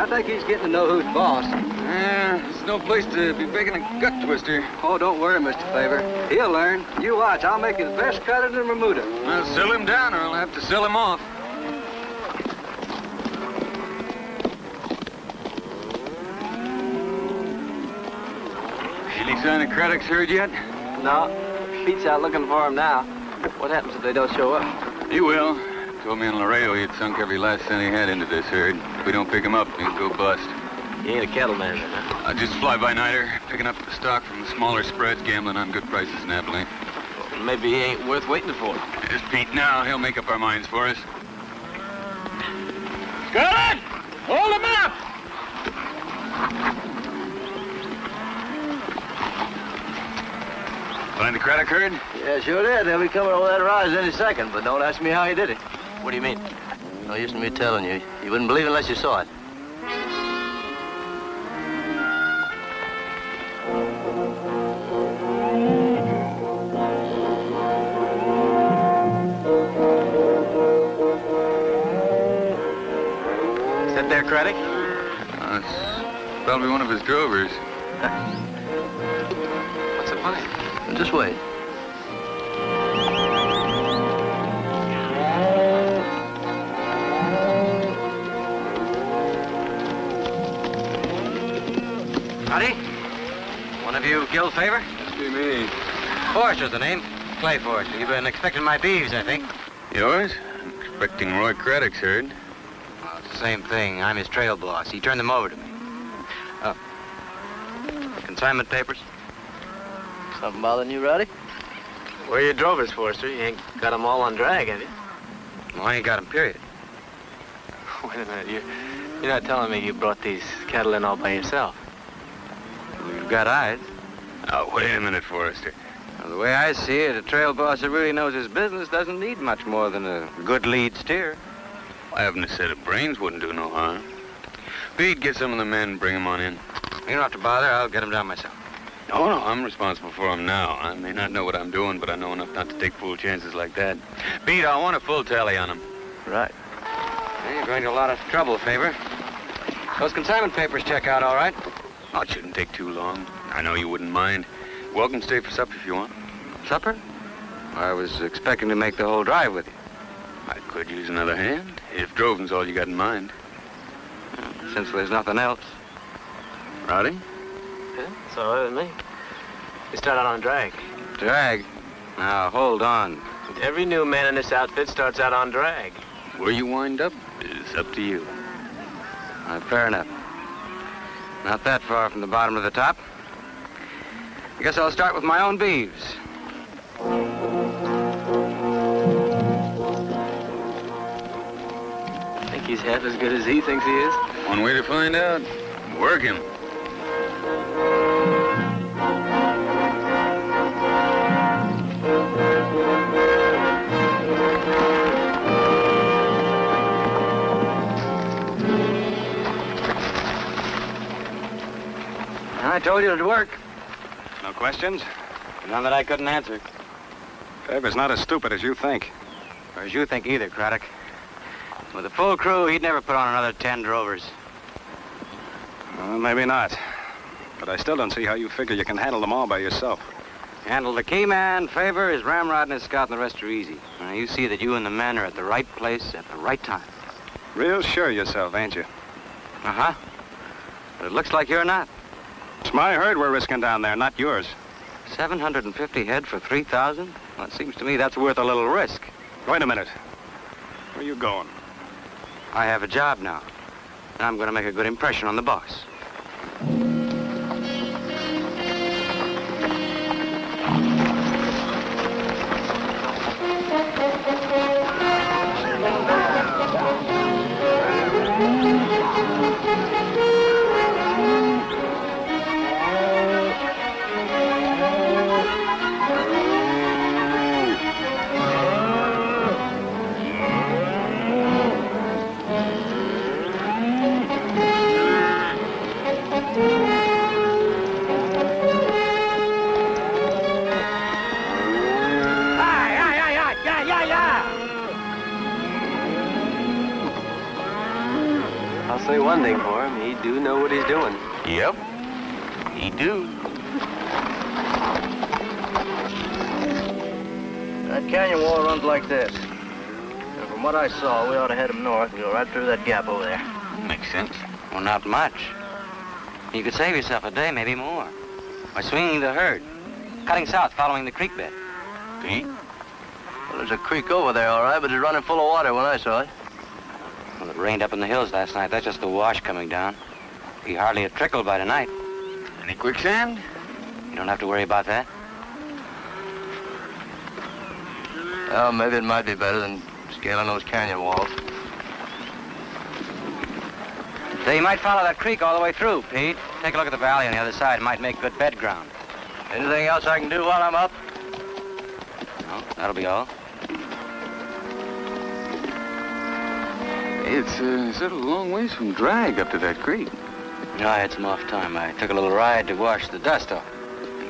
I think he's getting to know who's boss. Yeah, it's no place to be begging a gut twister. Oh, don't worry, Mr. Favor. He'll learn. You watch. I'll make his best cut in Bermuda. I'll sell him down or I'll have to sell him off. Any sign of Craddock's herd yet? No. Pete's out looking for him now. What happens if they don't show up? He will. Told me in Laredo he'd sunk every last cent he had into this herd. If we don't pick him up, he'll go bust. He ain't a cattleman, then, huh? Uh, just fly-by-nighter, picking up the stock from the smaller spreads, gambling on good prices in Abilene. Maybe he ain't worth waiting for. There's Pete now. He'll make up our minds for us. Good! Hold him up! Find the Craddock herd? Yeah, sure did. They'll be coming over that rise any second, but don't ask me how he did it. What do you mean? No use in me telling you. You wouldn't believe it unless you saw it. Probably one of his drovers. What's the funny? Just wait. Howdy. One of you Gil Favor? Must be me. Forrester's the name. Clay Forrester. You've been expecting my beeves, I think. Yours? I'm expecting Roy Craddock's herd. Well, it's the same thing. I'm his trail boss. He turned them over to me. Consignment papers? Something bothering you, Rowdy? Where are your drovers, Forrester? You ain't got them all on drag, have you? Well, I ain't got got 'em, period. Wait a minute. You're, you're not telling me you brought these cattle in all by yourself. You've got eyes. Oh, wait a minute, Forrester. Well, the way I see it, a trail boss that really knows his business doesn't need much more than a good lead steer. I having a set of brains wouldn't do no harm. Pete, get some of the men and bring bring 'em on in. You don't have to bother. I'll get 'em down myself. No, no, I'm responsible for 'em now. I may not know what I'm doing, but I know enough not to take fool chances like that. Pete, I want a full tally on 'em. Right. You're going to a lot of trouble, Favor. Those consignment papers check out all right. Oh, it shouldn't take too long. I know you wouldn't mind. Welcome to stay for supper if you want. Supper? I was expecting to make the whole drive with you. I could use another hand, if droving's all you got in mind. Since there's nothing else. Rowdy? Yeah, it's all right with me. We start out on drag. Drag? Now, hold on. Every new man in this outfit starts out on drag. Where you wind up is up to you. Fair enough. Not that far from the bottom of the top. I guess I'll start with my own beeves. Think he's half as good as he thinks he is? One way to find out. Work him. Told you it'd work. No questions? None that I couldn't answer. Favor's not as stupid as you think. Or as you think either, Craddock. With a full crew, he'd never put on another ten drovers. Well, maybe not. But I still don't see how you figure you can handle them all by yourself. Handle the key man, Favor, his ramrod and his scout, and the rest are easy. Now, you see that you and the men are at the right place at the right time. Real sure yourself, ain't you? Uh-huh. But it looks like you're not. It's my herd we're risking down there, not yours. 750 head for 3,000? Well, it seems to me that's worth a little risk. Wait a minute. Where are you going? I have a job now. And I'm going to make a good impression on the boss. Do know what he's doing. Yep. He do. That canyon wall runs like this. And from what I saw, we ought to head him north and go right through that gap over there. Makes sense. Well, not much. You could save yourself a day, maybe more. By swinging the herd. Cutting south, following the creek bed. Pete? Well, there's a creek over there, all right, but it's running full of water when I saw it. Well, it rained up in the hills last night. That's just the wash coming down. Be hardly a trickle by tonight. Any quicksand? You don't have to worry about that. Well, maybe it might be better than scaling those canyon walls. So you might follow that creek all the way through, Pete. Take a look at the valley on the other side. It might make good bed ground. Anything else I can do while I'm up? No, that'll be all. It's, uh, it's a long ways from drag up to that creek. No, I had some off time. I took a little ride to wash the dust off.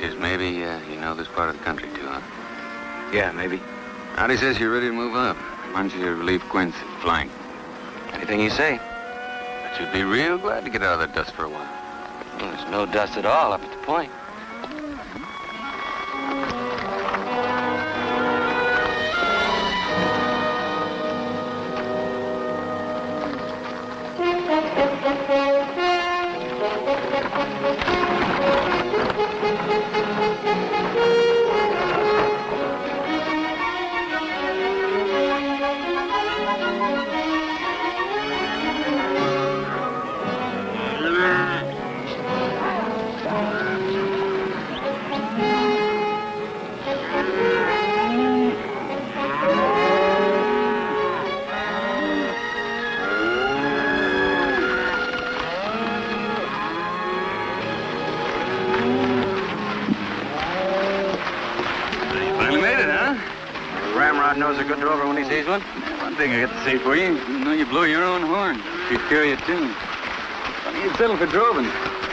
Guess maybe uh, you know this part of the country too, huh? Yeah, maybe. Rowdy says you're ready to move up. Why don't you relieve Quince at flank? Anything you say. But you'd be real glad to get out of that dust for a while. Well, there's no dust at all up at the point. For.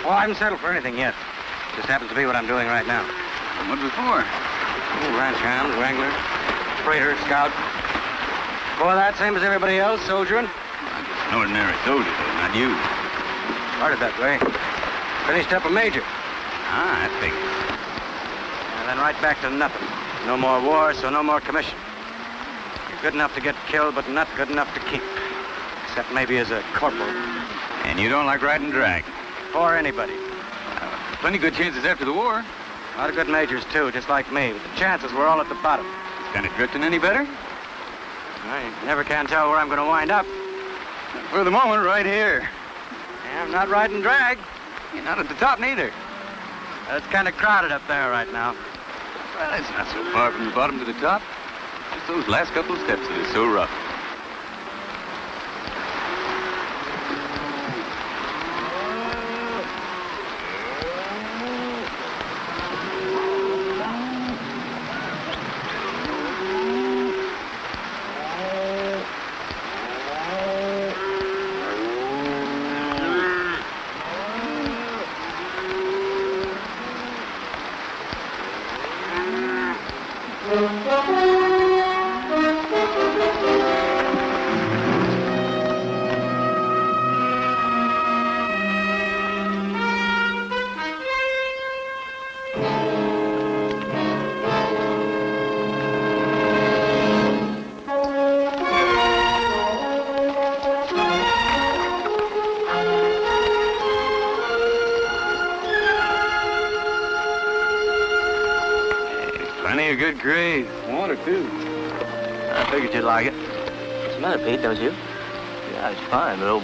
Oh, I haven't settled for anything yet. Just happens to be what I'm doing right now. What before? Oh, ranch hand, wrangler, freighter, scout. For that, same as everybody else, soldiering. An ordinary soldier, though, not you. Started that way. Finished up a major. Ah, that figures. And then right back to nothing. No more war, so no more commission. You're good enough to get killed, but not good enough to keep. Except maybe as a corporal. And you don't like riding drag? Or anybody. Plenty good chances after the war. A lot of good majors, too, just like me. But the chances were all at the bottom. Kind of drifting any better? I never can tell where I'm going to wind up. For the moment, right here. Yeah, I'm not riding drag. You're not at the top, neither. It's kind of crowded up there right now. Well, it's not so far from the bottom to the top. Just those last couple of steps that is so rough.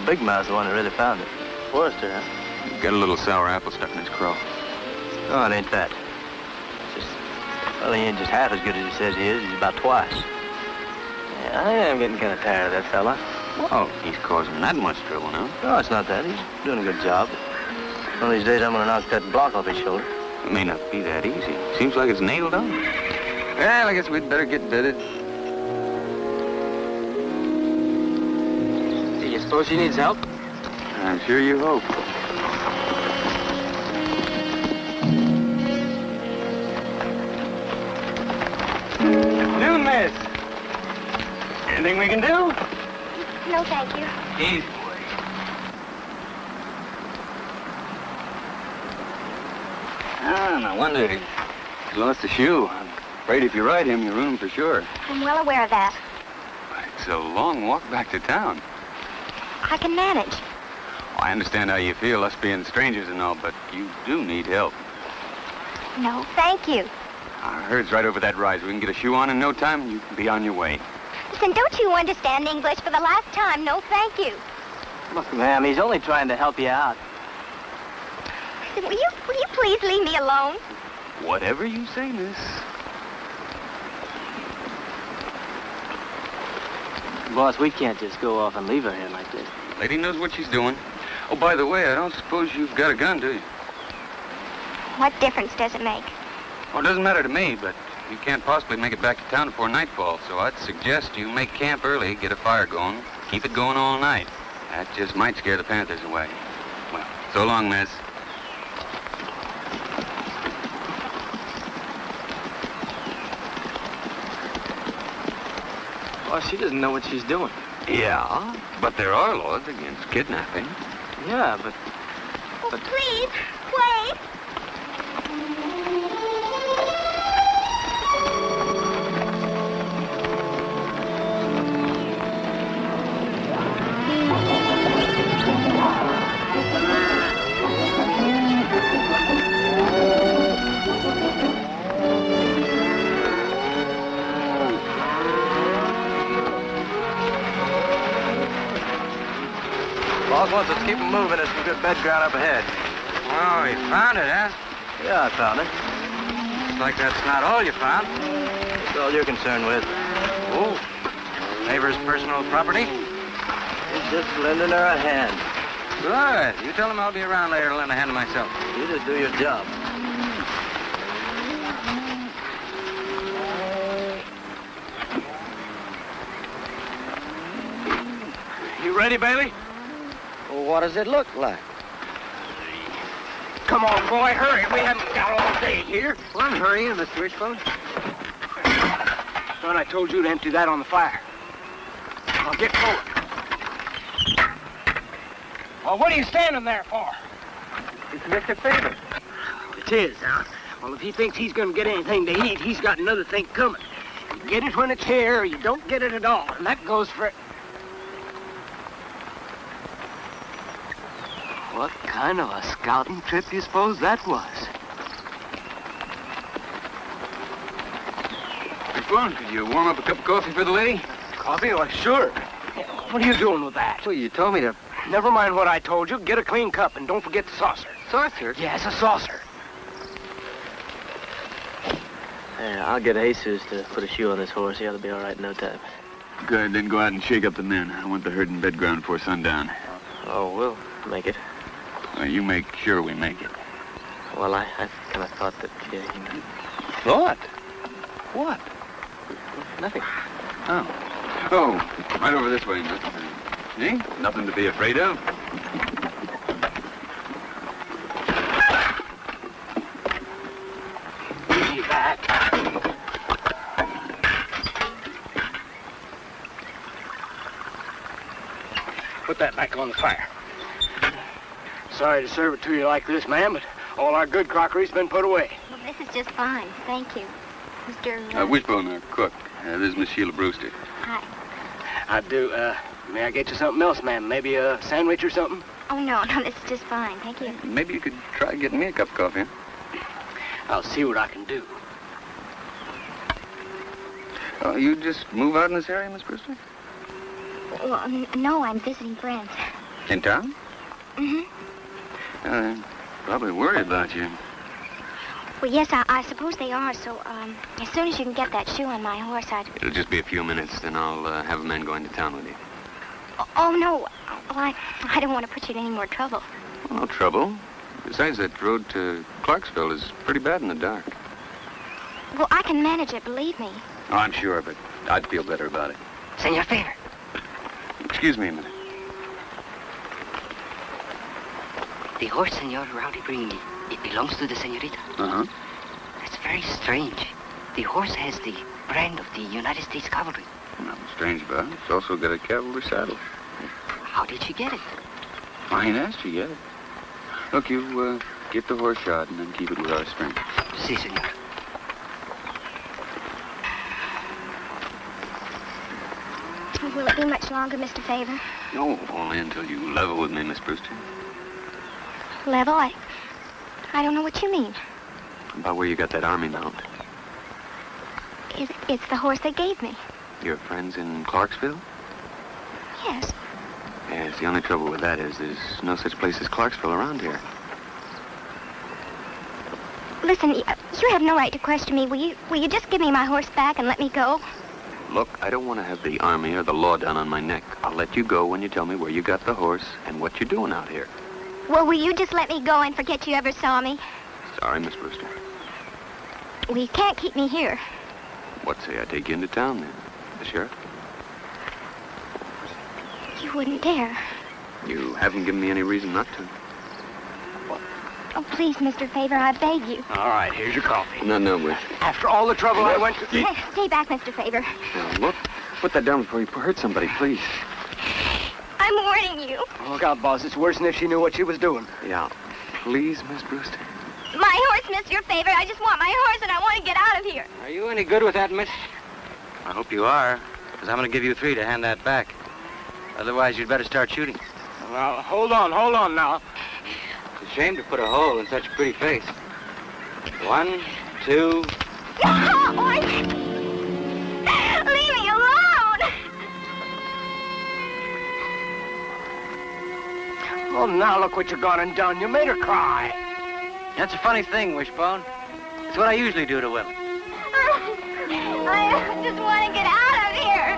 Big Mouth's the one that really found it. Forrester, huh? Got a little sour apple stuck in his craw. No, oh, it ain't that. It's just, well, he ain't just half as good as he says he is. He's about twice. Yeah, I am getting kind of tired of that fella. Well, he's causing that much trouble now. No, it's not that. He's doing a good job. One of these days, I'm gonna knock that block off his shoulder. It may not be that easy. Seems like it's nailed on. Well, I guess we'd better get bedded. Suppose she needs help? I'm sure you hope. Noon, miss. Anything we can do? No, thank you. Easy. Ah, no wonder he he lost a shoe. I'm afraid if you ride him, you ruin him for sure. I'm well aware of that. It's a long walk back to town. I can manage. Well, I understand how you feel, us being strangers and all, but you do need help. No, thank you. Our herd's right over that rise. We can get a shoe on in no time, and you can be on your way. Listen, don't you understand English for the last time? No, thank you. Look, ma'am, he's only trying to help you out. Listen, will you, will you please leave me alone? Whatever you say, miss. Boss, we can't just go off and leave her here like this. Lady knows what she's doing. Oh, by the way, I don't suppose you've got a gun, do you? What difference does it make? Well, it doesn't matter to me, but you can't possibly make it back to town before nightfall, so I'd suggest you make camp early, get a fire going, keep it going all night. That just might scare the panthers away. Well, so long, miss. Well, she doesn't know what she's doing. Yeah, but there are laws against kidnapping. Yeah, but... Oh, please, wait. Boss wants us to keep moving. There's some good bed ground up ahead. Oh, you found it, huh? Yeah, I found it. Looks like that's not all you found. That's all you're concerned with. Oh, neighbor's personal property? He's just lending her a hand. Good. You tell him I'll be around later to lend a hand to myself. You just do your job. You ready, Bailey? What does it look like? Come on, boy, hurry. We haven't got all day here. Well, I'm hurrying, Mr. Richfield. Thought I told you to empty that on the fire. Now get forward. Well, what are you standing there for? It's Mr. Favor. It is, huh? Well, if he thinks he's going to get anything to eat, he's got another thing coming. You get it when it's here, or you don't get it at all. And that goes for... What kind of a scouting trip do you suppose that was? Wishbone, could you warm up a cup of coffee for the lady? Coffee? Well, sure. What are you doing with that? Well, you told me to... Never mind what I told you. Get a clean cup and don't forget the saucer. Saucer? Yes, a saucer. Yeah, I'll get Jesus to put a shoe on this horse. He ought to be all right in no time. Good, then go out and shake up the men. I want the herd in bed ground before sundown. Oh, we'll make it. Well, you make sure we make it. Well, I, I kind of thought that, uh, you know, What? What? nothing. Oh. Oh, right over this way, mister. See? Nothing to be afraid of. Give me. Put that back on the fire. Sorry to serve it to you like this, ma'am, but all our good crockery's been put away. Well, this is just fine. Thank you. Mr. Uh, Wishbone, our cook. Uh, this is Miss Sheila Brewster. Hi. I do, uh, may I get you something else, ma'am? Maybe a sandwich or something? Oh, no, no, this is just fine. Thank you. Maybe you could try getting me a cup of coffee. I'll see what I can do. Oh, you just move out in this area, Miss Brewster? Well, no, I'm visiting friends. In town? Mm-hmm. Uh, probably worried about you. Well, yes, I, I suppose they are, so, um, as soon as you can get that shoe on my horse, I'd... It'll just be a few minutes, then I'll uh, have a man going to town with you. Oh, oh, no. Well, I, I don't want to put you in any more trouble. No trouble. Besides, that road to Clarksville is pretty bad in the dark. Well, I can manage it, believe me. Oh, I'm sure, but I'd feel better about it. Senor Favor. Excuse me a minute. The horse Senor Rowdy bring me, it belongs to the senorita. Uh-huh. That's very strange. The horse has the brand of the United States Cavalry. Nothing strange about it. It's also got a cavalry saddle. How did she get it? I ain't asked you yet. Look, you uh, get the horse shod and then keep it with our strength. Si, senor. Will it be much longer, Mr. Favor? No, only until you level with me, Miss Brewster. Level? I... I don't know what you mean. About where you got that army mount. It, it's the horse they gave me. Your friends in Clarksville? Yes. Yes, the only trouble with that is there's no such place as Clarksville around here. Listen, you have no right to question me. Will you, will you just give me my horse back and let me go? Look, I don't want to have the army or the law down on my neck. I'll let you go when you tell me where you got the horse and what you're doing out here. Well, will you just let me go and forget you ever saw me? Sorry, Miss Brewster. Well, you can't keep me here. What say I take you into town then? The sheriff? You wouldn't dare. You haven't given me any reason not to. Oh, please, Mr. Favor, I beg you. All right, here's your coffee. No, no, Wish. After all the trouble I went to... Hey, stay back, Mr. Favor. Now, look, put that down before you hurt somebody, please. I'm warning you. Oh, Look out, boss. It's worse than if she knew what she was doing. Yeah. Please, Miss Brewster. My horse, Miss, your Favor. I just want my horse, and I want to get out of here. Are you any good with that, miss? I hope you are, because I'm going to give you three to hand that back. Otherwise, you'd better start shooting. Well, hold on, hold on now. It's a shame to put a hole in such a pretty face. One, two... No! I... Leave Well, now look what you've gone and done. You made her cry. That's a funny thing, Wishbone. It's what I usually do to women. I just want to get out of here.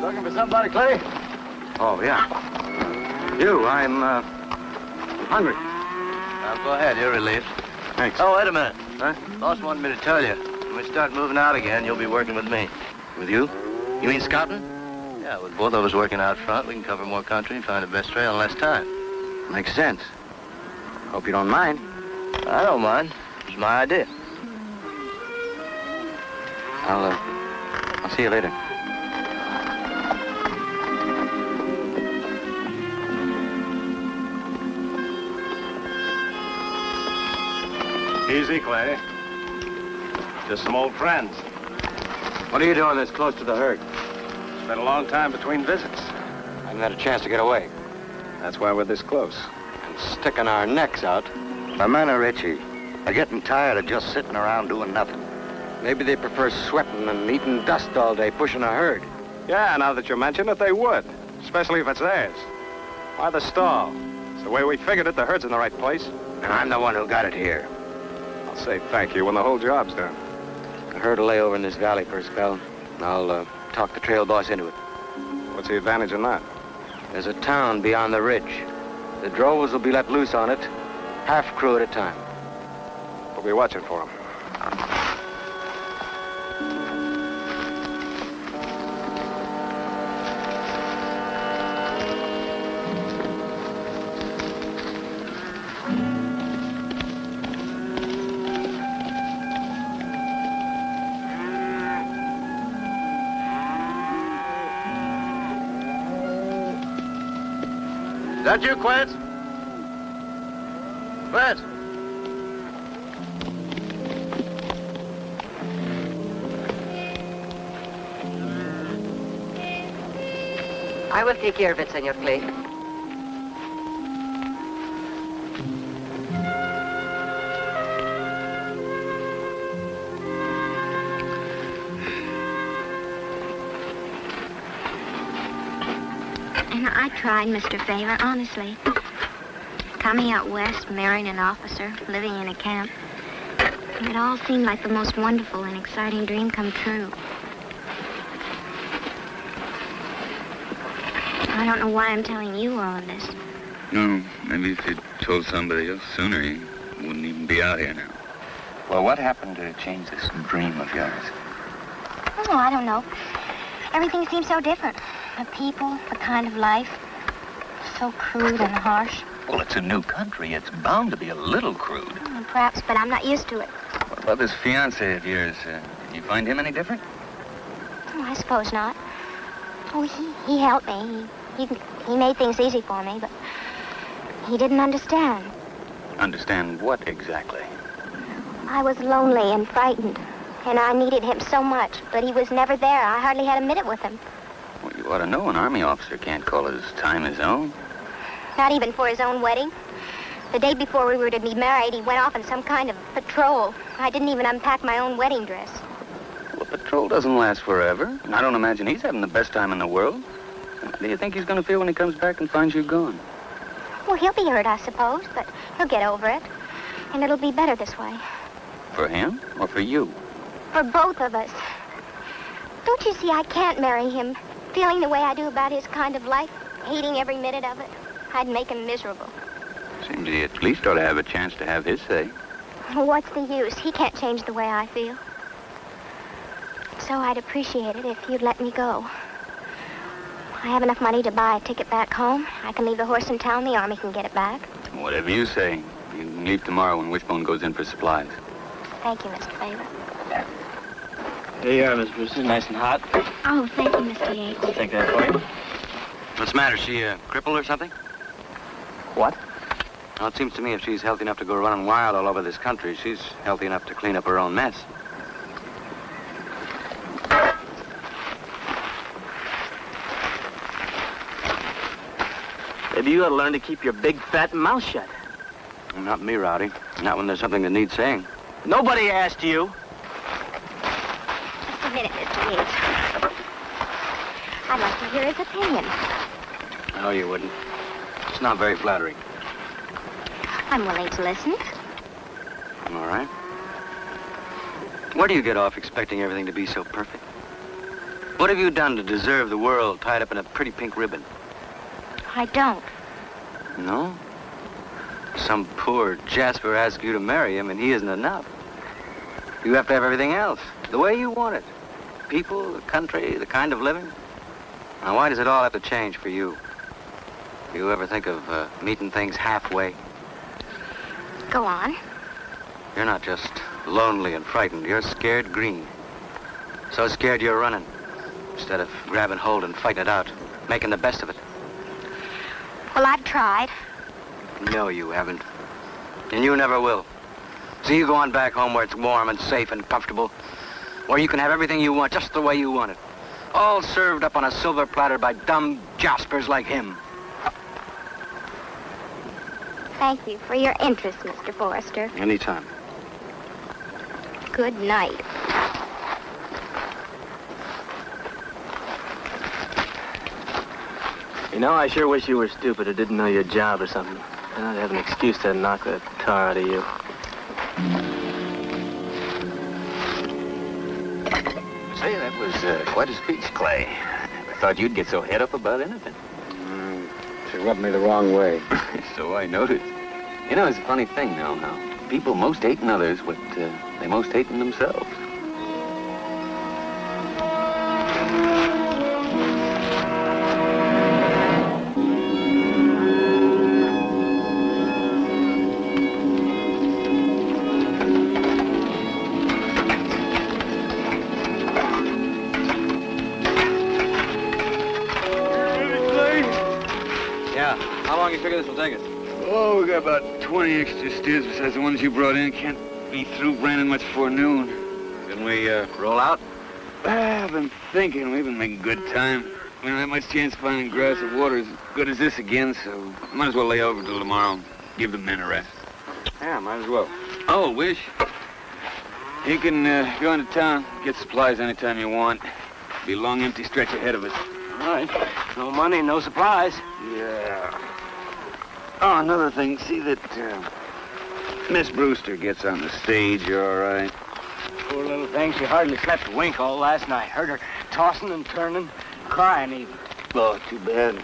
Looking for somebody, Clay? Oh, yeah. You, I'm, uh, hungry. Now, go ahead. You're relieved. Thanks. Oh, wait a minute. Huh? Boss wanted me to tell you. When we start moving out again, you'll be working with me. With you? You mean scouting? Yeah, with both of us working out front, we can cover more country and find the best trail in less time. Makes sense. Hope you don't mind. I don't mind. It's my idea. I'll, uh, I'll see you later. Easy, Clay. Just some old friends. What are you doing this close to the herd? It's been a long time between visits. I haven't had a chance to get away. That's why we're this close. And sticking our necks out. My men are itchy. They're getting tired of just sitting around doing nothing. Maybe they prefer sweating and eating dust all day, pushing a herd. Yeah, now that you mention it, they would. Especially if it's theirs. Why the stall? It's the way we figured it. The herd's in the right place. And I'm the one who got it here. I'll say thank you when the whole job's done. I heard a lay over in this valley for a spell. I'll uh, talk the trail boss into it. What's the advantage in that? There's a town beyond the ridge. The drovers will be let loose on it, half crew at a time. We'll be watching for them. That you, Quince? Quince? I will take care of it, Senor Clay. Tried, Mr. Favor, honestly. Coming out west, marrying an officer, living in a camp. It all seemed like the most wonderful and exciting dream come true. I don't know why I'm telling you all of this. No, maybe if you'd told somebody else sooner, you wouldn't even be out here now. Well, what happened to change this dream of yours? Oh, I don't know. Everything seems so different. The people, the kind of life, so crude and harsh. Well, it's a new country. It's bound to be a little crude. Mm, Perhaps, but I'm not used to it. What about this fiancé of yours? Uh, you find him any different? Oh, I suppose not. Oh, he, he helped me. He, he, he made things easy for me, but he didn't understand. Understand what exactly? I was lonely and frightened, and I needed him so much, but he was never there. I hardly had a minute with him. Well, you ought to know an army officer can't call his time his own. Not even for his own wedding. The day before we were to be married, he went off on some kind of patrol. I didn't even unpack my own wedding dress. Well, patrol doesn't last forever. And I don't imagine he's having the best time in the world. How do you think he's going to feel when he comes back and finds you gone? Well, he'll be hurt, I suppose, but he'll get over it. And it'll be better this way. For him or for you? For both of us. Don't you see I can't marry him, feeling the way I do about his kind of life, hating every minute of it? I'd make him miserable. Seems he at least ought to have a chance to have his say. What's the use? He can't change the way I feel. So I'd appreciate it if you'd let me go. I have enough money to buy a ticket back home. I can leave the horse in town. The army can get it back. Whatever you say. You can leave tomorrow when Wishbone goes in for supplies. Thank you, Mr. Favor. Here you are, Miss Brewster. Nice and hot. Oh, thank you, Mr. Yates. I'll take that for you. What's the matter? Is she uh, cripple or something? What? Well, it seems to me if she's healthy enough to go running wild all over this country, she's healthy enough to clean up her own mess. Maybe you ought to learn to keep your big fat mouth shut. Not me, Rowdy. Not when there's something that needs saying. Nobody asked you. Just a minute, Mr. Yates. I'd like to hear his opinion. No, you wouldn't. It's not very flattering. I'm willing to listen. All right. Where do you get off expecting everything to be so perfect? What have you done to deserve the world tied up in a pretty pink ribbon? I don't. No? Some poor Jasper asks you to marry him, and he isn't enough. You have to have everything else, the way you want it. People, the country, the kind of living. Now, why does it all have to change for you? Do you ever think of uh, meeting things halfway? Go on. You're not just lonely and frightened. You're scared green. So scared you're running. Instead of grabbing hold and fighting it out, making the best of it. Well, I've tried. No, you haven't. And you never will. So you go on back home where it's warm and safe and comfortable. Where you can have everything you want just the way you want it. All served up on a silver platter by dumb jaspers like him. Thank you for your interest, Mr. Forrester. Anytime. Good night. You know, I sure wish you were stupid or didn't know your job or something. Then I'd have an excuse to knock the tar out of you. Say, that was uh, quite a speech, Clay. I never thought you'd get so head up about anything. She rubbed me the wrong way. so I noticed. You know, it's a funny thing now, how people most hate in others what uh, they most hate in themselves. How long you figure this will take us? Oh, we got about 20 extra steers besides the ones you brought in. Can't be through branding much before noon. Can we uh, roll out? I've been thinking. We've been making good time. We don't have much chance of finding grass or water as good as this again, so might as well lay over till tomorrow and give the men a rest. Yeah, might as well. Oh, Wish. You can uh, go into town, get supplies anytime you want. Be a long, empty stretch ahead of us. All right. No money, no supplies. Yeah. Oh, another thing. See that uh, Miss Brewster gets on the stage, you all right? Poor little thing, she hardly slept a wink all last night. Heard her tossing and turning, crying even. Oh, too bad.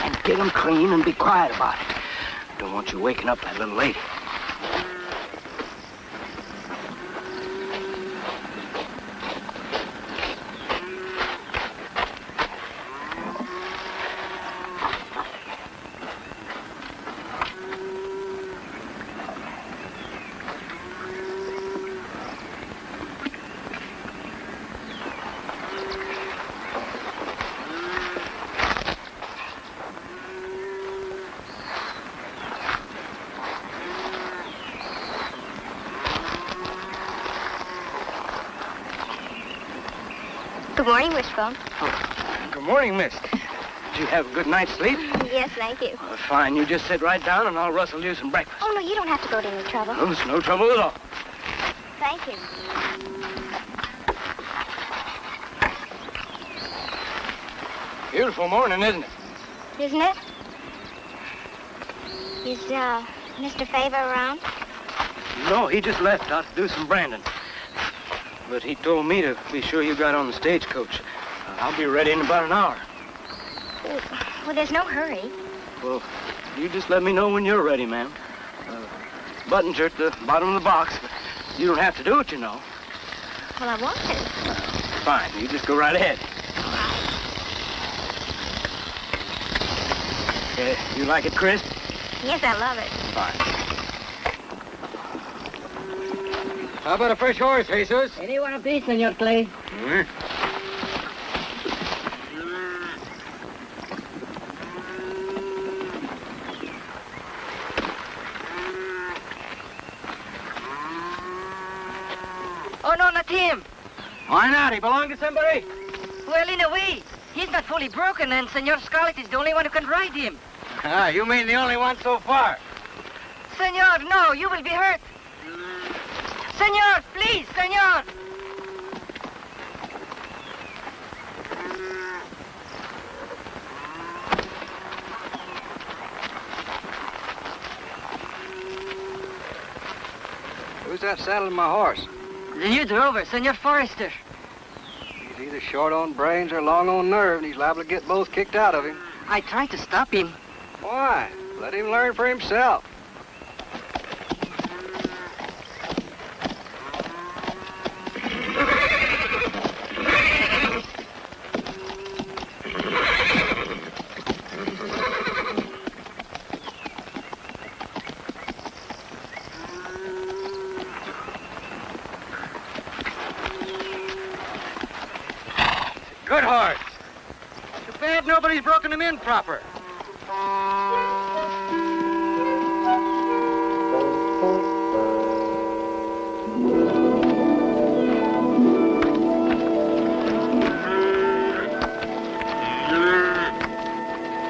And get 'em clean and be quiet about it. Don't want you waking up that little lady. Morning, Wishbone. Good morning, miss. Did you have a good night's sleep? Yes, thank you. Fine. You just sit right down and I'll rustle you some breakfast. Oh, no, you don't have to go to any trouble. Oh, it's no trouble at all. Thank you. Beautiful morning, isn't it? Isn't it? Is, uh, Mr. Favor around? No, he just left out to do some branding. But he told me to be sure you got on the stagecoach. Uh, I'll be ready in about an hour. Well, there's no hurry. Well, you just let me know when you're ready, ma'am. Uh, buttons are at the bottom of the box, but you don't have to do it, you know. Well, I want to. Fine, you just go right ahead. Uh, you like it crisp? Yes, I love it. Fine. How about a fresh horse, Jesus? Any one of these, Senor Clay? Oh, no, not him. Why not? He belong to somebody? Well, in a way. He's not fully broken, and Senor Scarlet is the only one who can ride him. Ah, you mean the only one so far? Senor, no, you will be hurt. Senor, please, senor. Who's that saddling my horse? The new drover, Senor Forrester. He's either short on brains or long on nerve, and he's liable to get both kicked out of him. I tried to stop him. Why? Let him learn for himself. Good horse. Too bad nobody's broken him in proper.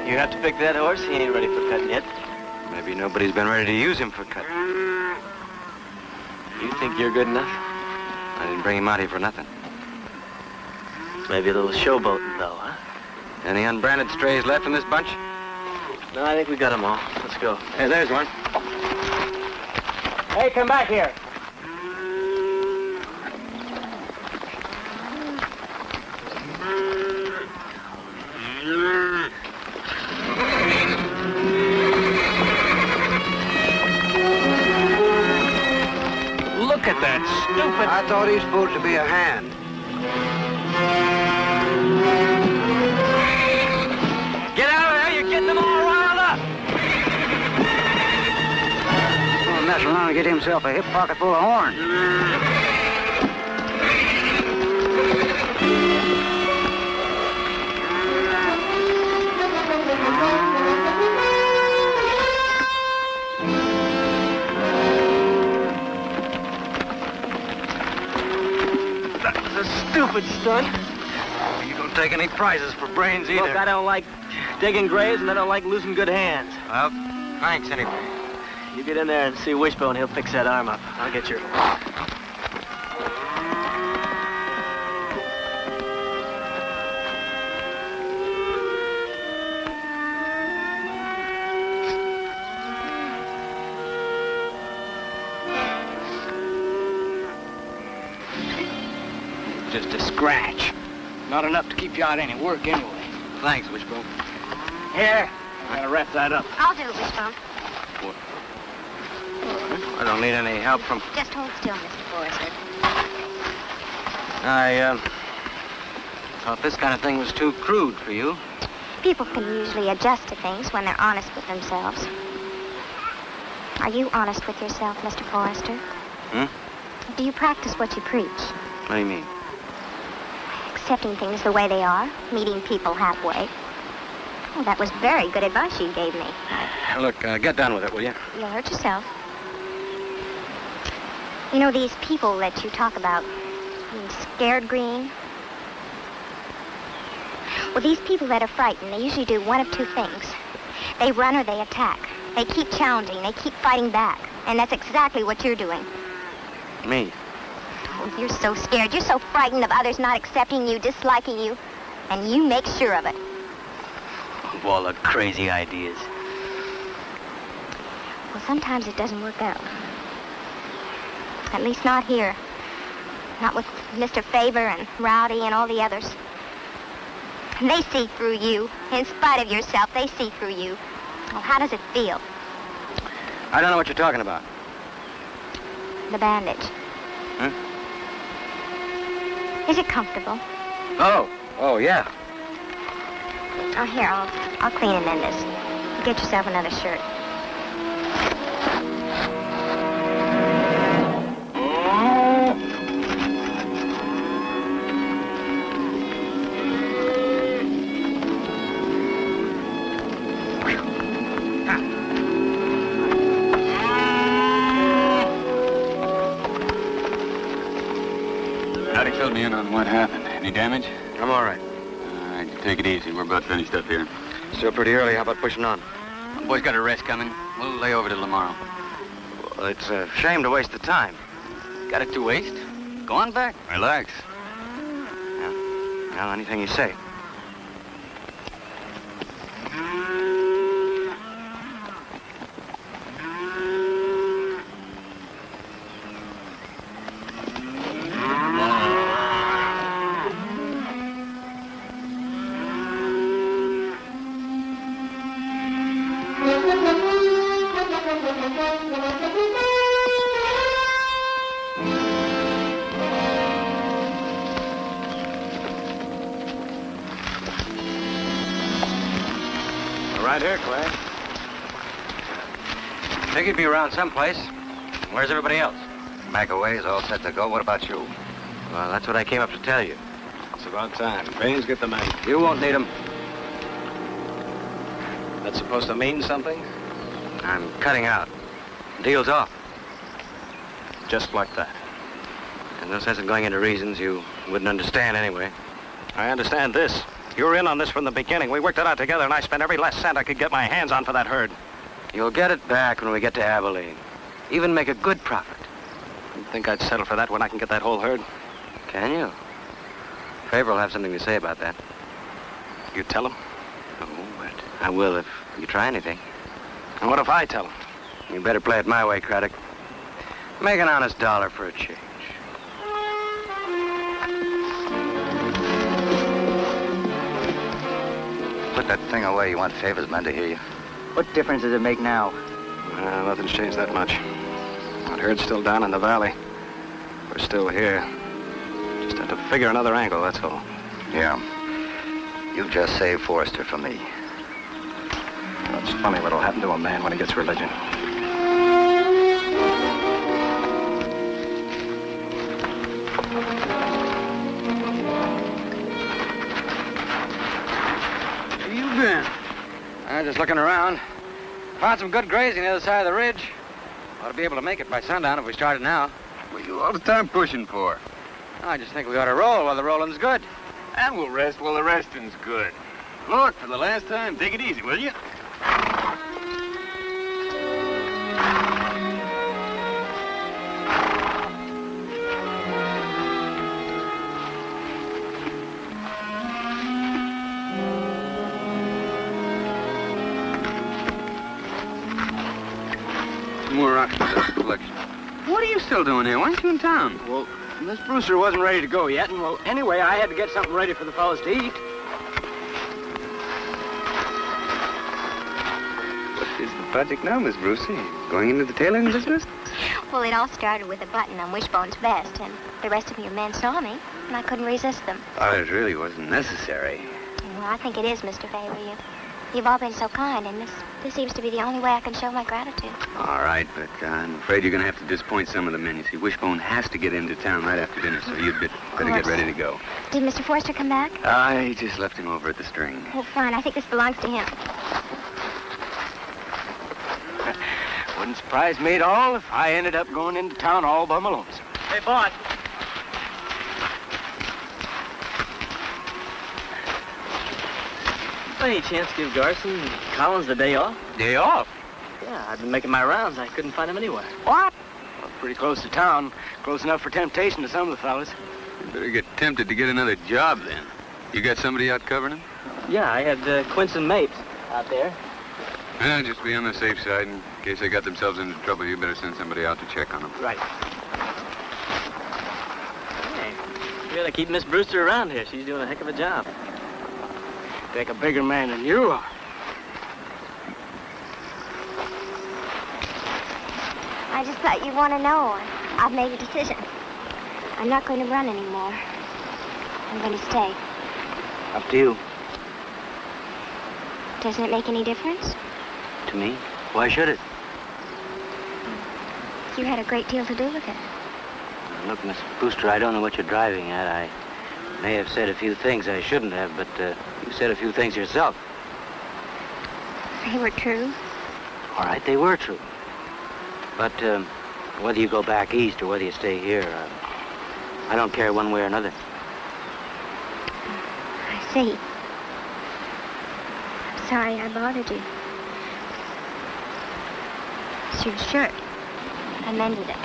You have to pick that horse? He ain't ready for cutting yet. Maybe nobody's been ready to use him for cutting. You think you're good enough? I didn't bring him out here for nothing. Maybe a little showboating, though, huh? Any unbranded strays left in this bunch? No, I think we got them all. Let's go. Hey, there's one. Hey, come back here. Look at that stupid... I thought he was supposed to be a hand. Himself a hip pocket full of horns. That was a stupid stunt. You don't take any prizes for brains either. Look, I don't like digging graves, and I don't like losing good hands. Well, thanks anyway. You get in there and see Wishbone. He'll fix that arm up. I'll get your... Just a scratch. Not enough to keep you out of any work anyway. Thanks, Wishbone. Here, I gotta wrap that up. I'll do it, Wishbone. I don't need any help from... Just hold still, Mr. Forrester. I, um... Thought this kind of thing was too crude for you. People can usually adjust to things when they're honest with themselves. Are you honest with yourself, Mr. Forrester? Hmm? Do you practice what you preach? What do you mean? Accepting things the way they are, meeting people halfway. Oh, that was very good advice you gave me. Look, uh, get done with it, will you? You'll hurt yourself. You know, these people that you talk about, being scared green? Well, these people that are frightened, they usually do one of two things. They run or they attack. They keep challenging, they keep fighting back. And that's exactly what you're doing. Me? Oh, you're so scared. You're so frightened of others not accepting you, disliking you. And you make sure of it. Of all the crazy ideas. Well, sometimes it doesn't work out. At least not here. Not with Mr. Favor and Rowdy and all the others. They see through you. In spite of yourself, they see through you. Well, how does it feel? I don't know what you're talking about. The bandage. Huh? Is it comfortable? Oh, oh, yeah. Oh, here, I'll, I'll clean and mend this. Get yourself another shirt. What happened. Any damage? I'm all right. All right, take it easy. We're about finished up here. Still pretty early. How about pushing on? Boys got a rest coming. We'll lay over till tomorrow. Well, it's a shame to waste the time. Got it to waste? Go on back. Relax. Well, anything you say. Figured be around someplace. Where's everybody else? Back away is all set to go. What about you? Well, that's what I came up to tell you. It's about time. Baines, get the men. You won't need them. That's supposed to mean something? I'm cutting out. Deal's off. Just like that. And no sense in going into reasons you wouldn't understand anyway. I understand this. You were in on this from the beginning. We worked it out together, and I spent every last cent I could get my hands on for that herd. You'll get it back when we get to Abilene. Even make a good profit. You think I'd settle for that when I can get that whole herd? Can you? Favor will have something to say about that. You tell him? Oh, but I will if you try anything. And what if I tell him? You better play it my way, Craddock. Make an honest dollar for a change. Put that thing away. You want Favor's men to hear you. What difference does it make now? Uh, nothing's changed that much. That herd's still down in the valley. We're still here. Just have to figure another angle, that's all. Yeah. You just saved Forrester from me. It's funny what'll happen to a man when he gets religion. I'm just looking around. Found some good grazing the other side of the ridge. Ought to be able to make it by sundown if we started now. What you all the time pushing for? I just think we ought to roll while the rolling's good. And we'll rest while the resting's good. Look, for the last time, take it easy, will you? Still doing here? Why aren't you in town? Well, Miss Brewster wasn't ready to go yet, and well, anyway, I had to get something ready for the fellas to eat. What is the project now, Miss Brucey? Going into the tailoring business? Well, it all started with a button on Wishbone's vest, and the rest of your men saw me, and I couldn't resist them. Oh, it really wasn't necessary. Well, I think it is, Mr. Favor. You, you've all been so kind, and this, this seems to be the only way I can show my gratitude. All right, but uh, I'm afraid you're going to have to disappoint some of the men. You see, Wishbone has to get into town right after dinner, so you'd bet- better get ready to go. Did Mr. Forrester come back? I just left him over at the string. Oh, fine. I think this belongs to him. Wouldn't surprise me at all if I ended up going into town all by my lonesome. Hey, boss. By any chance give Garson and Collins the day off? Day off? Yeah, I've been making my rounds. I couldn't find him anywhere. What? Well, pretty close to town. Close enough for temptation to some of the fellas. You better get tempted to get another job then. You got somebody out covering him? Yeah, I had uh, Quince and Mapes out there. Yeah, just be on the safe side in case they got themselves into trouble. You better send somebody out to check on them. Right. Hey, you gotta keep Miss Brewster around here. She's doing a heck of a job. Take a bigger man than you are. I just thought you'd want to know. I've made a decision. I'm not going to run anymore. I'm going to stay. Up to you. Doesn't it make any difference? To me? Why should it? You had a great deal to do with it. Look, Miss Brewster, I don't know what you're driving at. I may have said a few things I shouldn't have, but uh, you said a few things yourself. They were true. All right, they were true. But um, whether you go back east or whether you stay here, uh, I don't care one way or another. I see. I'm sorry I bothered you. It's your shirt. I mended it.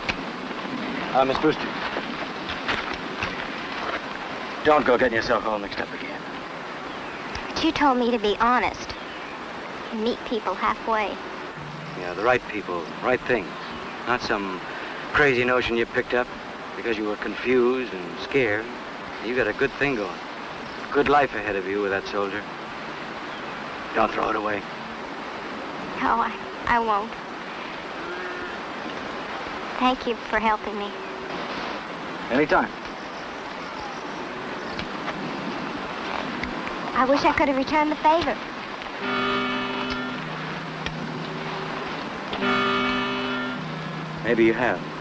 Uh, Miss Brewster. Don't go getting yourself all mixed up again. But you told me to be honest. And meet people halfway. Yeah, the right people, right things. Not some crazy notion you picked up because you were confused and scared. You got a good thing going. Good life ahead of you with that soldier. Don't throw it away. No, I, I won't. Thank you for helping me. Anytime. I wish I could have returned the favor. Maybe you have.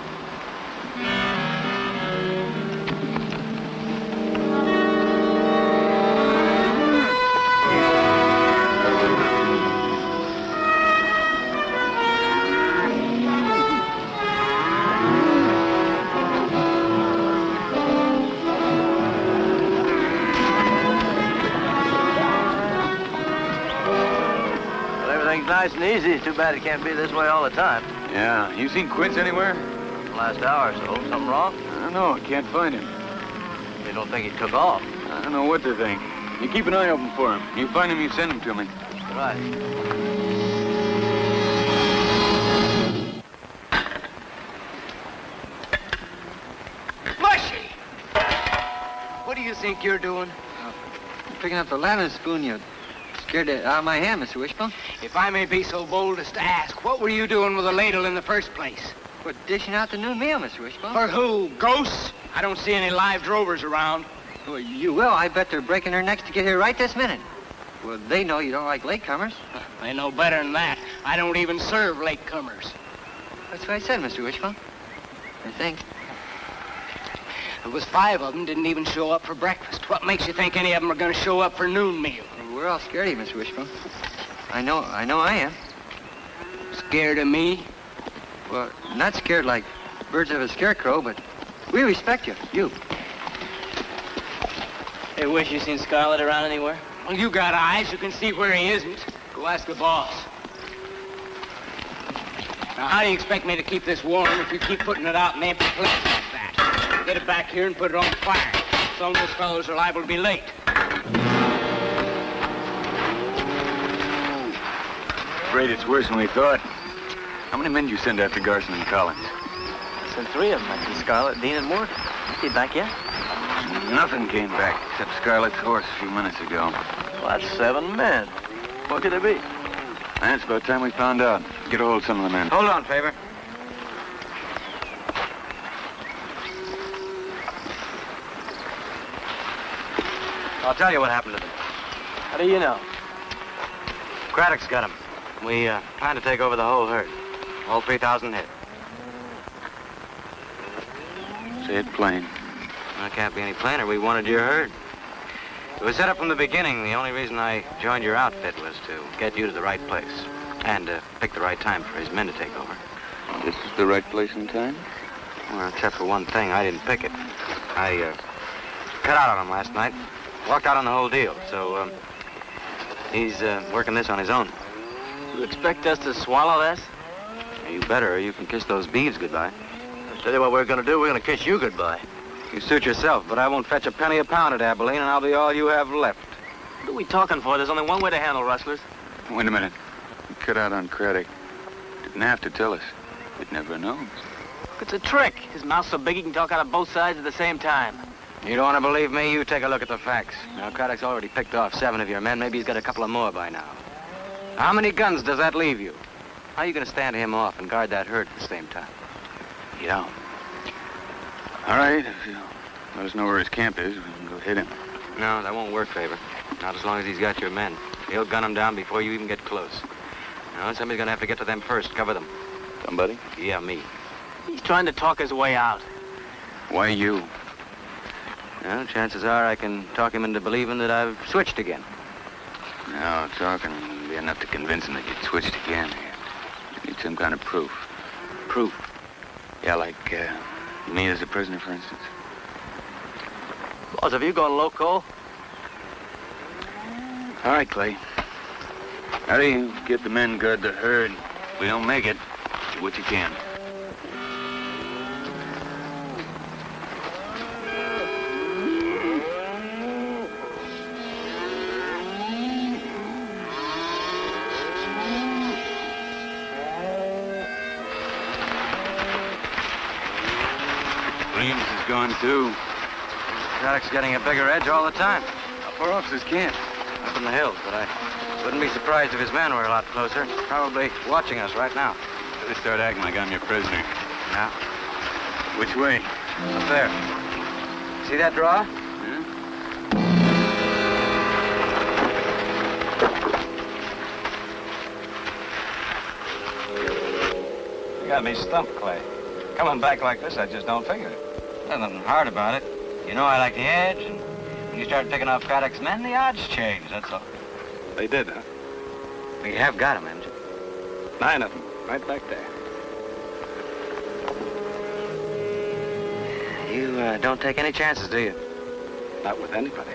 Nice and easy. Too bad it can't be this way all the time. Yeah. You seen Quince anywhere? Last hour or so. Something wrong? I don't know. I can't find him. You don't think he took off? I don't know what to think. You keep an eye open for him. You find him, you send him to me. Right. Mushy! What do you think you're doing? Picking up the lemon spoon you scared out of my hand, Mr. Wishbone. If I may be so bold as to ask, what were you doing with a ladle in the first place? We're dishing out the new meal, Mr. Wishbone. For who? Ghosts? I don't see any live drovers around. Well, you will. I bet they're breaking their necks to get here right this minute. Well, they know you don't like latecomers. They know better than that. I don't even serve latecomers. That's what I said, Mr. Wishbone. I think. There was five of them didn't even show up for breakfast. What makes you think any of them are going to show up for noon meal? We're all scared of you, Mr. Wishbone. I know, I know I am. Scared of me? Well, not scared like birds of a scarecrow, but we respect you. You. Hey, Wish, you seen Scarlet around anywhere? Well, you got eyes. You can see where he isn't. Go ask the boss. Now, how do you expect me to keep this warm if you keep putting it out in empty places like that? Get it back here and put it on fire. Some of those fellows are liable to be late. Afraid it's worse than we thought. How many men did you send after Garson and Collins? Sent three of them. I see Scarlet, Dean, and Mort. He back yet? Nothing came back except Scarlet's horse a few minutes ago. Well, that's seven men. What could it be? And it's about time we found out. Get a hold of some of the men. Hold on, Favor. I'll tell you what happened to them. How do you know? Craddock's got them. We uh, plan to take over the whole herd. All 3,000 head. Say it plain. Well, it can't be any plainer. We wanted your herd. It was set up from the beginning. The only reason I joined your outfit was to get you to the right place and uh, pick the right time for his men to take over. This is the right place and time? Well, except for one thing, I didn't pick it. I uh, cut out on him last night. Walked out on the whole deal. So um, he's uh, working this on his own. You expect us to swallow this? You better, or you can kiss those beeves goodbye. I'll tell you what we're going to do. We're going to kiss you goodbye. You suit yourself, but I won't fetch a penny a pound at Abilene, and I'll be all you have left. What are we talking for? There's only one way to handle rustlers. Wait a minute. We cut out on Craddock. Didn't have to tell us. We'd never known. It's a trick. His mouth's so big he can talk out of both sides at the same time. You don't want to believe me? You take a look at the facts. Now, Craddock's already picked off seven of your men. Maybe he's got a couple of more by now. How many guns does that leave you? How are you going to stand him off and guard that herd at the same time? You don't. All right, if you let us know where his camp is, we can go hit him. No, that won't work, Favor. Not as long as he's got your men. He'll gun them down before you even get close. No, somebody's going to have to get to them first, cover them. Somebody? Yeah, me. He's trying to talk his way out. Why you? Well, chances are I can talk him into believing that I've switched again. No, talking be enough to convince him that you'd switched again. You need some kind of proof. Proof? Yeah, like uh, me as a prisoner, for instance. Boss, have you gone loco? All right, Clay. How do you get the men guard the herd? If we don't make it, do what you can. Is gone too. Craddock's getting a bigger edge all the time. How far off's his camp? Up in the hills, but I wouldn't be surprised if his men were a lot closer. Probably watching us right now. Better start acting like I'm your prisoner. Yeah. Which way? Up there. See that draw? You got me stumped, Clay. Coming back like this, I just don't figure it. Nothing hard about it. You know I like the edge, and when you start picking off Craddock's men, the odds change, that's all. They did, huh? We have got him, haven't you? Nine of them, right back there. You uh, don't take any chances, do you? Not with anybody.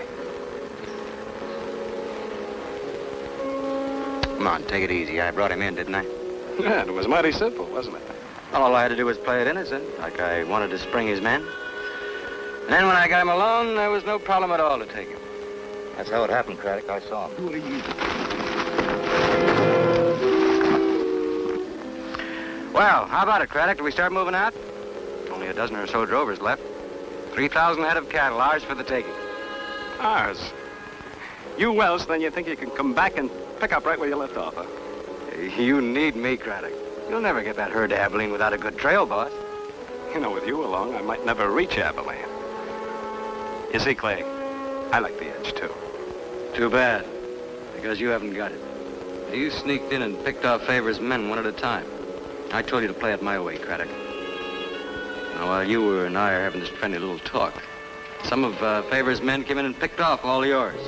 Come on, take it easy. I brought him in, didn't I? Yeah, it was mighty simple, wasn't it? All I had to do was play it innocent, like I wanted to spring his men. And then when I got him alone, there was no problem at all to take him. That's how it happened, Craddock. I saw him. Who are you? Well, how about it, Craddock? Do we start moving out? Only a dozen or so drovers left. 3,000 head of cattle, ours for the taking. Ours. You Welsh, then you think you can come back and pick up right where you left off, huh? Eh, you need me, Craddock. You'll never get that herd to Abilene without a good trail, boss. You know, with you along, I might never reach Abilene. You see, Clay, I like the edge, too. Too bad, because you haven't got it. You sneaked in and picked off Favor's men one at a time. I told you to play it my way, Craddock. Now, while you were and I are having this friendly little talk, some of uh, Favor's men came in and picked off all yours.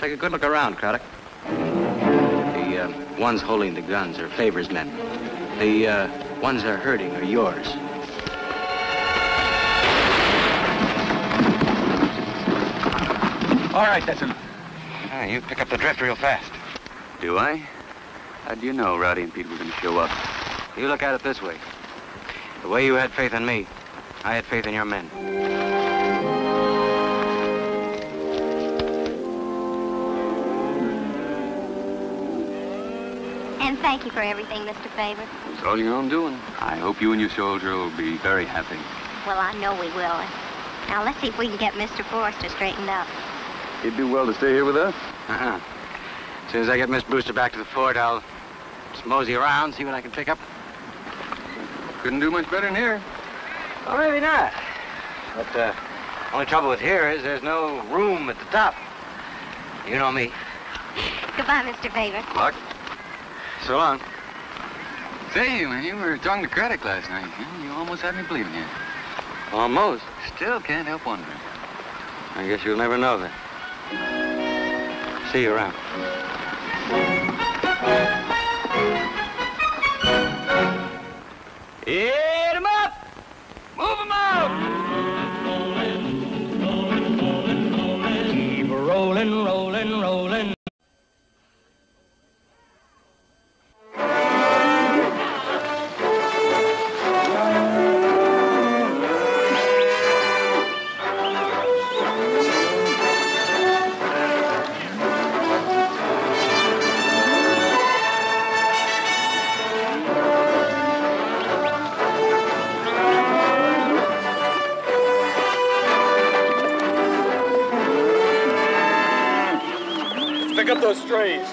Take a good look around, Craddock. The uh, ones holding the guns are Favor's men. The uh, ones they're hurting are yours. All right, that's enough. Ah, you pick up the drift real fast. Do I? How do you know Rowdy and Pete were going to show up? You look at it this way. The way you had faith in me, I had faith in your men. And thank you for everything, Mr. Favor. It's all your own doing. I hope you and your soldier will be very happy. Well, I know we will. Now, let's see if we can get Mr. Forrester straightened up. He'd do well to stay here with us. Uh-huh. As soon as I get Miss Brewster back to the fort, I'll just mosey around, see what I can pick up. Couldn't do much better than here. Well, maybe not. But, uh, only trouble with here is there's no room at the top. You know me. Goodbye, Mr. Favor. Luck. So long. Say, when you were talking to Craddock last night, you, you almost had me believing you. Almost. Still can't help wondering. I guess you'll never know that. See you around. Hit 'em up! Move 'em out! Keep rolling, rolling. Pick up those strays.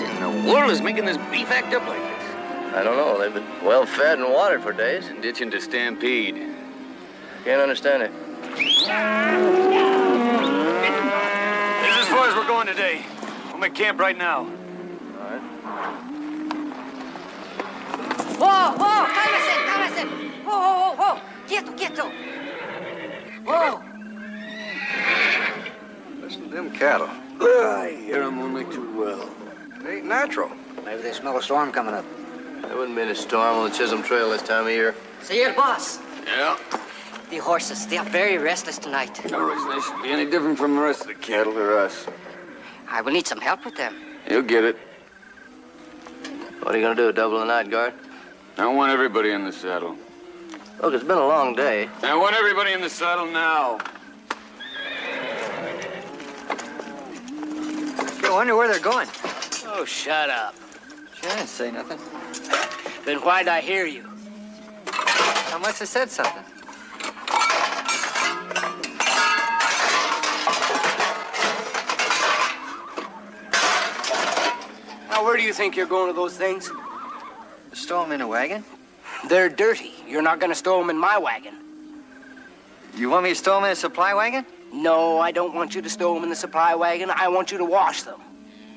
In the world is making this beef act up like this? I don't know. They've been well fed and watered for days. And Ditching to stampede. Can't understand it. This is as far as we're going today. We'll make camp right now. ¡Oh, oh! ¡Cálmese, cálmese! ¡Oh, oh, oh, oh! ¡Quieto, quieto! ¡Oh! Listen to them cattle. I hear them only too well. It ain't natural. Maybe they smell a storm coming up. There wouldn't be any storm on the Chisholm Trail this time of year. See Senor boss, Yeah? the horses, they are very restless tonight. No reason they should be any different from the rest of the cattle or us. I will need some help with them. You'll get it. What are you gonna do, double the night guard? I want everybody in the saddle. Look, it's been a long day. I want everybody in the saddle now. I wonder where they're going. Oh, shut up. Sure, I didn't say nothing. Then why'd I hear you? I must have said something. Now, where do you think you're going with those things? Stow them in a wagon? They're dirty. You're not going to stow them in my wagon. You want me to stow them in a supply wagon? No, I don't want you to stow them in the supply wagon. I want you to wash them.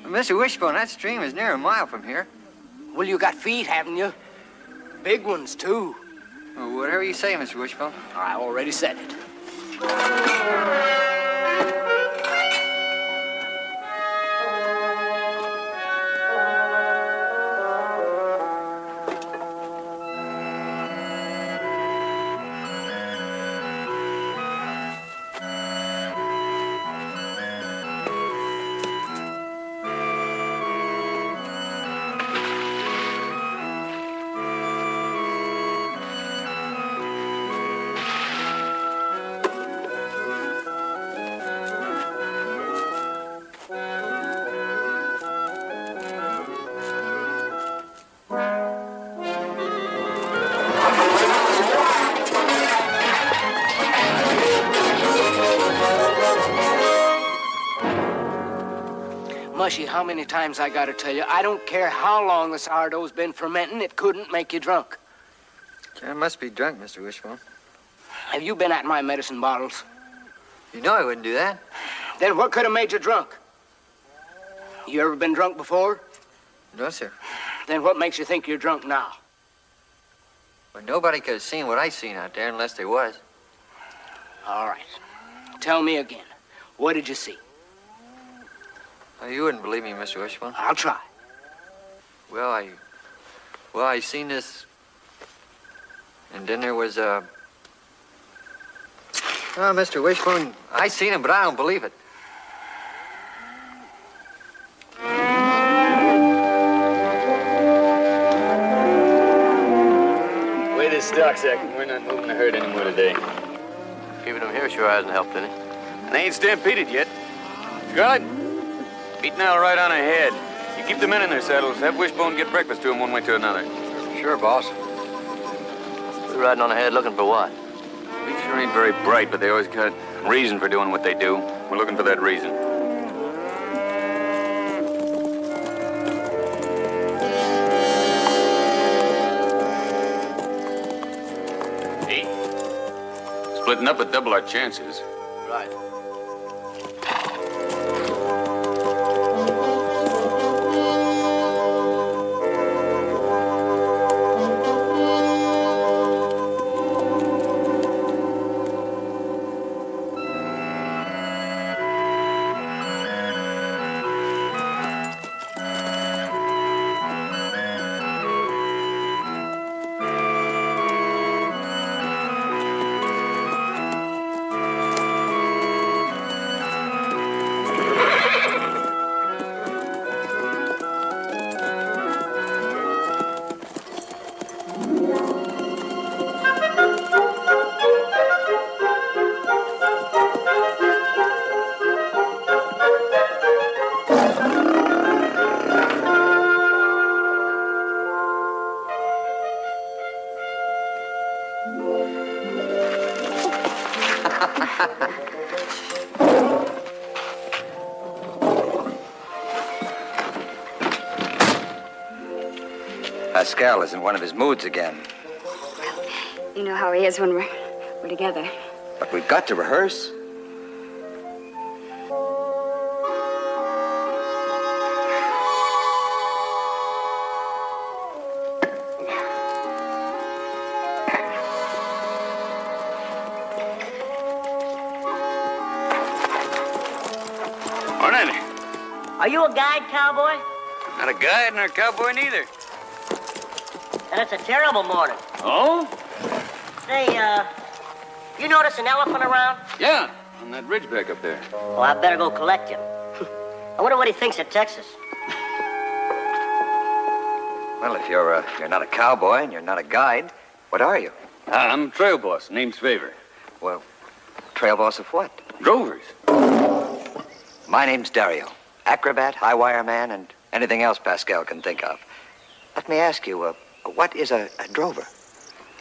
Well, Mr. Wishbone, that stream is near a mile from here. Well, you got feet, haven't you? Big ones, too. Well, whatever you say, Mr. Wishbone. I already said it. Many times I gotta tell you, I don't care how long the sourdough's been fermenting, it couldn't make you drunk. I must be drunk, Mr. Wishbone. Have you been at my medicine bottles? You know I wouldn't do that. Then what could have made you drunk? You ever been drunk before? No, sir. Then what makes you think you're drunk now? Well, nobody could have seen what I seen out there unless there was. All right. Tell me again. What did you see? Oh, you wouldn't believe me, Mr. Wishbone. I'll try. Well, I... Well, I seen this... And then there was, uh... Oh, Mr. Wishbone, I seen him, but I don't believe it. Wait this stock's acting, we're not moving the herd anymore today. Keeping them here sure hasn't helped any. And they ain't stampeded yet. Scarlet, beat now right on ahead. You keep the men in their saddles. Have Wishbone get breakfast to them one way to another. Sure, boss. We're riding on ahead looking for what? We sure ain't very bright, but they always got a reason for doing what they do. We're looking for that reason. Hey, splitting up would double our chances. Right. Pascal is in one of his moods again. Well, you know how he is when we're, we're together. But we've got to rehearse. Morning. Are you a guide, cowboy? Not a guide nor a cowboy neither. And it's a terrible morning. Oh? Say, uh, you notice an elephant around? Yeah, on that ridge back up there. Well, I better go collect him. I wonder what he thinks of Texas. Well, if you're uh, you're not a cowboy and you're not a guide, what are you? I'm trail boss. Name's Favor. Well, trail boss of what? Drovers. My name's Dario. Acrobat, high wire man, and anything else Pascal can think of. Let me ask you, uh, what is a, a drover?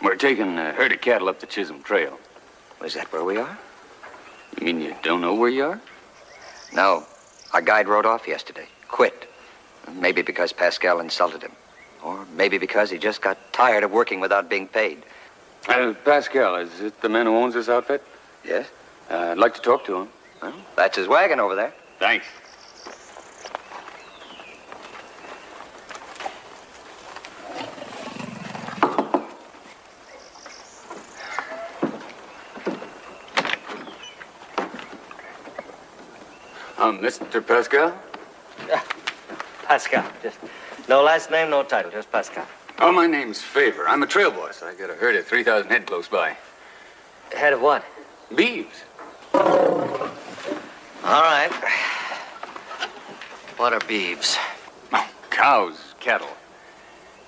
We're taking a herd of cattle up the Chisholm Trail. Is that where we are? You mean you don't know where you are? No. Our guide rode off yesterday. Quit. Maybe because Pascal insulted him. Or maybe because he just got tired of working without being paid. Uh, Pascal, is it the man who owns this outfit? Yes? Uh, I'd like to talk to him. Well, that's his wagon over there. Thanks. Um, Mr. Pascal? Pascal. Just no last name, no title, just Pascal. Oh, my name's Favor. I'm a trail boss. I got a herd of 3,000 head close by. Head of what? Beeves. All right. What are beeves? Oh, cows, cattle.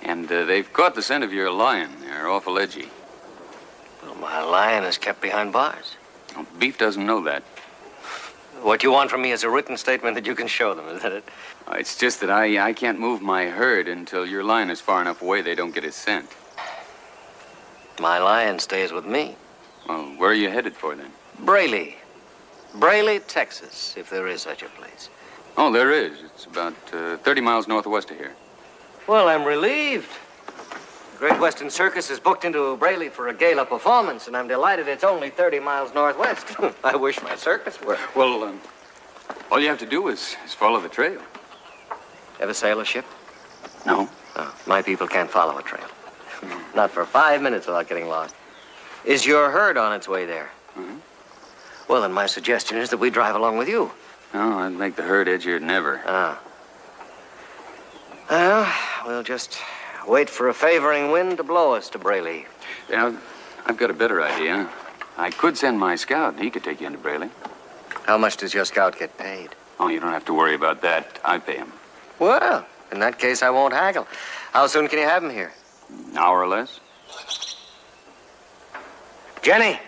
And uh, they've caught the scent of your lion. They're awful edgy. Well, my lion is kept behind bars. Well, beef doesn't know that. What you want from me is a written statement that you can show them, is that it? Uh, It's just that I, I can't move my herd until your lion is far enough away they don't get his scent. My lion stays with me. Well, where are you headed for then? Braley. Braley, Texas, if there is such a place. Oh, there is. It's about uh, 30 miles northwest of here. Well, I'm relieved. Great Western Circus is booked into Braley for a gala performance, and I'm delighted it's only 30 miles northwest. I wish my circus were. Well, um, all you have to do is, is follow the trail. Ever sail a ship? No. Oh, my people can't follow a trail. Not for five minutes without getting lost. Is your herd on its way there? Mhm. Well, then my suggestion is that we drive along with you. No, I'd make the herd edgier than ever. Ah. Well, we'll just wait for a favoring wind to blow us to Braley. Yeah, I've got a better idea. I could send my scout. He could take you into Braley. How much does your scout get paid? Oh, you don't have to worry about that. I pay him. Well, in that case, I won't haggle. How soon can you have him here? An hour or less. Jenny!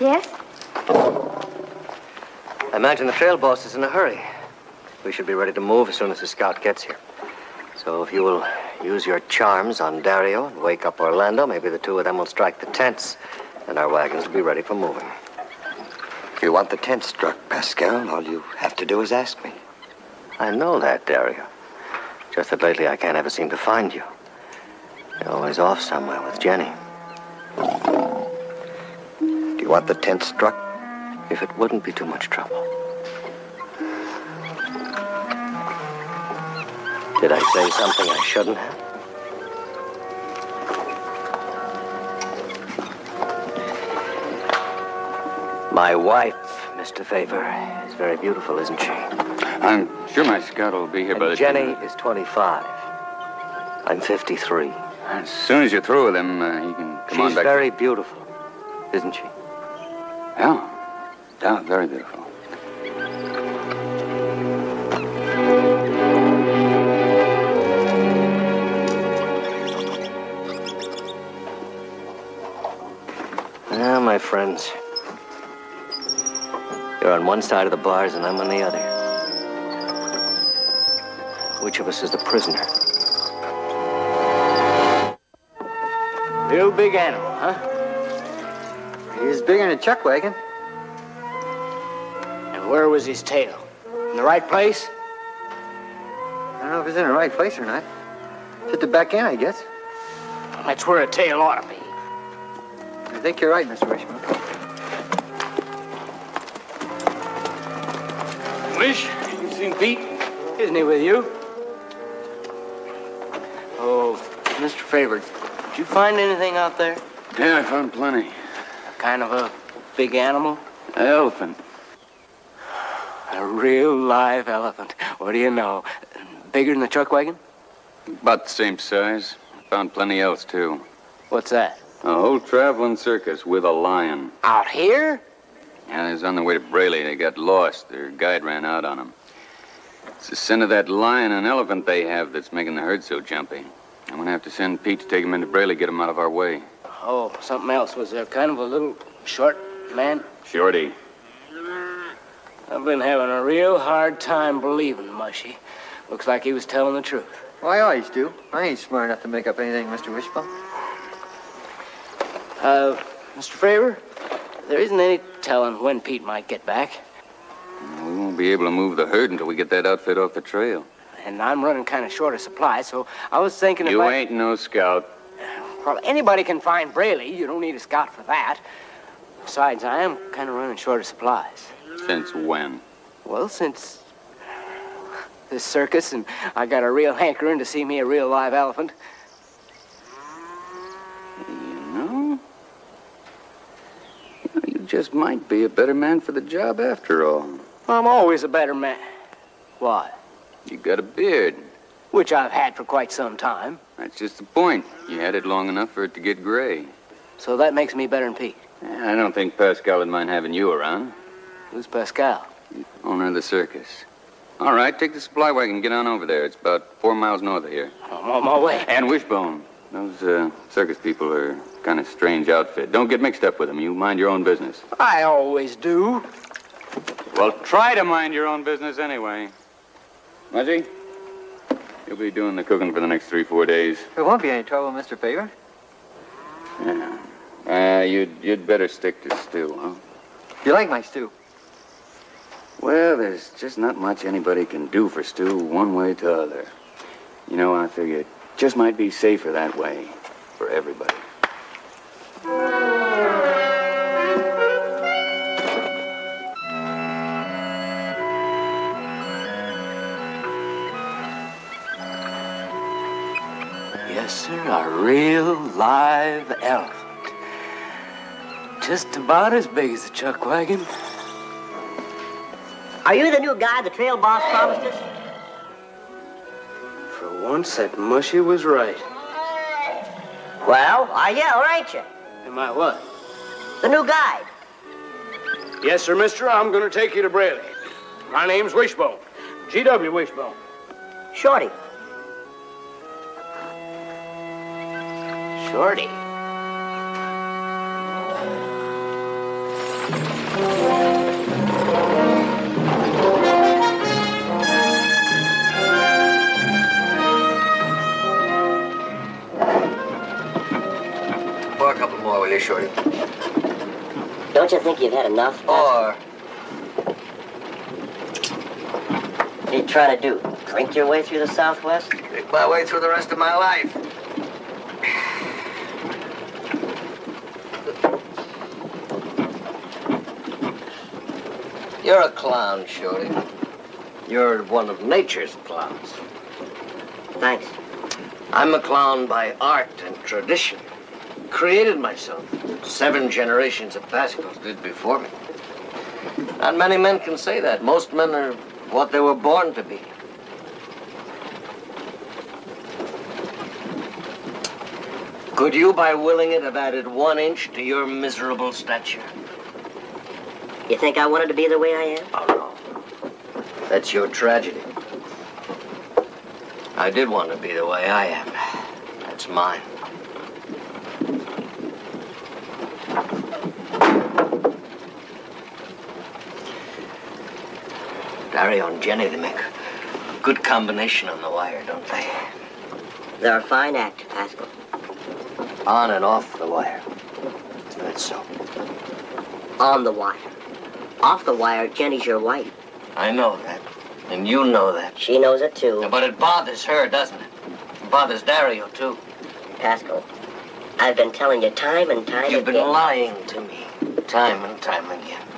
Yes? I imagine the trail boss is in a hurry. We should be ready to move as soon as the scout gets here. So if you will use your charms on Dario and wake up Orlando, maybe the two of them will strike the tents, and our wagons will be ready for moving. If you want the tent struck, Pascal, all you have to do is ask me. I know that, Dario. Just that lately I can't ever seem to find you. You're always off somewhere with Jenny. Do you want the tent struck? If it wouldn't be too much trouble. Did I say something I shouldn't have? My wife, Mr. Favor, is very beautiful, isn't she? I'm sure my scout will be here by the And Jenny is 25. I'm 53. As soon as you're through with him, uh, you can come She's on back. She's very beautiful, isn't she? Yeah. Yeah, very beautiful. Friends, you're on one side of the bars and I'm on the other. Which of us is the prisoner? Real big animal, huh? He's bigger than a chuck wagon. And where was his tail? In the right place? I don't know if it's in the right place or not. It's at the back end, I guess. That's where a tail ought to be. I think you're right, Mr. Wishbone. Wish, you seen Pete? Isn't he with you? Oh, Mr. Favor, did you find anything out there? Yeah, I found plenty. Kind of a big animal? An elephant. A real live elephant. What do you know? Bigger than the chuck wagon? About the same size. Found plenty else, too. What's that? A whole traveling circus with a lion. Out here? Yeah, they was on the way to Braley. They got lost. Their guide ran out on them. It's the scent of that lion and elephant they have that's making the herd so jumpy. I'm gonna have to send Pete to take them into Braley, get them out of our way. Oh, something else. Was there kind of a little short man? Shorty. I've been having a real hard time believing Mushy. Looks like he was telling the truth. Well, I always do. I ain't smart enough to make up anything, Mr. Wishbone. Uh, Mr. Favor, there isn't any telling when Pete might get back. We won't be able to move the herd until we get that outfit off the trail. And I'm running kind of short of supplies, so I was thinking You I... ain't no scout. Well, anybody can find Braley. You don't need a scout for that. Besides, I am kind of running short of supplies. Since when? Well, since this circus, and I got a real hankering to see me a real live elephant. You know? You know, you just might be a better man for the job after all. I'm always a better man. Why? You got a beard. Which I've had for quite some time. That's just the point. You had it long enough for it to get gray. So that makes me better than Pete. I don't think Pascal would mind having you around. Who's Pascal? Owner of the circus. All right, take the supply wagon and get on over there. It's about four miles north of here. I'm on my way. And Wishbone. Those uh, circus people are kind of strange outfit. Don't get mixed up with them. You mind your own business. I always do. Well, try to mind your own business anyway. Mushy, you'll be doing the cooking for the next three, four days. There won't be any trouble, Mr. Favor. Yeah. Uh, you'd, you'd better stick to stew, huh? You like my stew? Well, there's just not much anybody can do for stew one way to the other. You know, I figure it just might be safer that way for everybody. Yes, sir, a real live elephant. Just about as big as a chuck wagon. Are you the new guy the trail boss promised us? For once, that mushy was right. Well, are you or ain't you? I what? The new guide. Yes, sir, mister. I'm going to take you to Braley. My name's Wishbone. G.W. Wishbone. Shorty. Shorty. A couple more, will you, Shorty? Don't you think you've had enough? Or What are you trying to do? Drink your way through the Southwest? drink my way through the rest of my life. You're a clown, Shorty. You're one of nature's clowns. Thanks. I'm a clown by art and tradition. Created myself. Seven generations of Pascals did before me. Not many men can say that. Most men are what they were born to be. Could you, by willing it, have added one inch to your miserable stature? You think I wanted to be the way I am? Oh, no. That's your tragedy. I did want to be the way I am. That's mine. Dario and Jenny, they make a good combination on the wire, don't they? They're a fine actor, Pascal. On and off the wire. That's so. On the wire. Off the wire, Jenny's your wife. I know that. And you know that. She knows it too. But it bothers her, doesn't it? It bothers Dario, too. Pascal, I've been telling you time and time again. You've been lying to me time and time again.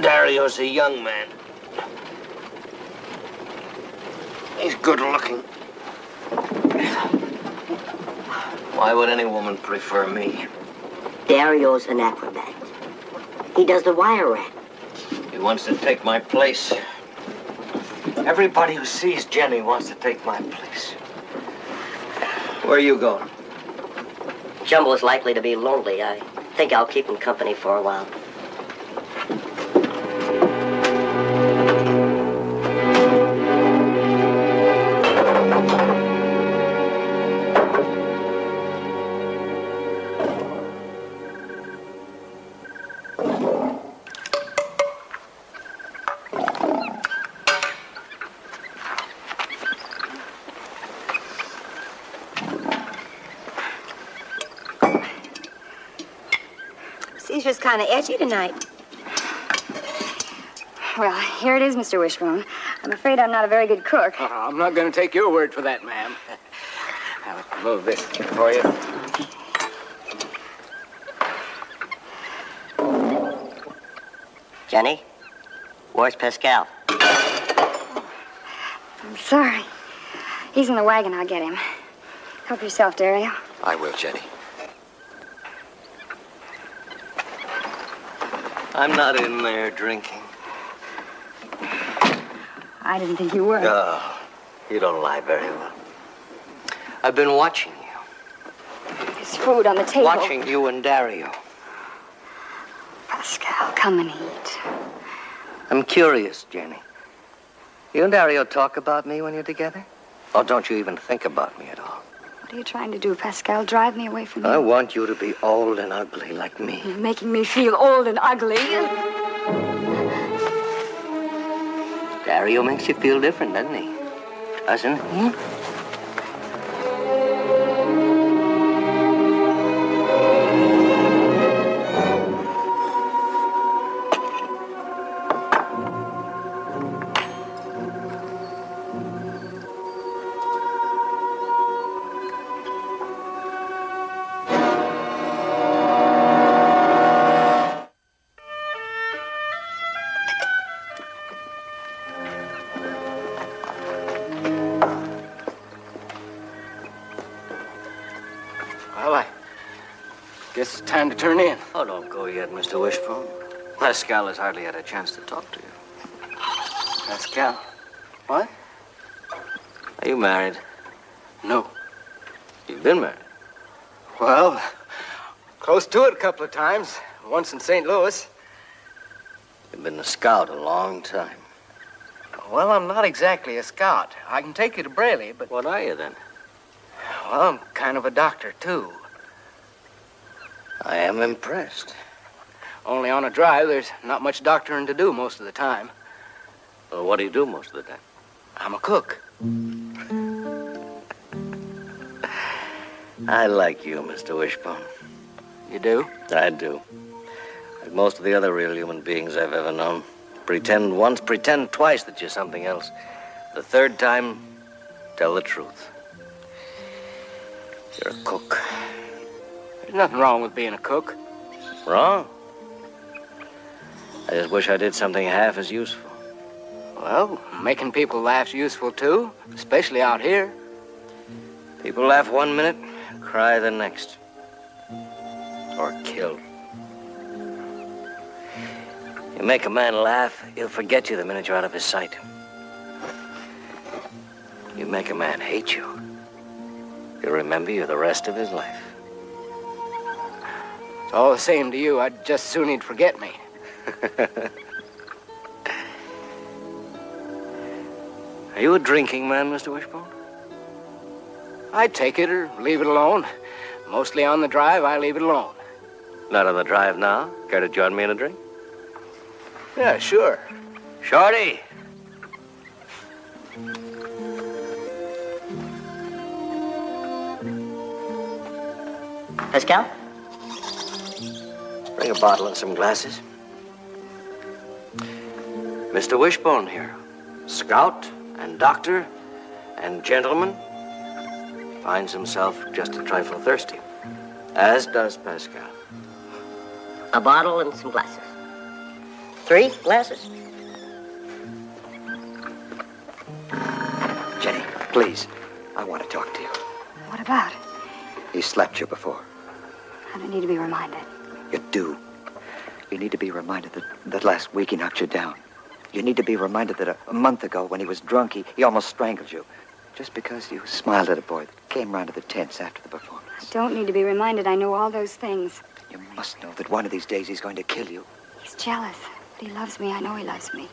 Dario's a young man. He's good looking. Why would any woman prefer me? Dario's an acrobat. He does the wire rack. He wants to take my place. Everybody who sees Jenny wants to take my place. Where are you going? Jumbo's likely to be lonely. I think I'll keep him company for a while. Caesar's kind of edgy tonight. Well, here it is, Mr. Wishbone. I'm afraid I'm not a very good cook. Uh, I'm not going to take your word for that, ma'am. I'll move this for you. Jenny, where's Pascal? I'm sorry. He's in the wagon. I'll get him. Help yourself, Dario. I will, Jenny. I'm not in there drinking. I didn't think you were. No, you don't lie very well. I've been watching you. There's food on the table. Watching you and Dario. Pascal, come and eat. I'm curious, Jenny. You and Dario talk about me when you're together? Or don't you even think about me at all? What are you trying to do, Pascal? Drive me away from you? I want you to be old and ugly like me. You're making me feel old and ugly. Dario makes you feel different, doesn't he? Doesn't he? Pascal has hardly had a chance to talk to you. Pascal. What? Are you married? No. You've been married? Well, close to it a couple of times. Once in St. Louis. You've been a scout a long time. Well, I'm not exactly a scout. I can take you to Braley, but. What are you then? Well, I'm kind of a doctor, too. I am impressed. Only on a drive, there's not much doctoring to do most of the time. Well, what do you do most of the time? I'm a cook. I like you, Mr. Wishbone. You do? I do. Like most of the other real human beings I've ever known. Pretend once, pretend twice that you're something else. The third time, tell the truth. You're a cook. There's nothing wrong with being a cook. Wrong? I just wish I did something half as useful. Well, making people laugh's useful, too, especially out here. People laugh one minute, cry the next. Or kill. You make a man laugh, he'll forget you the minute you're out of his sight. You make a man hate you, he'll remember you the rest of his life. It's all the same to you. I'd just soon he'd forget me. Are you a drinking man, Mr. Wishbone? I'd take it or leave it alone. Mostly on the drive, I leave it alone. Not on the drive now? Care to join me in a drink? Yeah, sure. Shorty! Pascal? Bring a bottle and some glasses. Mr. Wishbone here. Scout and doctor and gentleman. Finds himself just a trifle thirsty. As does Pascal. A bottle and some glasses. Three glasses? Jenny, please. I want to talk to you. What about? He slapped you before. I don't need to be reminded. You do. You need to be reminded that, that last week he knocked you down. You need to be reminded that a, a month ago, when he was drunk, he, he almost strangled you. Just because you smiled at a boy that came round to the tents after the performance. I don't need to be reminded. I know all those things. You must know that one of these days he's going to kill you. He's jealous. But he loves me. I know he loves me.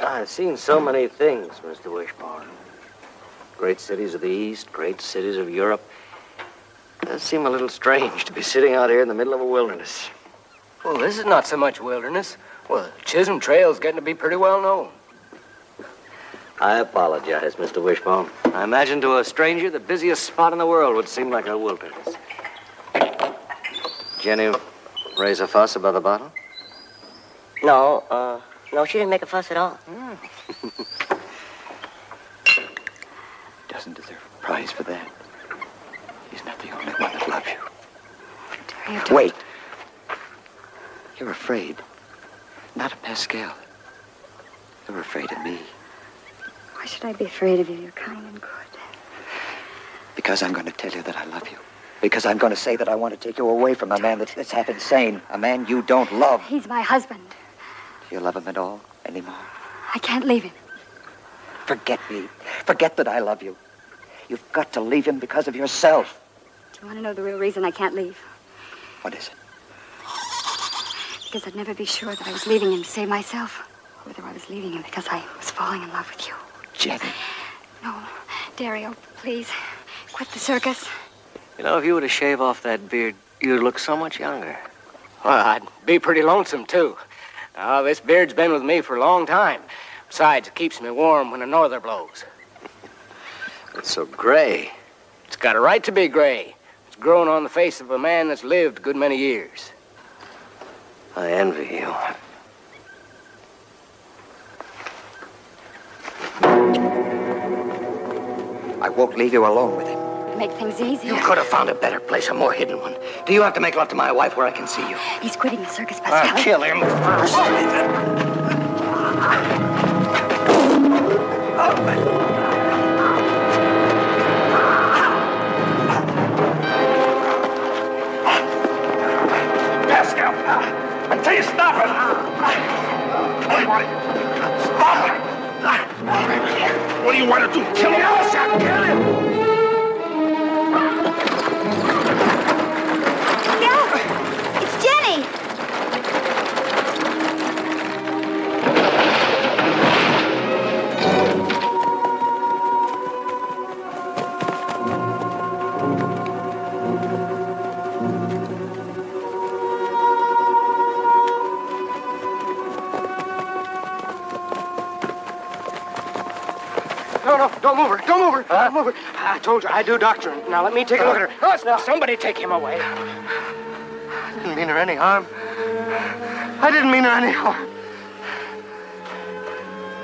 I've seen so many things, Mr. Wishbone. Great cities of the East, great cities of Europe. It does seem a little strange to be sitting out here in the middle of a wilderness. Well, this is not so much wilderness. Well, Chisholm Trail's getting to be pretty well known. I apologize, Mr. Wishbone. I imagine to a stranger the busiest spot in the world would seem like a wilderness. Jenny, raise a fuss about the bottle? No, uh, no, she didn't make a fuss at all. Doesn't deserve a prize for that. He's not the only one that loves you. Dario, Wait. You're afraid. Not a Pascal. You're afraid of me. Why should I be afraid of you? You're kind and good. Because I'm going to tell you that I love you. Because I'm going to say that I want to take you away from a man that's, that's half insane. A man you don't love. He's my husband. Do you love him at all anymore? I can't leave him. Forget me. Forget that I love you. You've got to leave him because of yourself. Do you want to know the real reason I can't leave? What is it? Because I'd never be sure that I was leaving him to save myself. Or whether I was leaving him because I was falling in love with you. Jenny. No, Dario, please. Quit the circus. You know, if you were to shave off that beard, you'd look so much younger. Well, I'd be pretty lonesome, too. Now, this beard's been with me for a long time. Besides, it keeps me warm when the norther blows. It's so gray. It's got a right to be gray. It's grown on the face of a man that's lived a good many years. I envy you. I won't leave you alone with him. Make things easier. You could have found a better place, a more hidden one. Do you have to make love to my wife where I can see you? He's quitting the circus, Pascal. I'll kill him first. You stop it. Stop it. What do you want to do? Kill him? Kill him. Don't move her. Don't move her. Don't move her. I told you I do doctoring. Now let me take a look at her. Oh, now somebody take him away. I didn't mean her any harm. I didn't mean her any harm.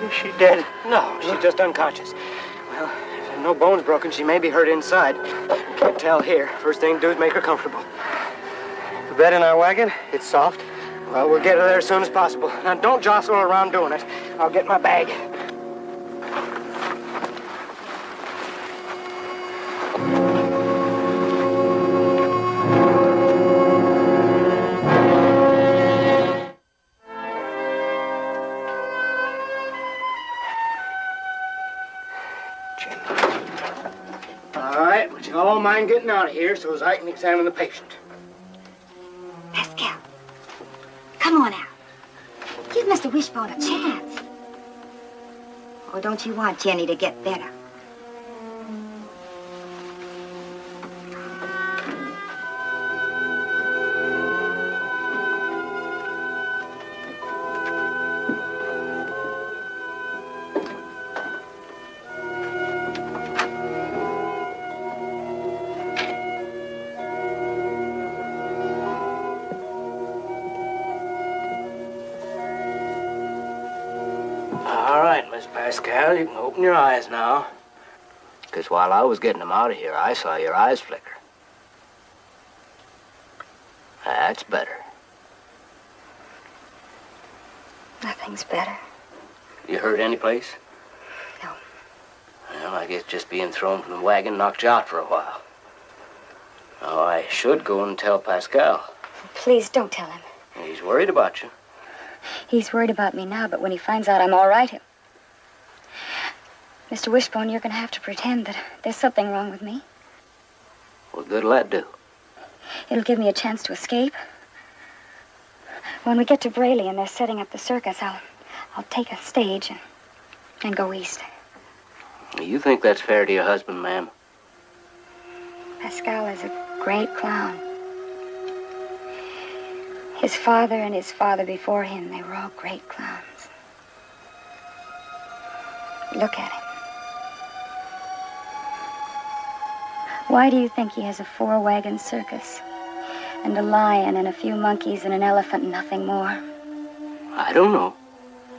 Is she dead? No, she's just unconscious. Well, no bones broken, she may be hurt inside. Can't tell here. First thing to do is make her comfortable. The bed in our wagon, it's soft. Well, we'll get her there as soon as possible. Now, don't jostle her around doing it. I'll get my bag. Out here so as I can examine the patient? Pascal, come on out. Give Mr. Wishbone a chance. Or don't you want Jenny to get better? Open your eyes now. Because while I was getting them out of here, I saw your eyes flicker. That's better. Nothing's better. You hurt any place? No. Well, I guess just being thrown from the wagon knocked you out for a while. Oh, I should go and tell Pascal. Please don't tell him. He's worried about you. He's worried about me now, but when he finds out I'm all right, he'll... Mr. Wishbone, you're going to have to pretend that there's something wrong with me. What good'll that do? It'll give me a chance to escape. When we get to Braley and they're setting up the circus, I'll, I'll take a stage and, and go east. You think that's fair to your husband, ma'am? Pascal is a great clown. His father and his father before him, they were all great clowns. Look at him. Why do you think he has a four wagon circus? And a lion and a few monkeys and an elephant and nothing more? I don't know.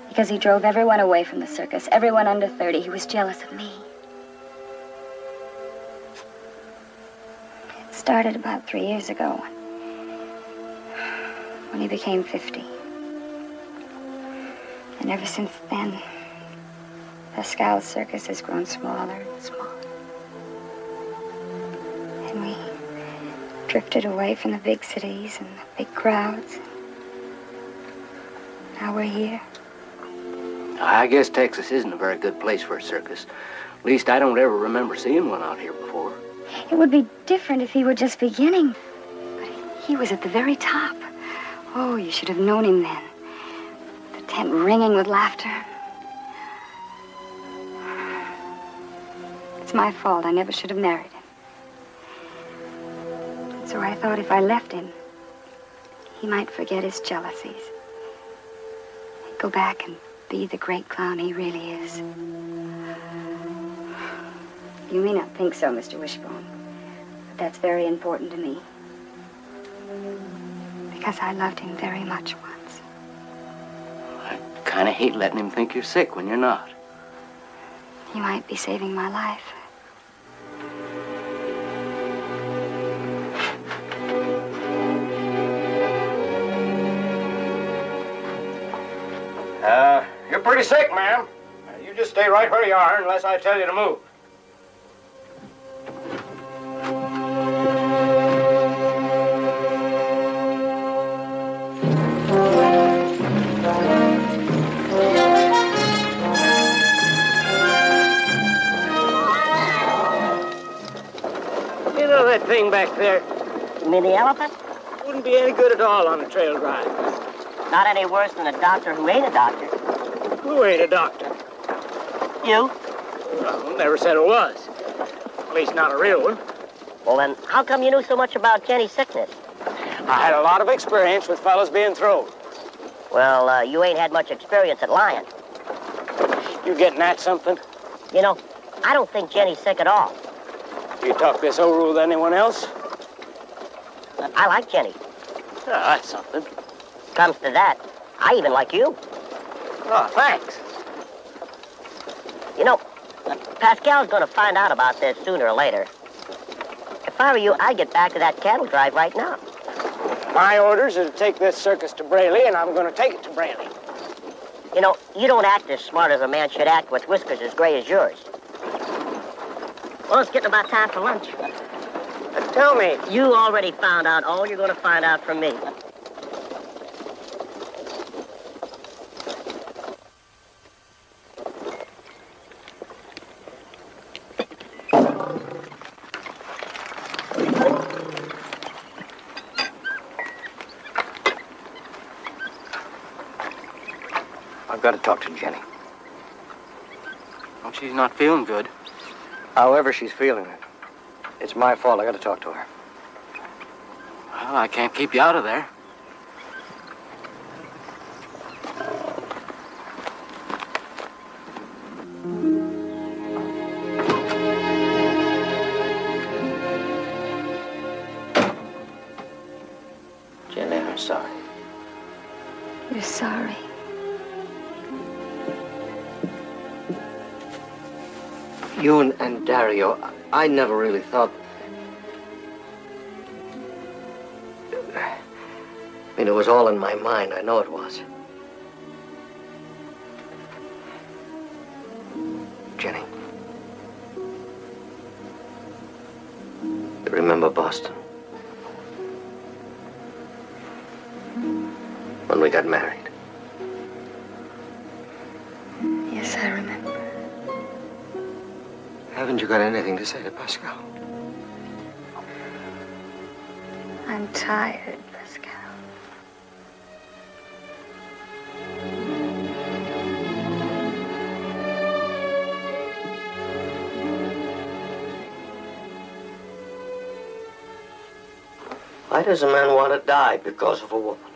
Because he drove everyone away from the circus, everyone under 30. He was jealous of me. It started about three years ago when he became 50. And ever since then, Pascal's circus has grown smaller and smaller. Drifted away from the big cities and the big crowds. Now we're here. I guess Texas isn't a very good place for a circus. At least I don't ever remember seeing one out here before. It would be different if he were just beginning. But he was at the very top. Oh, you should have known him then. The tent ringing with laughter. It's my fault. I never should have married him. So I thought if I left him, he might forget his jealousies. Go back and be the great clown he really is. You may not think so, Mr. Wishbone, but that's very important to me. Because I loved him very much once. I kind of hate letting him think you're sick when you're not. He might be saving my life. Uh, you're pretty sick, ma'am. You just stay right where you are unless I tell you to move. You know that thing back there? You mean the elephant? Wouldn't be any good at all on a trail ride. Not any worse than a doctor who ain't a doctor. Who ain't a doctor? You? Well, never said it was. At least not a real one. Well, then, how come you knew so much about Jenny's sickness? I had a lot of experience with fellas being thrown. Well, uh, you ain't had much experience at lying. You getting at something? You know, I don't think Jenny's sick at all. You talk this over with anyone else? I like Jenny. Ah, that's something. Comes to that, I even like you. Oh, thanks. You know, Pascal's going to find out about this sooner or later. If I were you, I'd get back to that cattle drive right now. My orders are to take this circus to Braley, and I'm going to take it to Braley. You know, you don't act as smart as a man should act with whiskers as gray as yours. Well, it's getting about time for lunch. Tell me. You already found out all you're going to find out from me. Got to talk to Jenny. Well, she's not feeling good. However she's feeling it. It's my fault. I got to talk to her. Well, I can't keep you out of there. I never really thought. I mean, it was all in my mind. I know it was. Jenny. You remember Boston? When we got married. Haven't you got anything to say to Pascal? I'm tired, Pascal. Why does a man want to die because of a woman?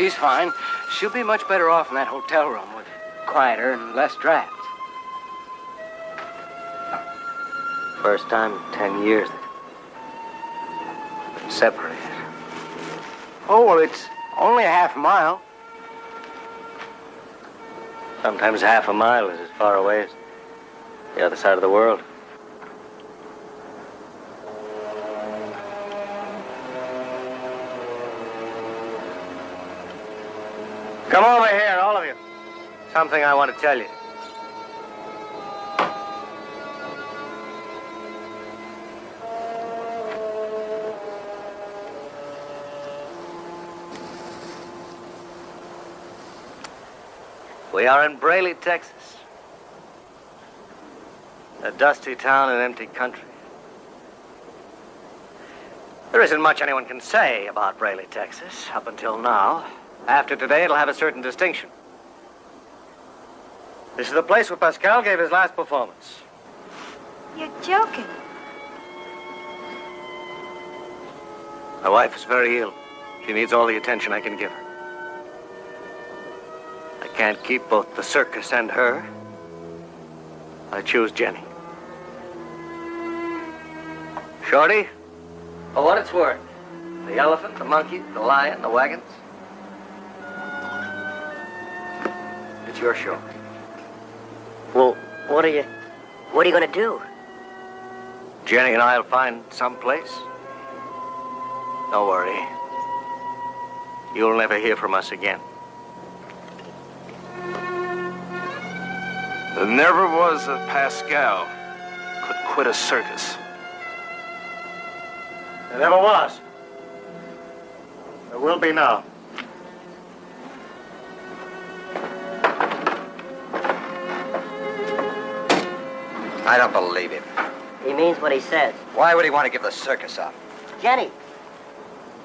She's fine. She'll be much better off in that hotel room with quieter and less drafts. First time in ten years that we've been separated. Oh, well, it's only a half mile. Sometimes half a mile is as far away as the other side of the world. Something I want to tell you. We are in Braley, Texas. A dusty town in empty country. There isn't much anyone can say about Braley, Texas, up until now. After today, it'll have a certain distinction. This is the place where Pascal gave his last performance. You're joking. My wife is very ill. She needs all the attention I can give her. I can't keep both the circus and her. I choose Jenny. Shorty, for what it's worth, the elephant, the monkey, the lion, the wagons. It's your show. Well, what are you... What are you going to do? Jenny and I'll find some place. Don't worry. You'll never hear from us again. There never was a Pascal could quit a circus. There never was. There will be now. I don't believe him. He means what he says. Why would he want to give the circus up? Jenny,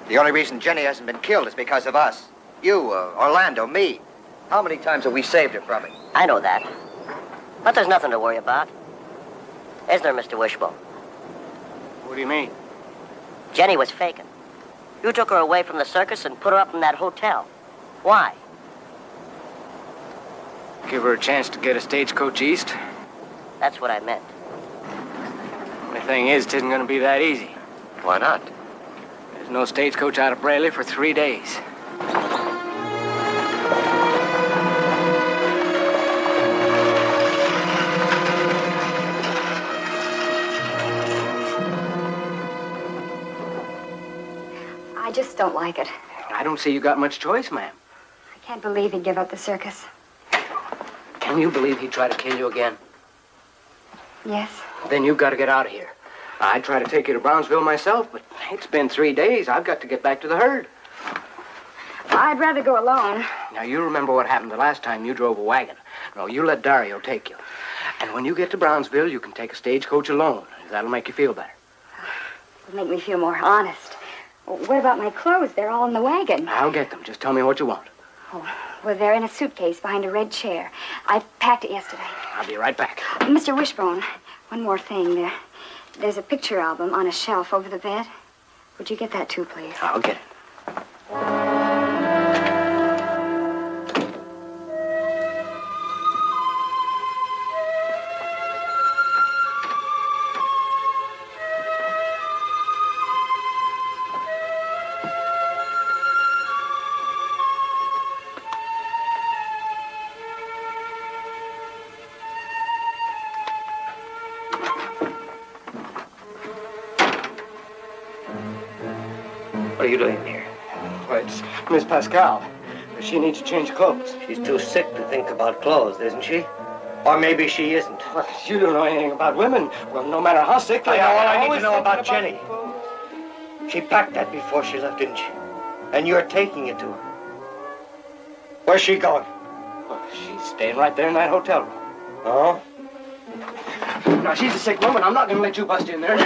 The only reason Jenny hasn't been killed is because of us. You, uh, Orlando, me. How many times have we saved her from it? I know that. But there's nothing to worry about. Isn't there, Mr. Wishbone? What do you mean? Jenny was faking. You took her away from the circus and put her up in that hotel. Why? Give her a chance to get a stagecoach east? That's what I meant. The thing is, it isn't going to be that easy. Why not? There's no stagecoach out of Braley for three days. I just don't like it. I don't see you got much choice, ma'am. I can't believe he'd give up the circus. Can you believe he'd try to kill you again? Yes. Then you've got to get out of here. I'd try to take you to Brownsville myself, but it's been three days. I've got to get back to the herd. I'd rather go alone. Now, you remember what happened the last time you drove a wagon. No, you let Dario take you. And when you get to Brownsville, you can take a stagecoach alone. That'll make you feel better. It'll make me feel more honest. What about my clothes? They're all in the wagon. I'll get them. Just tell me what you want. Oh, well, they're in a suitcase behind a red chair. I packed it yesterday. I'll be right back. Uh, Mr. Wishbone, one more thing. There, there's a picture album on a shelf over the bed. Would you get that too, please? I'll get it. Pascal. She needs to change clothes. She's too sick to think about clothes, isn't she? Or maybe she isn't. Well, you don't know anything about women. Well, no matter how sick they I know are, all they're I need to know thinking about Jenny. She packed that before she left, didn't she? And you're taking it to her. Where's she going? Well, she's staying right there in that hotel room. Oh? Now, she's a sick woman. I'm not going to let you bust in there.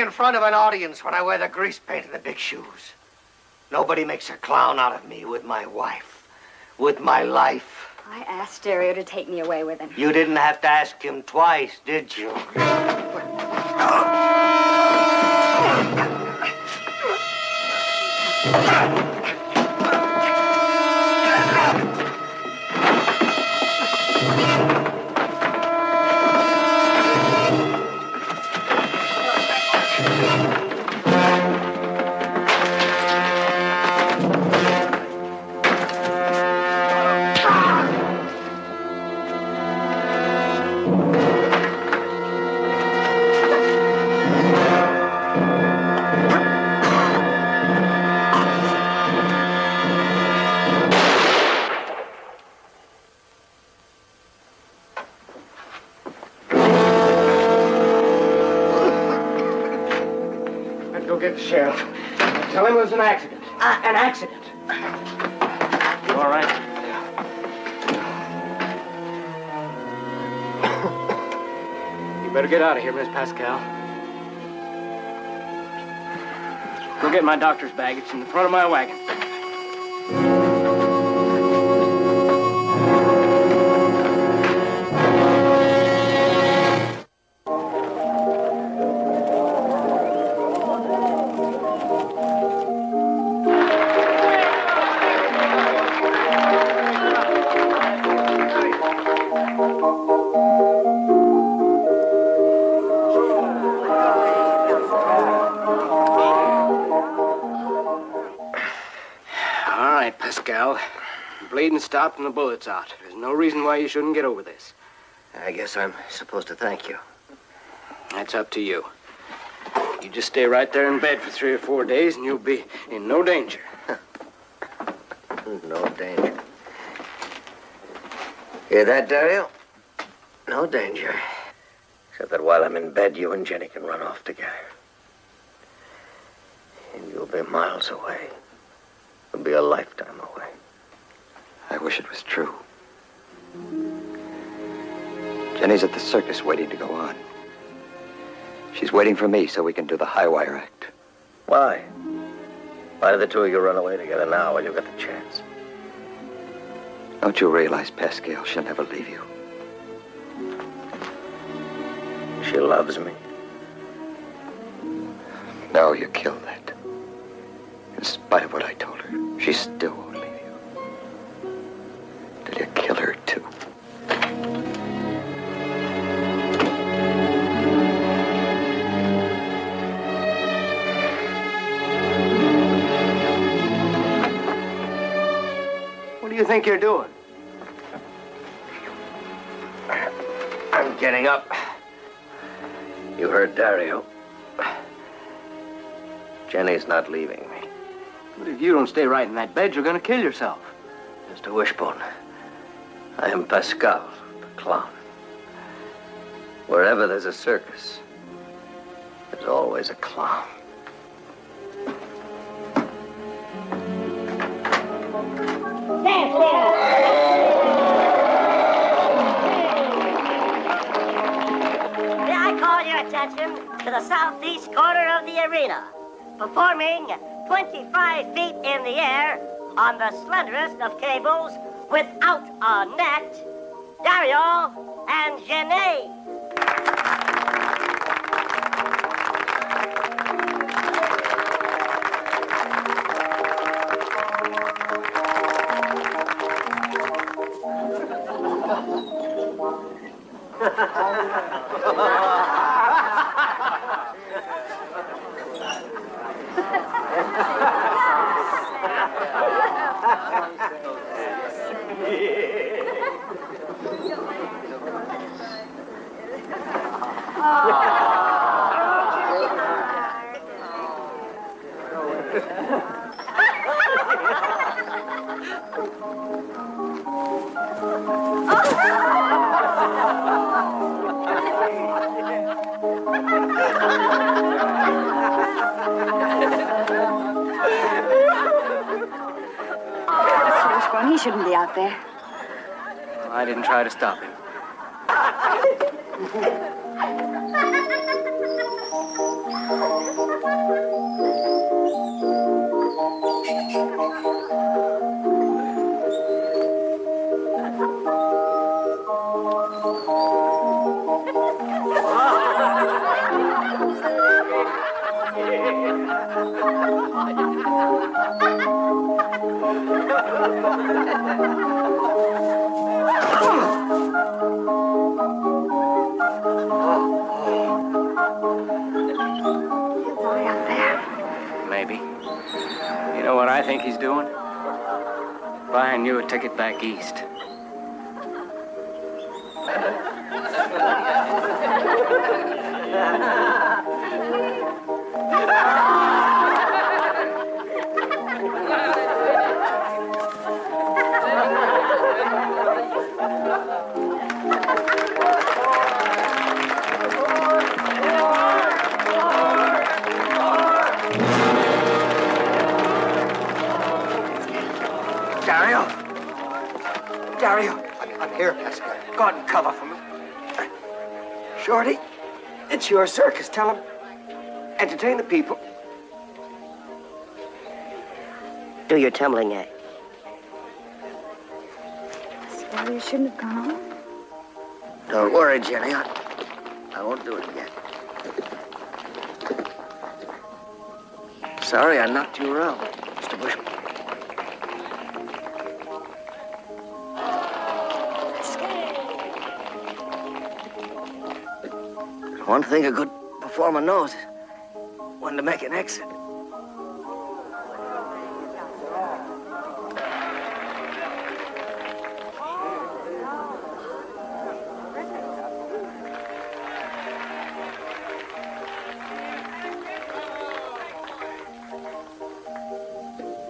Only in front of an audience when I wear the grease paint and the big shoes. Nobody makes a clown out of me with my wife, with my life. I asked Dario to take me away with him. You didn't have to ask him twice, did you? out of here, Miss Pascal. Go get my doctor's bag. It's in the front of my wagon. Stopped and the bullet's out. There's no reason why you shouldn't get over this. I guess I'm supposed to thank you. That's up to you. You just stay right there in bed for three or four days and you'll be in no danger. No danger. Hear that, Dario? No danger. Except that while I'm in bed, you and Jenny can run off together. And you'll be miles away. You'll be a lifetime away. I wish it was true. Jenny's at the circus waiting to go on. She's waiting for me so we can do the high wire act. Why? Why did the two of you run away together now while you've got the chance? Don't you realize, Pascal, she'll never leave you? She loves me. No, you killed that. In spite of what I told her, she still won't leave you. Did you kill her, too? What do you think you're doing? I'm getting up. You heard Dario. Jenny's not leaving me. But if you don't stay right in that bed, you're going to kill yourself. Mr. Wishbone, I am Pascal, the clown. Wherever there's a circus, there's always a clown. May I call your attention to the southeast corner of the arena, performing 25 feet in the air on the slenderest of cables without a net, Dario and Genet. Stop him. Back east. It's your circus. Tell them. Entertain the people. Do your tumbling act. Sorry, you shouldn't have gone home. Don't worry, Jenny. I, I won't do it again. Sorry I knocked you around, One thing a good performer knows when to make an exit.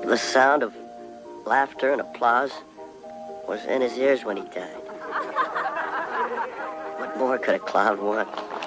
The sound of laughter and applause was in his ears when he died. What more could a clown want?